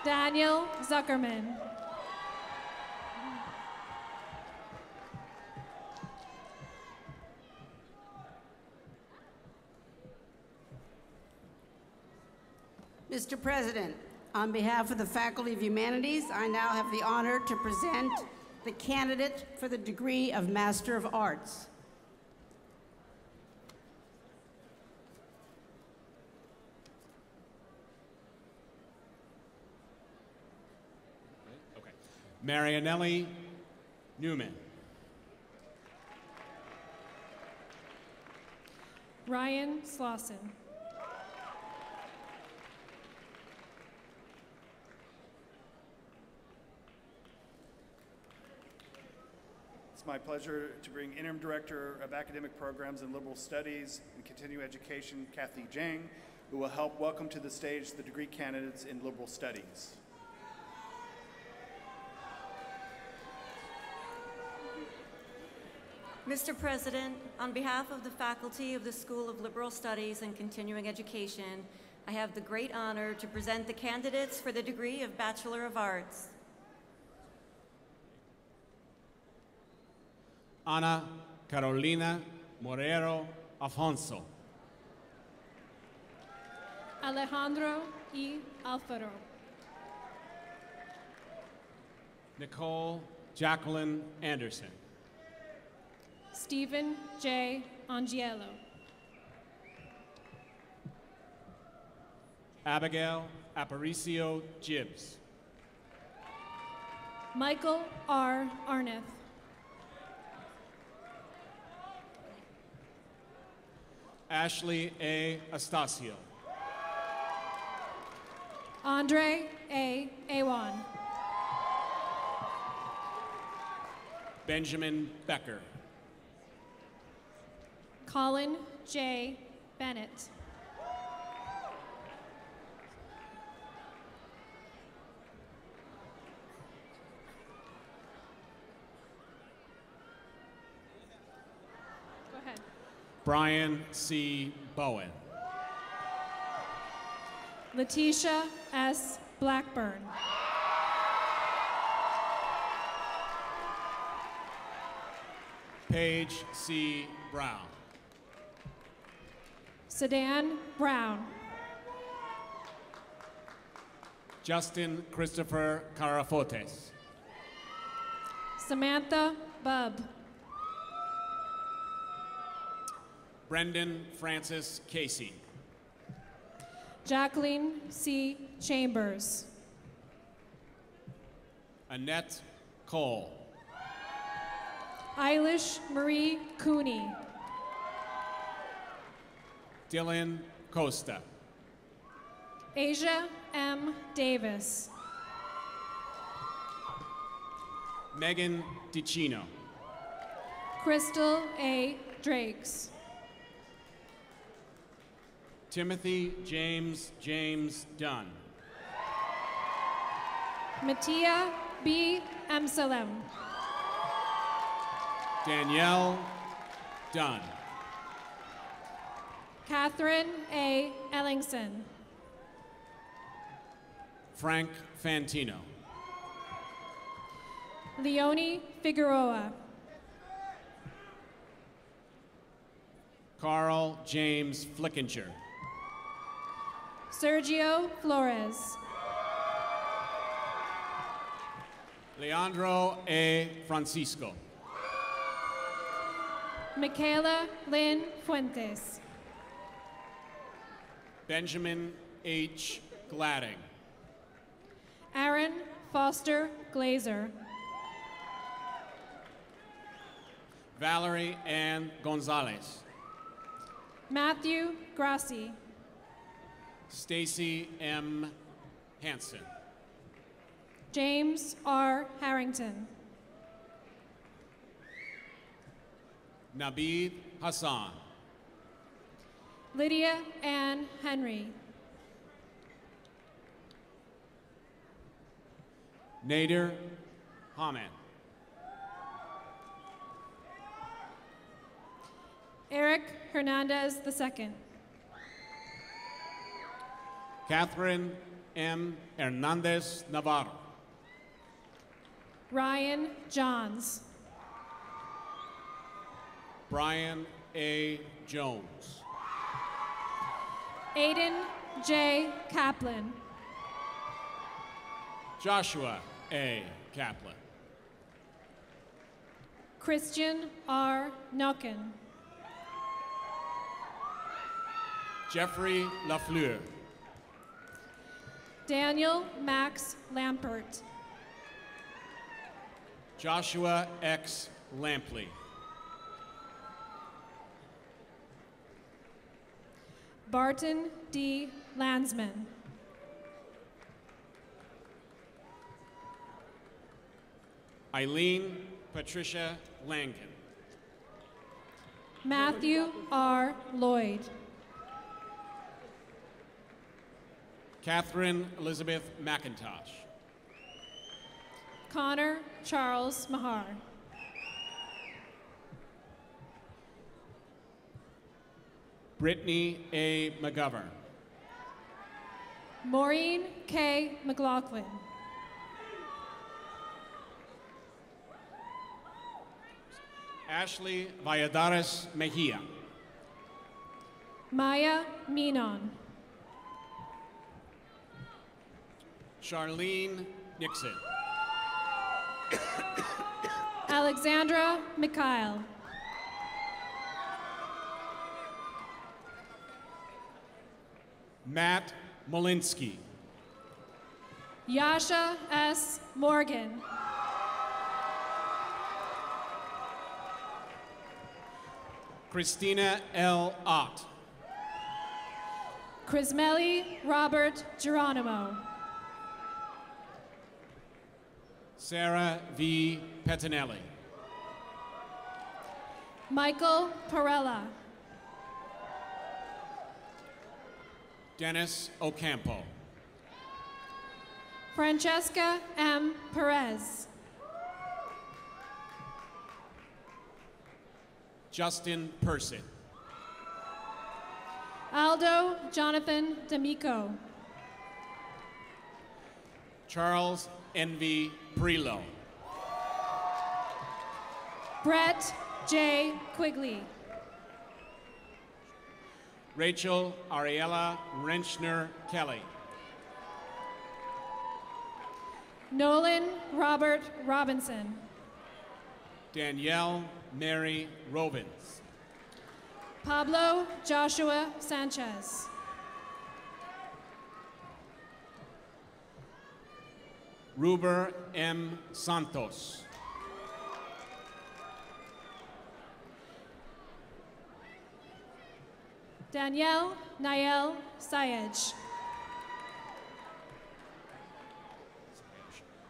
Speaker 15: Daniel Zuckerman.
Speaker 16: Mr. President, on behalf of the Faculty of Humanities, I now have the honor to present the candidate for the degree of Master of Arts.
Speaker 14: Okay. Marianelli Newman.
Speaker 15: Ryan Slauson.
Speaker 12: It's my pleasure to bring Interim Director of Academic Programs and Liberal Studies and Continuing Education, Kathy Jang, who will help welcome to the stage the degree candidates in Liberal Studies.
Speaker 17: Mr. President, on behalf of the faculty of the School of Liberal Studies and Continuing Education, I have the great honor to present the candidates for the degree of Bachelor of Arts.
Speaker 14: Ana Carolina Morero Afonso.
Speaker 15: Alejandro E. Alfaro.
Speaker 14: Nicole Jacqueline Anderson.
Speaker 15: Stephen J. Angiello.
Speaker 14: Abigail Aparicio Gibbs.
Speaker 15: Michael R. Arneth.
Speaker 14: Ashley A. Astacio.
Speaker 15: Andre A. Awan.
Speaker 14: Benjamin Becker.
Speaker 15: Colin J. Bennett. Go ahead.
Speaker 14: Brian C. Bowen.
Speaker 15: Letitia S. Blackburn.
Speaker 14: Paige C. Brown.
Speaker 15: Sedan Brown.
Speaker 14: Justin Christopher Carafotes.
Speaker 15: Samantha Bubb.
Speaker 14: Brendan Francis Casey.
Speaker 15: Jacqueline C. Chambers.
Speaker 14: Annette Cole.
Speaker 15: Eilish Marie Cooney.
Speaker 14: Dylan Costa.
Speaker 15: Asia M. Davis.
Speaker 14: Megan DiCino.
Speaker 15: Crystal A. Drakes.
Speaker 14: Timothy James James Dunn.
Speaker 15: Mattia B. Amsalem.
Speaker 14: Danielle Dunn.
Speaker 15: Catherine A. Ellingson.
Speaker 14: Frank Fantino.
Speaker 15: Leonie Figueroa.
Speaker 14: Carl James Flickinger.
Speaker 15: Sergio Flores.
Speaker 14: Leandro A. Francisco.
Speaker 15: Michaela Lynn Fuentes.
Speaker 14: Benjamin H. Gladding.
Speaker 15: Aaron Foster Glazer.
Speaker 14: Valerie Ann Gonzalez.
Speaker 15: Matthew Grassi.
Speaker 14: Stacy M. Hanson.
Speaker 15: James R. Harrington.
Speaker 14: Nabid Hassan.
Speaker 15: Lydia Ann Henry.
Speaker 14: Nader Haman.
Speaker 15: Eric Hernandez II.
Speaker 14: Catherine M. Hernandez Navarro.
Speaker 15: Ryan Johns.
Speaker 14: Brian A. Jones.
Speaker 15: Aiden J. Kaplan.
Speaker 14: Joshua A. Kaplan.
Speaker 15: Christian R. Nucken.
Speaker 14: Jeffrey Lafleur.
Speaker 15: Daniel Max Lampert.
Speaker 14: Joshua X. Lampley.
Speaker 15: Barton D. Landsman.
Speaker 14: Eileen Patricia Langen.
Speaker 15: Matthew R. Lloyd.
Speaker 14: Catherine Elizabeth McIntosh.
Speaker 15: Connor Charles Mahar.
Speaker 14: Brittany A. McGovern.
Speaker 15: Maureen K. McLaughlin.
Speaker 14: Ashley Valladares Mejia.
Speaker 15: Maya Minon.
Speaker 14: Charlene Nixon.
Speaker 15: Alexandra Mikhail.
Speaker 14: Matt Molinsky.
Speaker 15: Yasha S. Morgan.
Speaker 14: Christina L. Ott.
Speaker 15: Chrismelli Robert Geronimo.
Speaker 14: Sarah V. Pettinelli.
Speaker 15: Michael Perella.
Speaker 14: Dennis Ocampo.
Speaker 15: Francesca M. Perez.
Speaker 14: Justin Person.
Speaker 15: Aldo Jonathan D'Amico.
Speaker 14: Charles Envy Prelo.
Speaker 15: Brett J. Quigley.
Speaker 14: Rachel Ariella Renchner Kelly.
Speaker 15: Nolan Robert Robinson.
Speaker 14: Danielle Mary Robins.
Speaker 15: Pablo Joshua Sanchez.
Speaker 14: Ruber M. Santos.
Speaker 15: Danielle Nayel Sayej.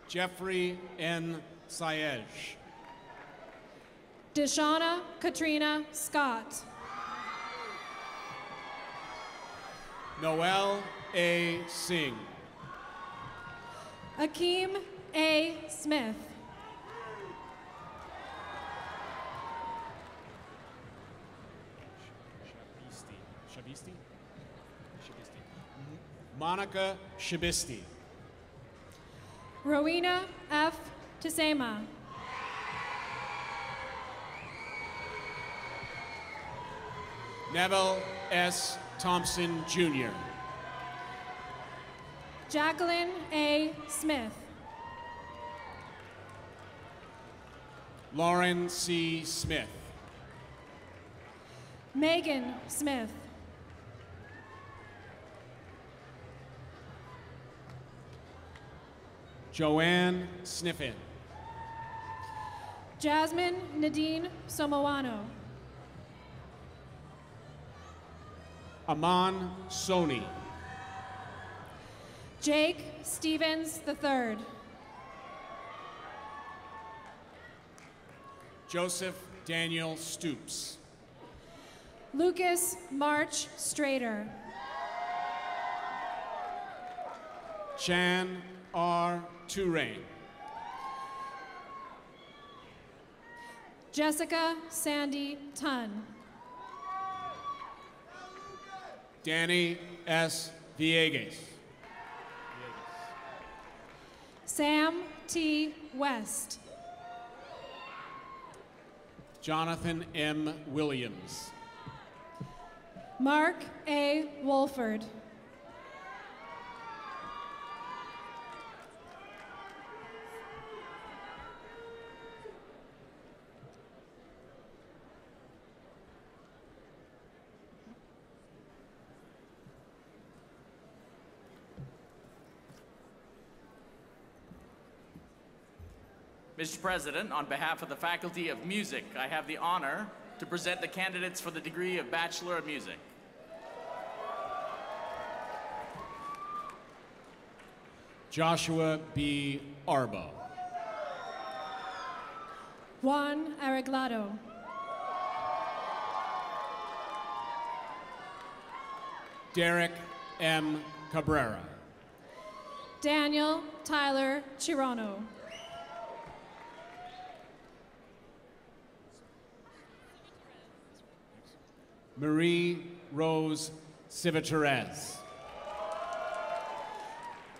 Speaker 14: Jeffrey N. Sayej.
Speaker 15: Deshauna Katrina Scott.
Speaker 14: Noel A. Singh.
Speaker 15: Akeem A. Smith.
Speaker 14: Shabisti? Shabisti. Monica Shabisti.
Speaker 15: Rowena F. Tisema.
Speaker 14: Neville S. Thompson Jr.
Speaker 15: Jacqueline A. Smith.
Speaker 14: Lauren C. Smith.
Speaker 15: Megan Smith.
Speaker 14: Joanne Sniffin.
Speaker 15: Jasmine Nadine Somoano.
Speaker 14: Aman Soni.
Speaker 15: Jake Stevens III.
Speaker 14: Joseph Daniel Stoops.
Speaker 15: Lucas March Strader.
Speaker 14: Chan R. Turain.
Speaker 15: Jessica Sandy Tunn.
Speaker 14: Danny S. Villegas.
Speaker 15: Sam T. West.
Speaker 14: Jonathan M. Williams.
Speaker 15: Mark A. Wolford.
Speaker 13: Mr. President, on behalf of the Faculty of Music, I have the honor to present the candidates for the degree of Bachelor of Music.
Speaker 14: Joshua B. Arbo.
Speaker 15: Juan Arreglado.
Speaker 14: Derek M. Cabrera.
Speaker 15: Daniel Tyler Chirano.
Speaker 14: Marie Rose Civitarez.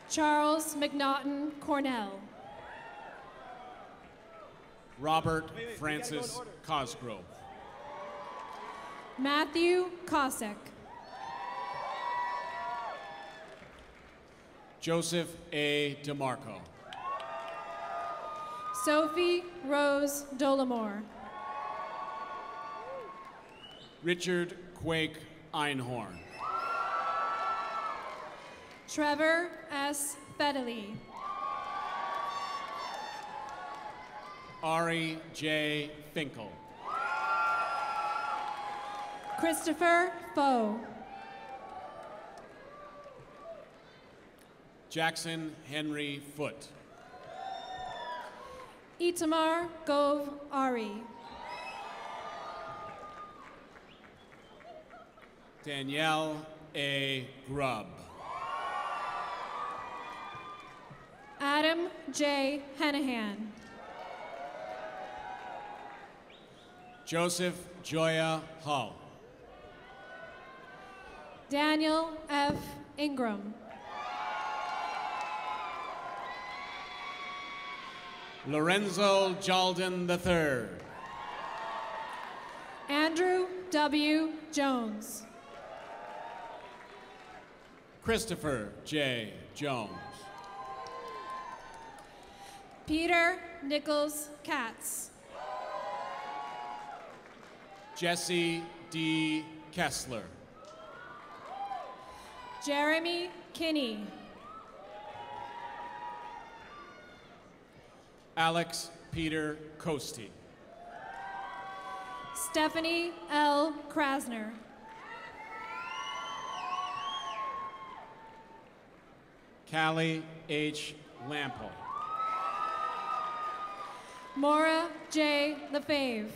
Speaker 15: Charles McNaughton Cornell.
Speaker 14: Robert Francis Cosgrove.
Speaker 15: Matthew Cossack.
Speaker 14: Joseph A. DeMarco.
Speaker 15: Sophie Rose Dolomore.
Speaker 14: Richard Quake Einhorn.
Speaker 15: Trevor S. Fedeli.
Speaker 14: Ari J. Finkel.
Speaker 15: Christopher Foe.
Speaker 14: Jackson Henry Foote.
Speaker 15: Itamar Gove Ari.
Speaker 14: Danielle A. Grubb.
Speaker 15: Adam J. Henahan.
Speaker 14: Joseph Joya Hull.
Speaker 15: Daniel F. Ingram.
Speaker 14: Lorenzo Jalden III.
Speaker 15: Andrew W. Jones.
Speaker 14: Christopher J. Jones.
Speaker 15: Peter Nichols Katz.
Speaker 14: Jesse D. Kessler.
Speaker 15: Jeremy Kinney.
Speaker 14: Alex Peter Costi.
Speaker 15: Stephanie L. Krasner.
Speaker 14: Callie H. Lample.
Speaker 15: Maura J. Lefebvre.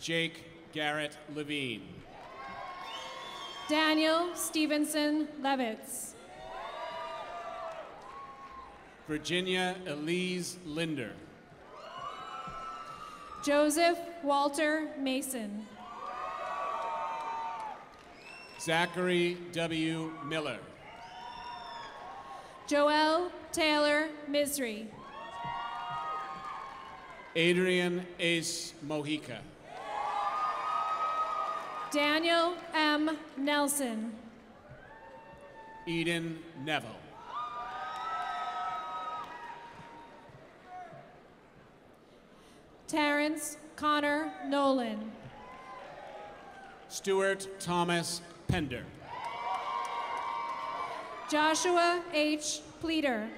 Speaker 14: Jake Garrett Levine.
Speaker 15: Daniel Stevenson Levitz.
Speaker 14: Virginia Elise Linder.
Speaker 15: Joseph Walter Mason.
Speaker 14: Zachary W. Miller.
Speaker 15: Joel Taylor Misri.
Speaker 14: Adrian Ace Mojica.
Speaker 15: Daniel M. Nelson.
Speaker 14: Eden Neville.
Speaker 15: Terrence Connor Nolan.
Speaker 14: Stuart Thomas Pender.
Speaker 15: Joshua H. Pleater.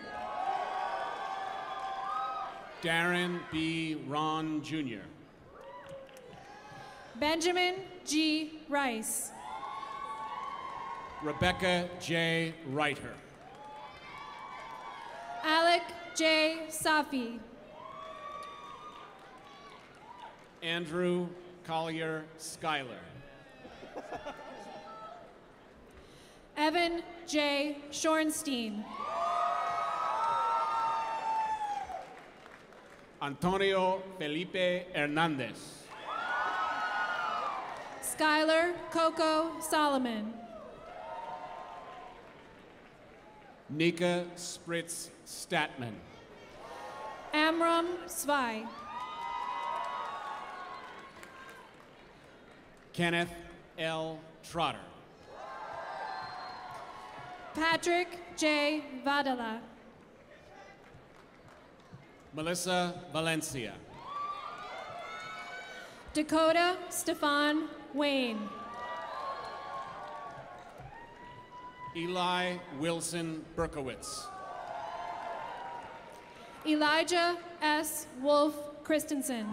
Speaker 14: Darren B. Ron Jr.
Speaker 15: Benjamin G. Rice.
Speaker 14: Rebecca J. Reiter.
Speaker 15: Alec J. Safi.
Speaker 14: Andrew Collier Schuyler.
Speaker 15: Evan J. Shorenstein.
Speaker 14: Antonio Felipe Hernandez.
Speaker 15: Skylar Coco Solomon.
Speaker 14: Nika Spritz Statman.
Speaker 15: Amram Svai.
Speaker 14: Kenneth L. Trotter.
Speaker 15: Patrick J. Vadala.
Speaker 14: Melissa Valencia.
Speaker 15: Dakota Stefan Wayne.
Speaker 14: Eli Wilson Berkowitz.
Speaker 15: Elijah S. Wolf Christensen.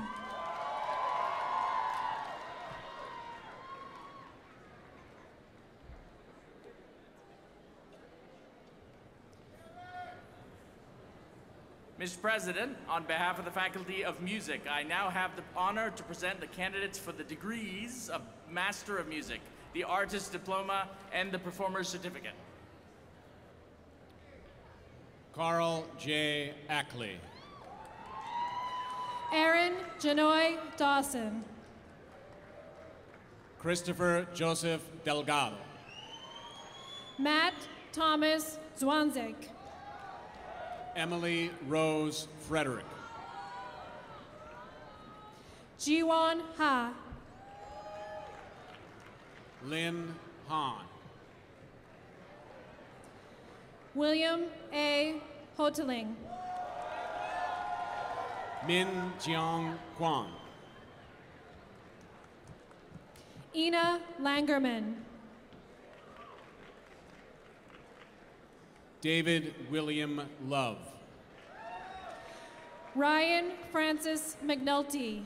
Speaker 13: Mr. President, on behalf of the Faculty of Music, I now have the honor to present the candidates for the degrees of Master of Music, the Artist Diploma, and the Performer's Certificate.
Speaker 14: Carl J. Ackley.
Speaker 15: Aaron Janoy Dawson.
Speaker 14: Christopher Joseph Delgado.
Speaker 15: Matt Thomas Zwanzig.
Speaker 14: Emily Rose Frederick.
Speaker 15: Jiwon Ha.
Speaker 14: Lynn Hahn.
Speaker 15: William A. Hoteling.
Speaker 14: Min Jiang Kwan.
Speaker 15: Ina Langerman.
Speaker 14: David William Love.
Speaker 15: Ryan Francis McNulty.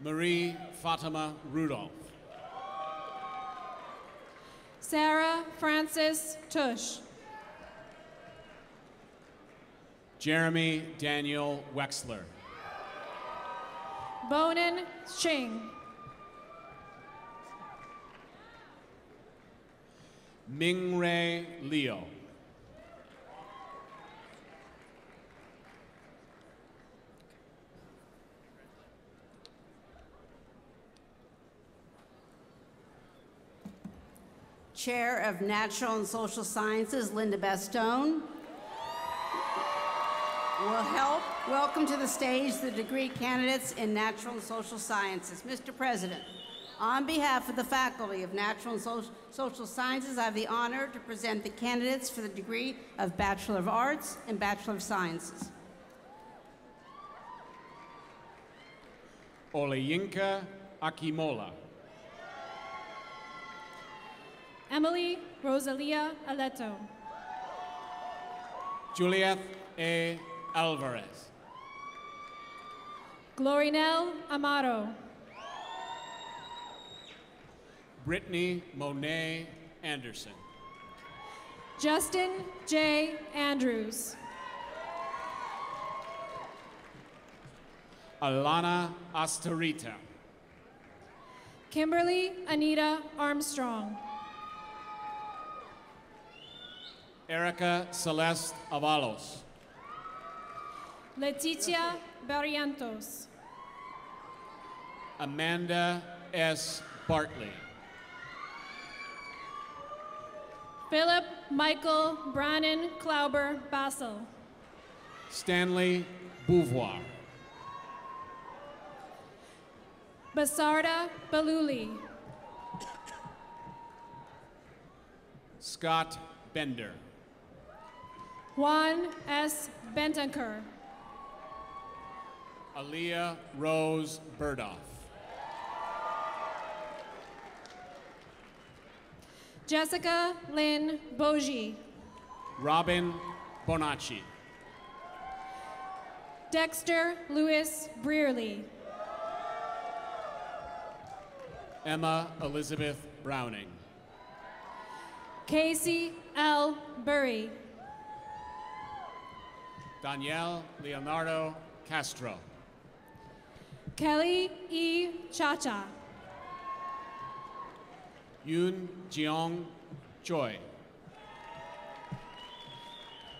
Speaker 14: Marie Fatima Rudolph.
Speaker 15: Sarah Francis Tush.
Speaker 14: Jeremy Daniel Wexler.
Speaker 15: Bonin Ching.
Speaker 14: Mingray Leo.
Speaker 16: Chair of Natural and Social Sciences, Linda Bastone. Will help welcome to the stage the degree candidates in Natural and Social Sciences. Mr. President, on behalf of the faculty of Natural and Social, Social Sciences, I have the honor to present the candidates for the degree of Bachelor of Arts and Bachelor of Sciences.
Speaker 14: Oleyinka Akimola.
Speaker 15: Emily Rosalia Aleto.
Speaker 14: Juliet A. Alvarez.
Speaker 15: Glorinel Amaro.
Speaker 14: Brittany Monet Anderson.
Speaker 15: Justin J. Andrews.
Speaker 14: Alana Astarita.
Speaker 15: Kimberly Anita Armstrong.
Speaker 14: Erica Celeste Avalos.
Speaker 15: Leticia Barrientos.
Speaker 14: Amanda S. Bartley.
Speaker 15: Philip Michael Brannon Klauber Bassel.
Speaker 14: Stanley Beauvoir.
Speaker 15: Basarda Baluli.
Speaker 14: Scott Bender.
Speaker 15: Juan S. Bentonker.
Speaker 14: Aaliyah Rose Burdoff.
Speaker 15: Jessica Lynn Bogie.
Speaker 14: Robin Bonacci.
Speaker 15: Dexter Lewis Brearley.
Speaker 14: Emma Elizabeth Browning.
Speaker 15: Casey L. Burry.
Speaker 14: Danielle Leonardo Castro.
Speaker 15: Kelly E. Chacha.
Speaker 14: Yoon Jeong Choi.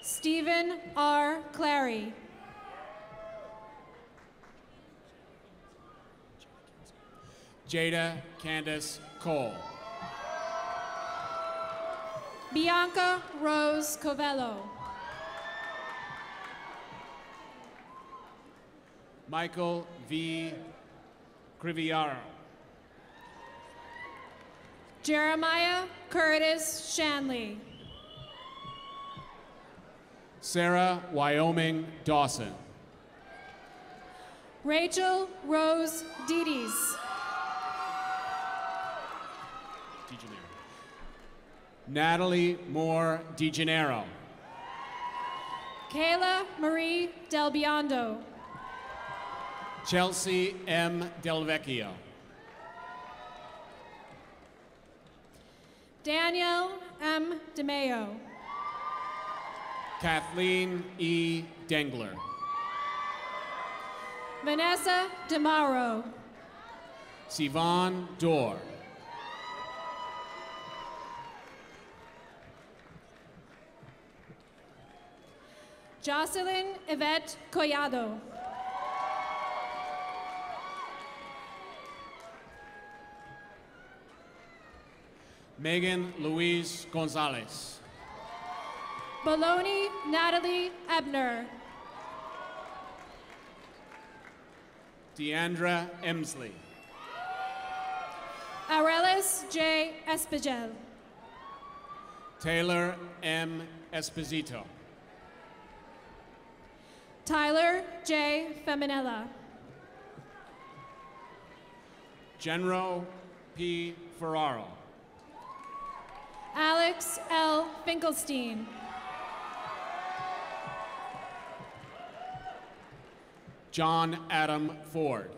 Speaker 15: Stephen R. Clary.
Speaker 14: Jada Candace Cole.
Speaker 15: Bianca Rose Covello.
Speaker 14: Michael V. Criviaro.
Speaker 15: Jeremiah Curtis Shanley.
Speaker 14: Sarah Wyoming Dawson.
Speaker 15: Rachel Rose.
Speaker 14: DeGenero. Natalie Moore DeGenero.
Speaker 15: Kayla Marie Del Biondo.
Speaker 14: Chelsea M. Delvecchio.
Speaker 15: Daniel M. DeMeo.
Speaker 14: Kathleen E. Dengler.
Speaker 15: Vanessa DeMauro.
Speaker 14: Sivan Dorr.
Speaker 15: Jocelyn Yvette Collado.
Speaker 14: Megan Louise Gonzalez.
Speaker 15: Baloney Natalie Ebner.
Speaker 14: Deandra Emsley.
Speaker 15: Arelis J. Espagel.
Speaker 14: Taylor M. Esposito.
Speaker 15: Tyler J. Feminella.
Speaker 14: General P. Ferraro.
Speaker 15: Alex L. Finkelstein.
Speaker 14: John Adam Ford.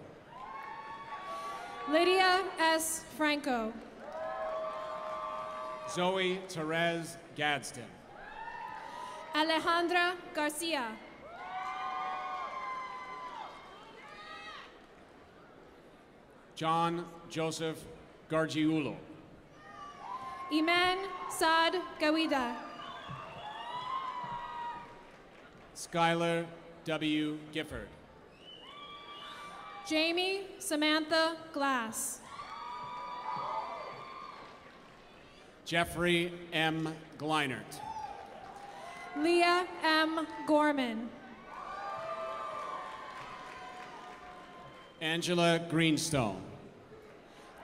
Speaker 15: Lydia S. Franco.
Speaker 14: Zoe Therese Gadsden.
Speaker 15: Alejandra Garcia.
Speaker 14: John Joseph Gargiulo.
Speaker 15: Iman Saad Gawida.
Speaker 14: Skylar W. Gifford.
Speaker 15: Jamie Samantha Glass.
Speaker 14: Jeffrey M. Gleinert.
Speaker 15: Leah M. Gorman.
Speaker 14: Angela Greenstone.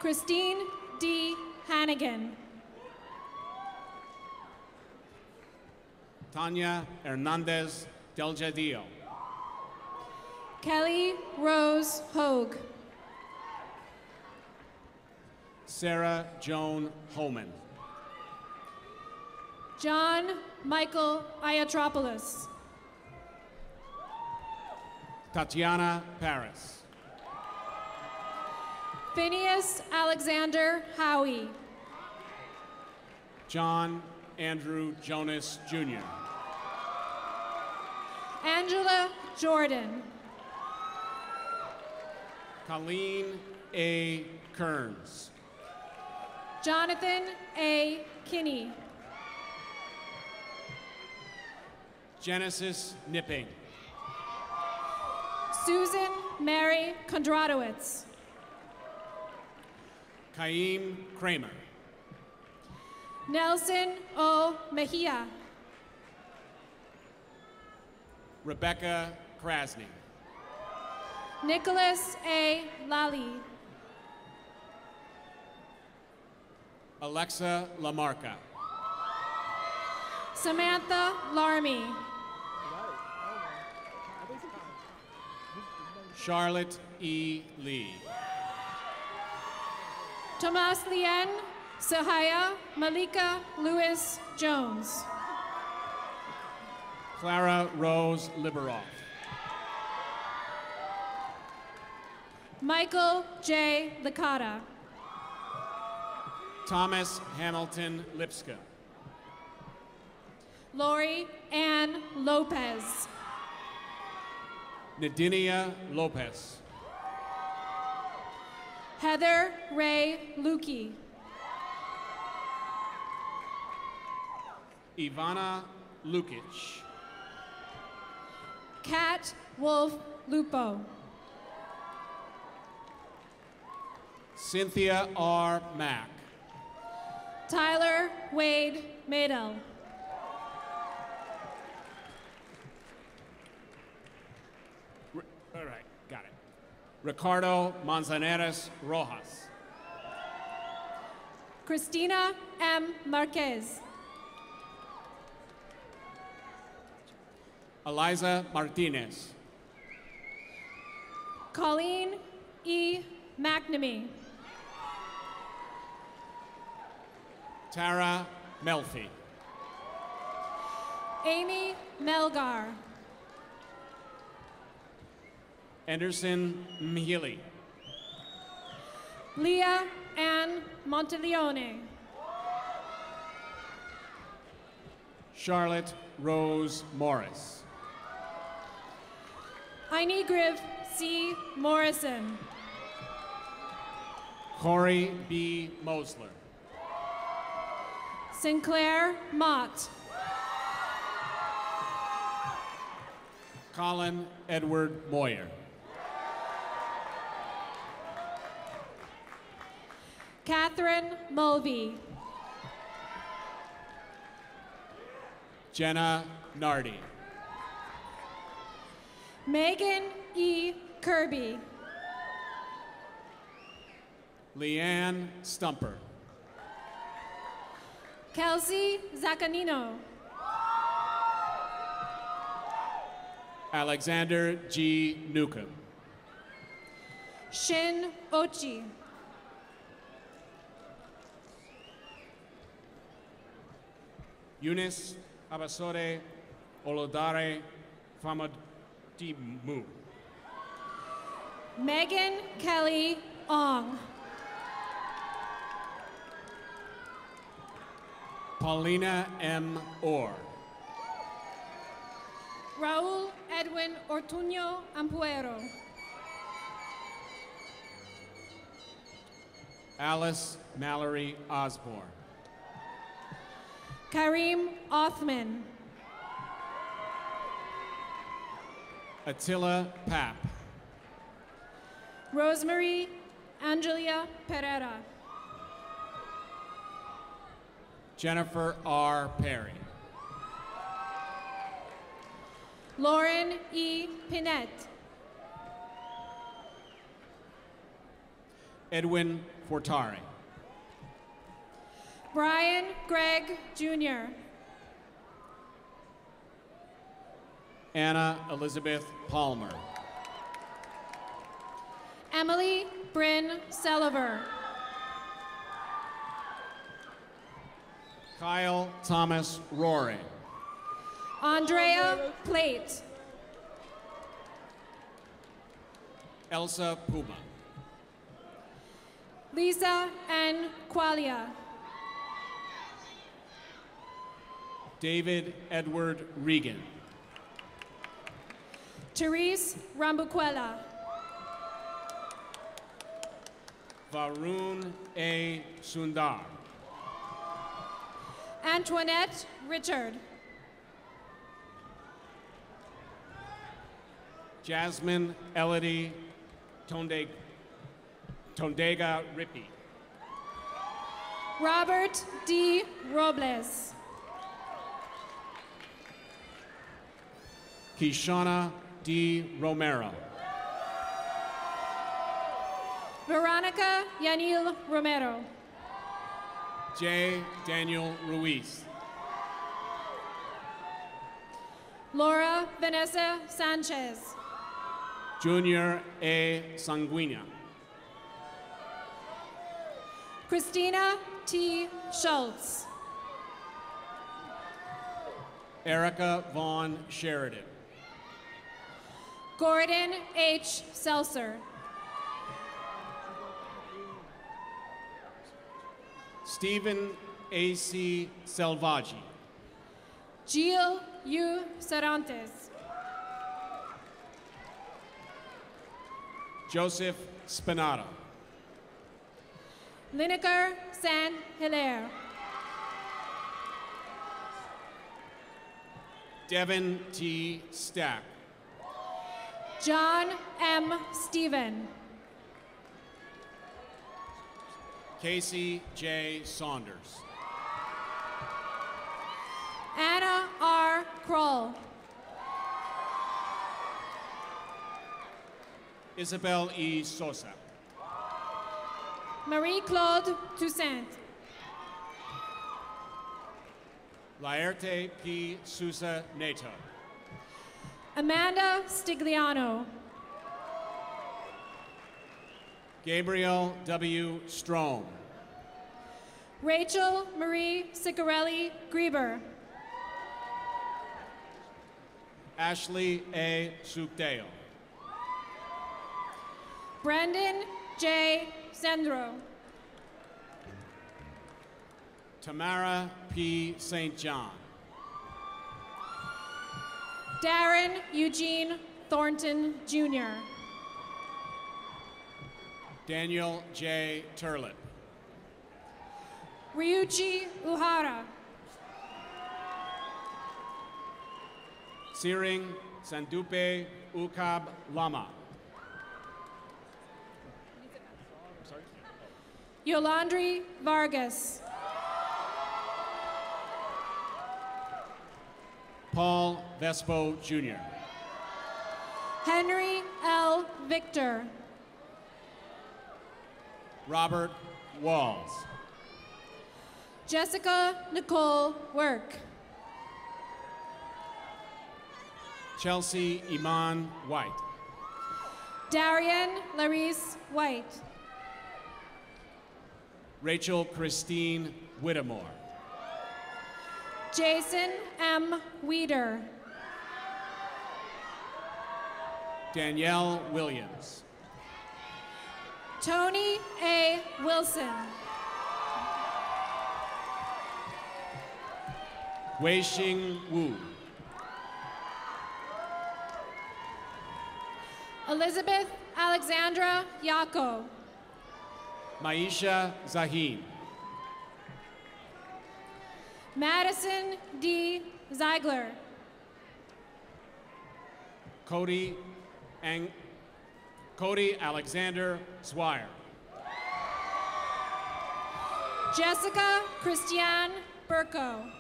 Speaker 15: Christine D. Hannigan.
Speaker 14: Tanya Hernandez Del Jadillo.
Speaker 15: Kelly Rose Hogue.
Speaker 14: Sarah Joan Holman.
Speaker 15: John Michael Iatropoulos.
Speaker 14: Tatiana Paris.
Speaker 15: Phineas Alexander Howie.
Speaker 14: John Andrew Jonas Jr.
Speaker 15: Angela Jordan.
Speaker 14: Colleen A. Kearns.
Speaker 15: Jonathan A. Kinney.
Speaker 14: Genesis Nipping.
Speaker 15: Susan Mary Kondratowicz.
Speaker 14: Kaim Kramer.
Speaker 15: Nelson O. Mejia.
Speaker 14: Rebecca Krasny.
Speaker 15: Nicholas A. Lally.
Speaker 14: Alexa Lamarca.
Speaker 15: Samantha Larmy.
Speaker 14: Charlotte E. Lee.
Speaker 15: Tomas Lien Sahaya Malika Lewis Jones.
Speaker 14: Clara Rose Liberoff.
Speaker 15: Michael J. Licata.
Speaker 14: Thomas Hamilton Lipska.
Speaker 15: Lori Ann Lopez.
Speaker 14: Nadinia Lopez.
Speaker 15: Heather Ray Lukey.
Speaker 14: Ivana Lukic.
Speaker 15: Kat Wolf Lupo.
Speaker 14: Cynthia R. Mack.
Speaker 15: Tyler Wade Madel.
Speaker 14: All right, got it. Ricardo Manzanares Rojas.
Speaker 15: Christina M. Marquez.
Speaker 14: Eliza Martinez.
Speaker 15: Colleen E. McNamee.
Speaker 14: Tara Melfi.
Speaker 15: Amy Melgar.
Speaker 14: Anderson Mhili.
Speaker 15: Leah Ann Monteleone.
Speaker 14: Charlotte Rose Morris.
Speaker 15: Inegriv C. Morrison.
Speaker 14: Corey B. Mosler.
Speaker 15: Sinclair Mott.
Speaker 14: Colin Edward Moyer.
Speaker 15: Catherine Mulvey.
Speaker 14: Jenna Nardi.
Speaker 15: Megan E. Kirby.
Speaker 14: Leanne Stumper.
Speaker 15: Kelsey Zaccanino.
Speaker 14: Alexander G. Newcomb.
Speaker 15: Shin Ochi.
Speaker 14: Eunice Abasore Olodare Famadimu.
Speaker 15: Megan Kelly Ong.
Speaker 14: Paulina M. Orr.
Speaker 15: Raul Edwin Ortuño Ampuero.
Speaker 14: Alice Mallory Osborne.
Speaker 15: Kareem Othman.
Speaker 14: Attila Papp.
Speaker 15: Rosemary Angelia Pereira.
Speaker 14: Jennifer R. Perry.
Speaker 15: Lauren E. Pinette.
Speaker 14: Edwin Fortari.
Speaker 15: Brian Gregg Jr.
Speaker 14: Anna Elizabeth Palmer.
Speaker 15: Emily Bryn Selliver.
Speaker 14: Kyle Thomas Roaring.
Speaker 15: Andrea Plate.
Speaker 14: Elsa Puma.
Speaker 15: Lisa N. Qualia.
Speaker 14: David Edward Regan.
Speaker 15: Therese Rambuquela.
Speaker 14: Varun A. Sundar.
Speaker 15: Antoinette Richard.
Speaker 14: Jasmine Elodie Tonde, Tondega Rippy.
Speaker 15: Robert D. Robles.
Speaker 14: Kishana D. Romero.
Speaker 15: Veronica Yanil Romero.
Speaker 14: J. Daniel Ruiz.
Speaker 15: Laura Vanessa Sanchez.
Speaker 14: Junior A. Sanguina.
Speaker 15: Christina T. Schultz.
Speaker 14: Erica Vaughn Sheridan.
Speaker 15: Gordon H. Seltzer.
Speaker 14: Stephen A.C. Selvaggi.
Speaker 15: Jill U. Sarantes.
Speaker 14: Joseph Spinato.
Speaker 15: Lineker San Hilaire.
Speaker 14: Devin T. Stack.
Speaker 15: John M. Stephen.
Speaker 14: Casey J. Saunders.
Speaker 15: Anna R. Kroll.
Speaker 14: Isabel E. Sosa.
Speaker 15: Marie Claude Toussaint.
Speaker 14: Laerte P. Sousa Neto.
Speaker 15: Amanda Stigliano.
Speaker 14: Gabriel W. Strom.
Speaker 15: Rachel Marie Sicarelli Grieber.
Speaker 14: Ashley A. Sukdale.
Speaker 15: Brendan J. Sendro.
Speaker 14: Tamara P. St. John.
Speaker 15: Darren Eugene Thornton Jr.
Speaker 14: Daniel J. Turlett.
Speaker 15: Ryuchi Uhara.
Speaker 14: Siring Sandupe Ukab Lama.
Speaker 15: Yolandri Vargas.
Speaker 14: Paul Vespo Jr.
Speaker 15: Henry L. Victor.
Speaker 14: Robert Walls.
Speaker 15: Jessica Nicole Work.
Speaker 14: Chelsea Iman White.
Speaker 15: Darian Larice White.
Speaker 14: Rachel Christine Whittemore.
Speaker 15: Jason M. Weeder.
Speaker 14: Danielle Williams.
Speaker 15: Tony A. Wilson.
Speaker 14: Wei-Xing Wu.
Speaker 15: Elizabeth Alexandra Yako.
Speaker 14: Maisha Zahin.
Speaker 15: Madison D. Ziegler.
Speaker 14: Cody Ang- Cody Alexander Swire.
Speaker 15: Jessica Christiane Burko.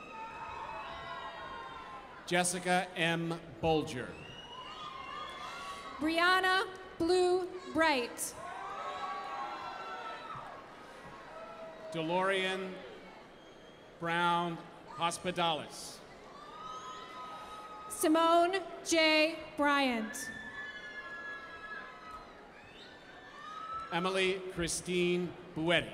Speaker 14: Jessica M. Bolger.
Speaker 15: Brianna Blue Bright.
Speaker 14: DeLorean Brown Hospitalis.
Speaker 15: Simone J. Bryant.
Speaker 14: Emily Christine Buetti.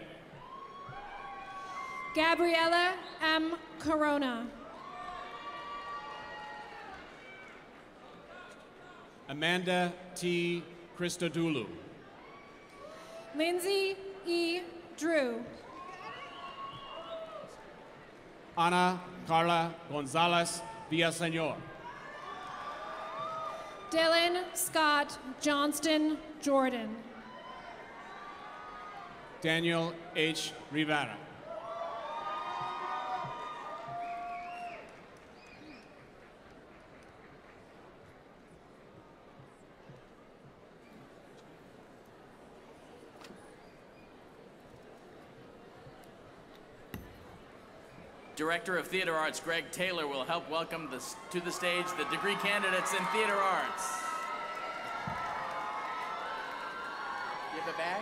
Speaker 15: Gabriella M. Corona.
Speaker 14: Amanda T. Christodoulou.
Speaker 15: Lindsay E. Drew.
Speaker 14: Ana Carla Gonzalez Villaseñor.
Speaker 15: Dylan Scott Johnston Jordan.
Speaker 14: Daniel H. Rivera.
Speaker 13: Director of Theater Arts Greg Taylor will help welcome the, to the stage the degree candidates in theater arts. You have a bag?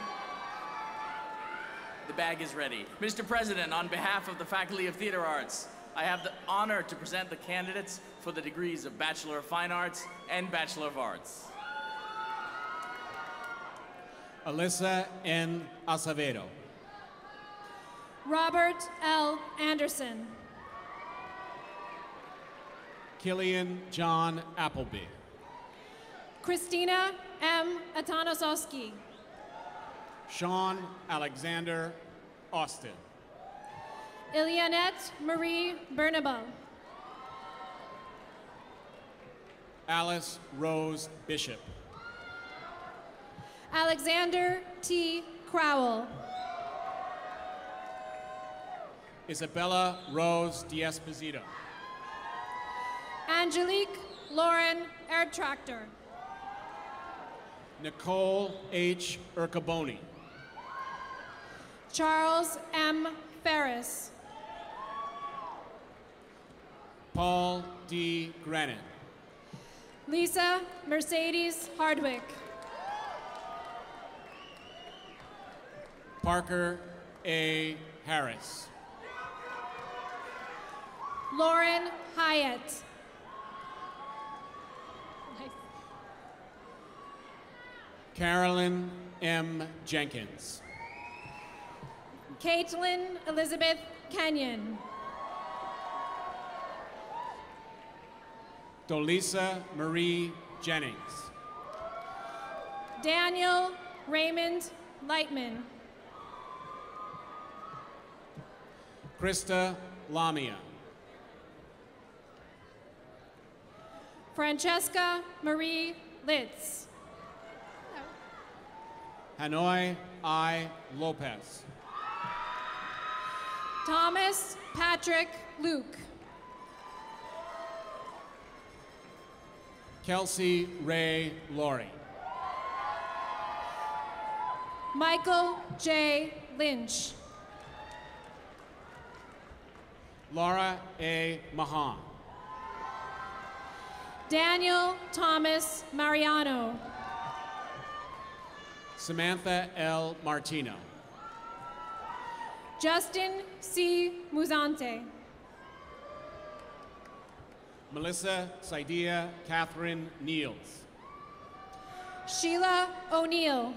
Speaker 13: The bag is ready. Mr. President, on behalf of the Faculty of Theater Arts, I have the honor to present the candidates for the degrees of Bachelor of Fine Arts and Bachelor of Arts.
Speaker 14: Alyssa N. Acevedo.
Speaker 15: Robert L. Anderson.
Speaker 14: Killian John Appleby.
Speaker 15: Christina M. Atanosowski.
Speaker 14: Sean Alexander Austin.
Speaker 15: Ilianette Marie Bernabeu.
Speaker 14: Alice Rose Bishop.
Speaker 15: Alexander T. Crowell.
Speaker 14: Isabella Rose D'Esposito.
Speaker 15: Angelique Lauren Erdtractor.
Speaker 14: Nicole H. Urcaboni.
Speaker 15: Charles M. Ferris.
Speaker 14: Paul D. Grennan.
Speaker 15: Lisa Mercedes Hardwick.
Speaker 14: Parker A. Harris.
Speaker 15: Lauren Hyatt.
Speaker 14: Carolyn M. Jenkins.
Speaker 15: Caitlin Elizabeth Kenyon.
Speaker 14: Dolisa Marie Jennings.
Speaker 15: Daniel Raymond Lightman.
Speaker 14: Krista Lamia.
Speaker 15: Francesca Marie Litz.
Speaker 14: Hanoi I. Lopez.
Speaker 15: Thomas Patrick Luke.
Speaker 14: Kelsey Ray Laurie.
Speaker 15: Michael J. Lynch.
Speaker 14: Laura A. Mahan.
Speaker 15: Daniel Thomas Mariano.
Speaker 14: Samantha L. Martino.
Speaker 15: Justin C. Muzante.
Speaker 14: Melissa Saidia Catherine Niels.
Speaker 15: Sheila O'Neill.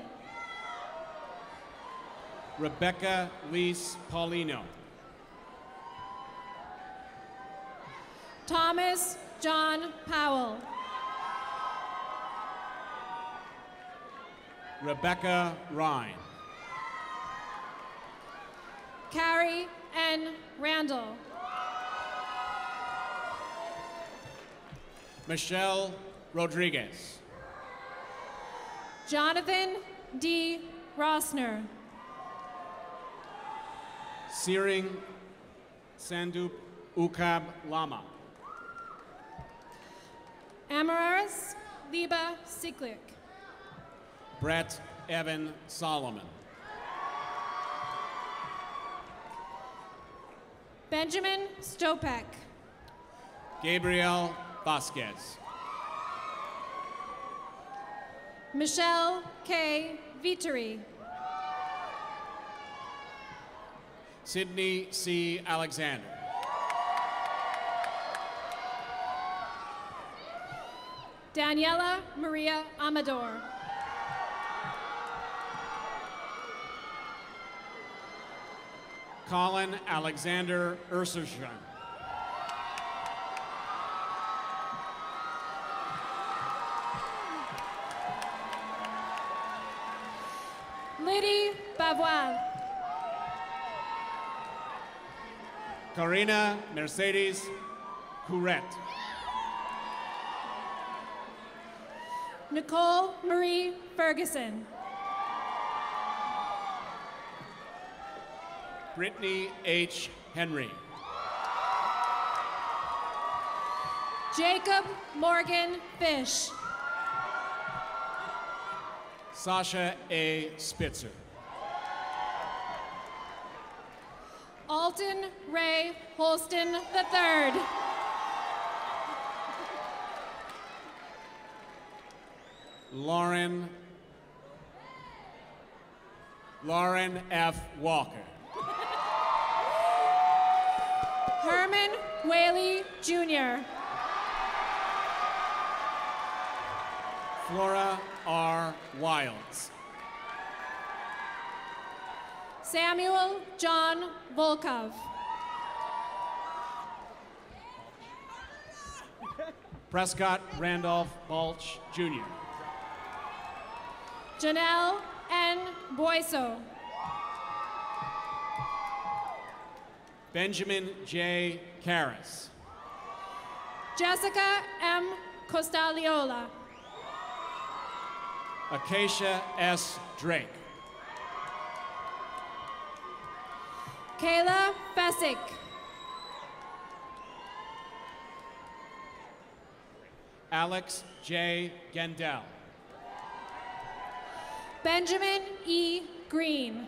Speaker 14: Rebecca Lise Paulino.
Speaker 15: Thomas John Powell.
Speaker 14: Rebecca Ryan.
Speaker 15: Carrie N. Randall.
Speaker 14: Michelle Rodriguez.
Speaker 15: Jonathan D. Rossner.
Speaker 14: Searing Sandup Ukab Lama.
Speaker 15: Amaris Liba Siklik.
Speaker 14: Brett Evan Solomon.
Speaker 15: Benjamin Stopek.
Speaker 14: Gabriel Vasquez.
Speaker 15: Michelle K. Viteri.
Speaker 14: Sydney C. Alexander.
Speaker 15: Daniela Maria Amador.
Speaker 14: Colin Alexander Ursushun.
Speaker 15: Liddy Bavois.
Speaker 14: Karina Mercedes Couret.
Speaker 15: Nicole Marie Ferguson.
Speaker 14: Brittany H. Henry.
Speaker 15: Jacob Morgan Fish.
Speaker 14: Sasha A. Spitzer.
Speaker 15: Alton Ray Holston III.
Speaker 14: Lauren Lauren F. Walker.
Speaker 15: Herman Whaley Jr.
Speaker 14: Flora R. Wilds.
Speaker 15: Samuel John Volkov.
Speaker 14: Prescott Randolph Balch Jr.
Speaker 15: Janelle N. Boyso.
Speaker 14: Benjamin J. Karras.
Speaker 15: Jessica M. Costaliola.
Speaker 14: Acacia S. Drake.
Speaker 15: Kayla Fessick.
Speaker 14: Alex J. Gendel.
Speaker 15: Benjamin E. Green.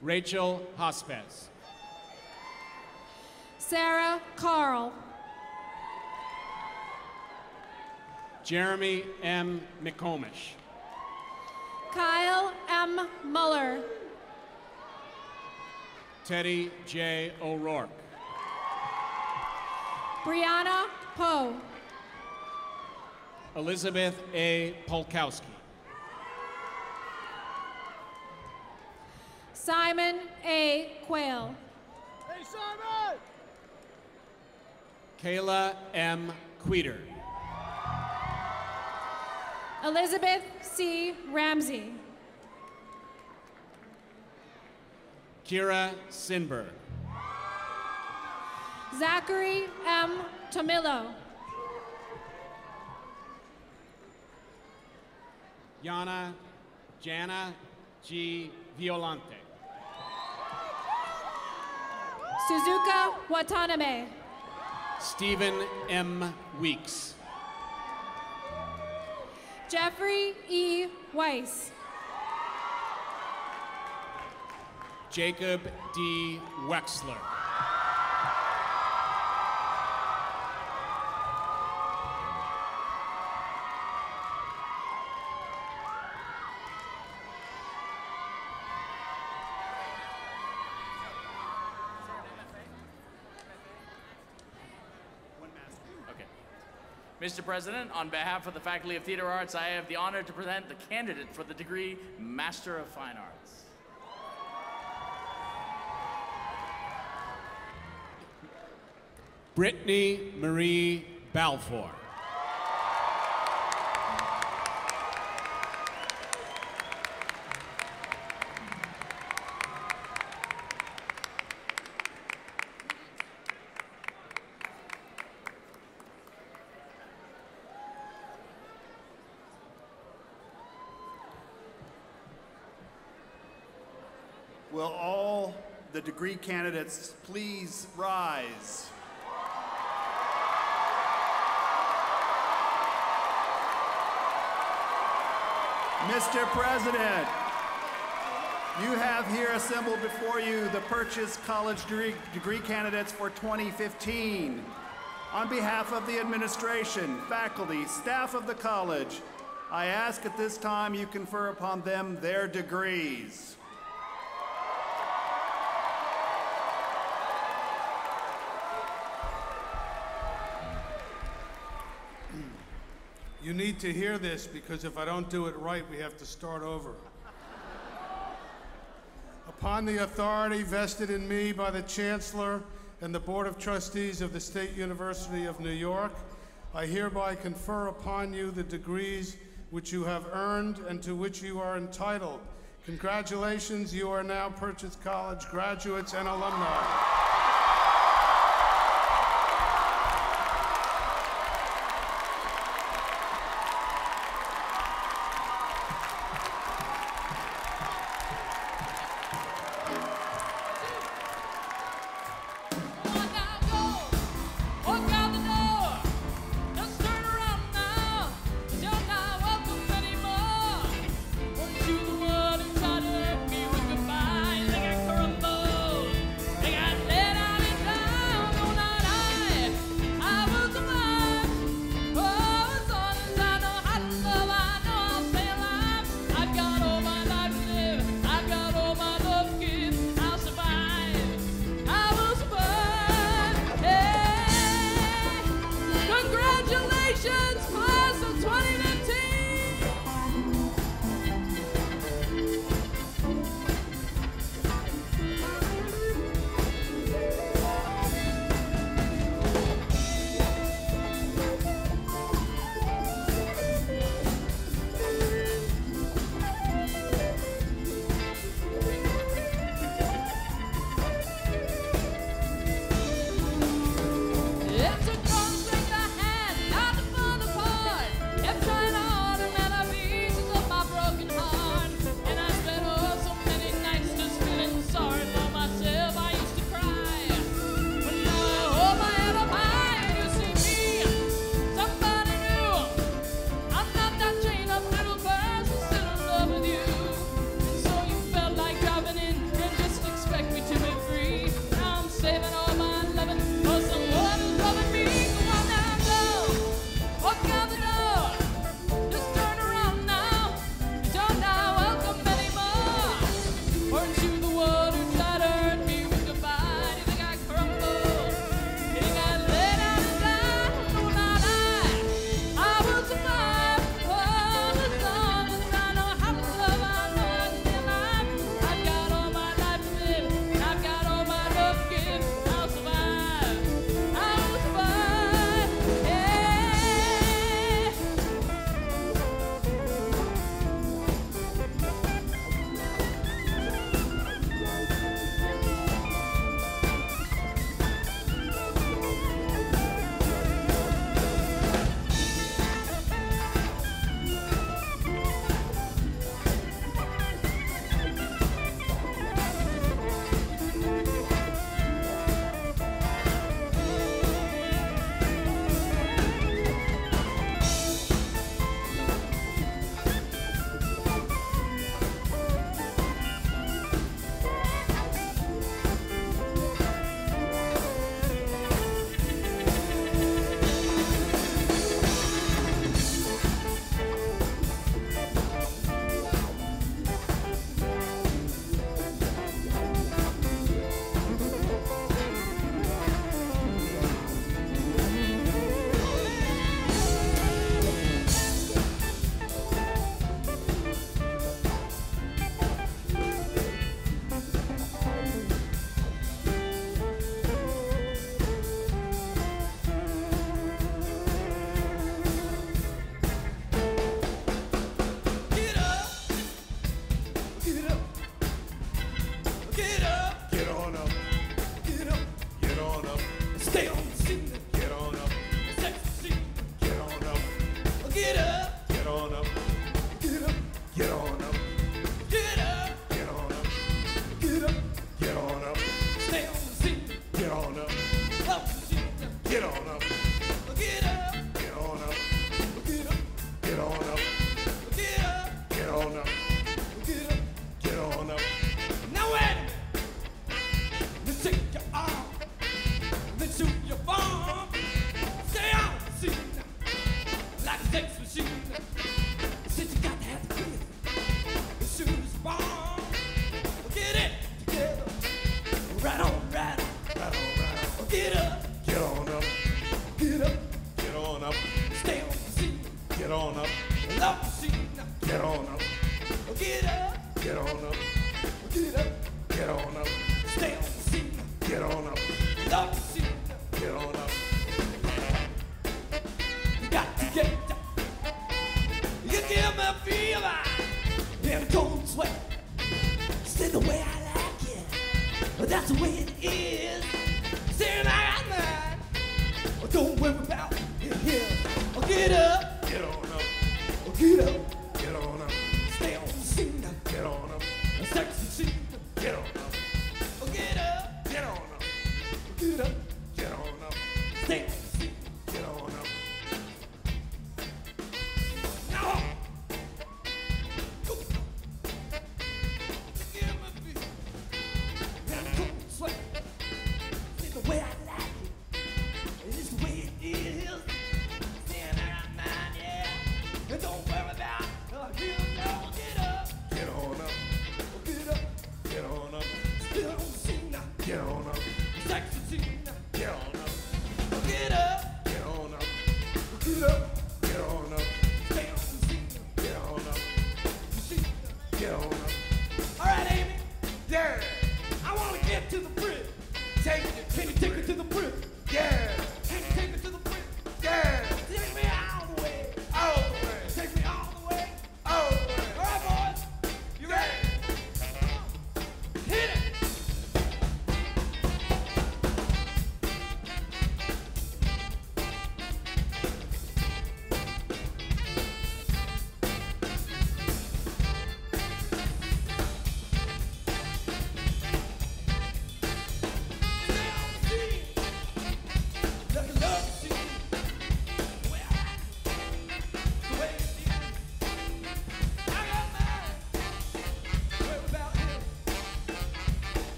Speaker 14: Rachel Hospes.
Speaker 15: Sarah Carl.
Speaker 14: Jeremy M. McComish.
Speaker 15: Kyle M. Muller.
Speaker 14: Teddy J. O'Rourke.
Speaker 15: Brianna Poe.
Speaker 14: Elizabeth A. Polkowski.
Speaker 15: Simon A. Quayle.
Speaker 2: Hey, Simon!
Speaker 14: Kayla M. Queter.
Speaker 15: Elizabeth C. Ramsey.
Speaker 14: Kira Sinberg.
Speaker 15: Zachary M. Tomillo.
Speaker 14: Yana Jana G. Violante.
Speaker 15: Suzuka Watanabe.
Speaker 14: Stephen M. Weeks.
Speaker 15: Jeffrey E. Weiss.
Speaker 14: Jacob D. Wexler.
Speaker 13: Mr. President, on behalf of the Faculty of Theater Arts, I have the honor to present the candidate for the degree Master of Fine Arts.
Speaker 14: Brittany Marie Balfour.
Speaker 12: Degree candidates please rise? Mr. President, you have here assembled before you the Purchase College degree, degree candidates for 2015. On behalf of the administration, faculty, staff of the college, I ask at this time you confer upon them their degrees.
Speaker 3: You need to hear this because if I don't do it right, we have to start over. Upon the authority vested in me by the Chancellor and the Board of Trustees of the State University of New York, I hereby confer upon you the degrees which you have earned and to which you are entitled
Speaker 2: Congratulations, you are now Purchase College graduates and alumni.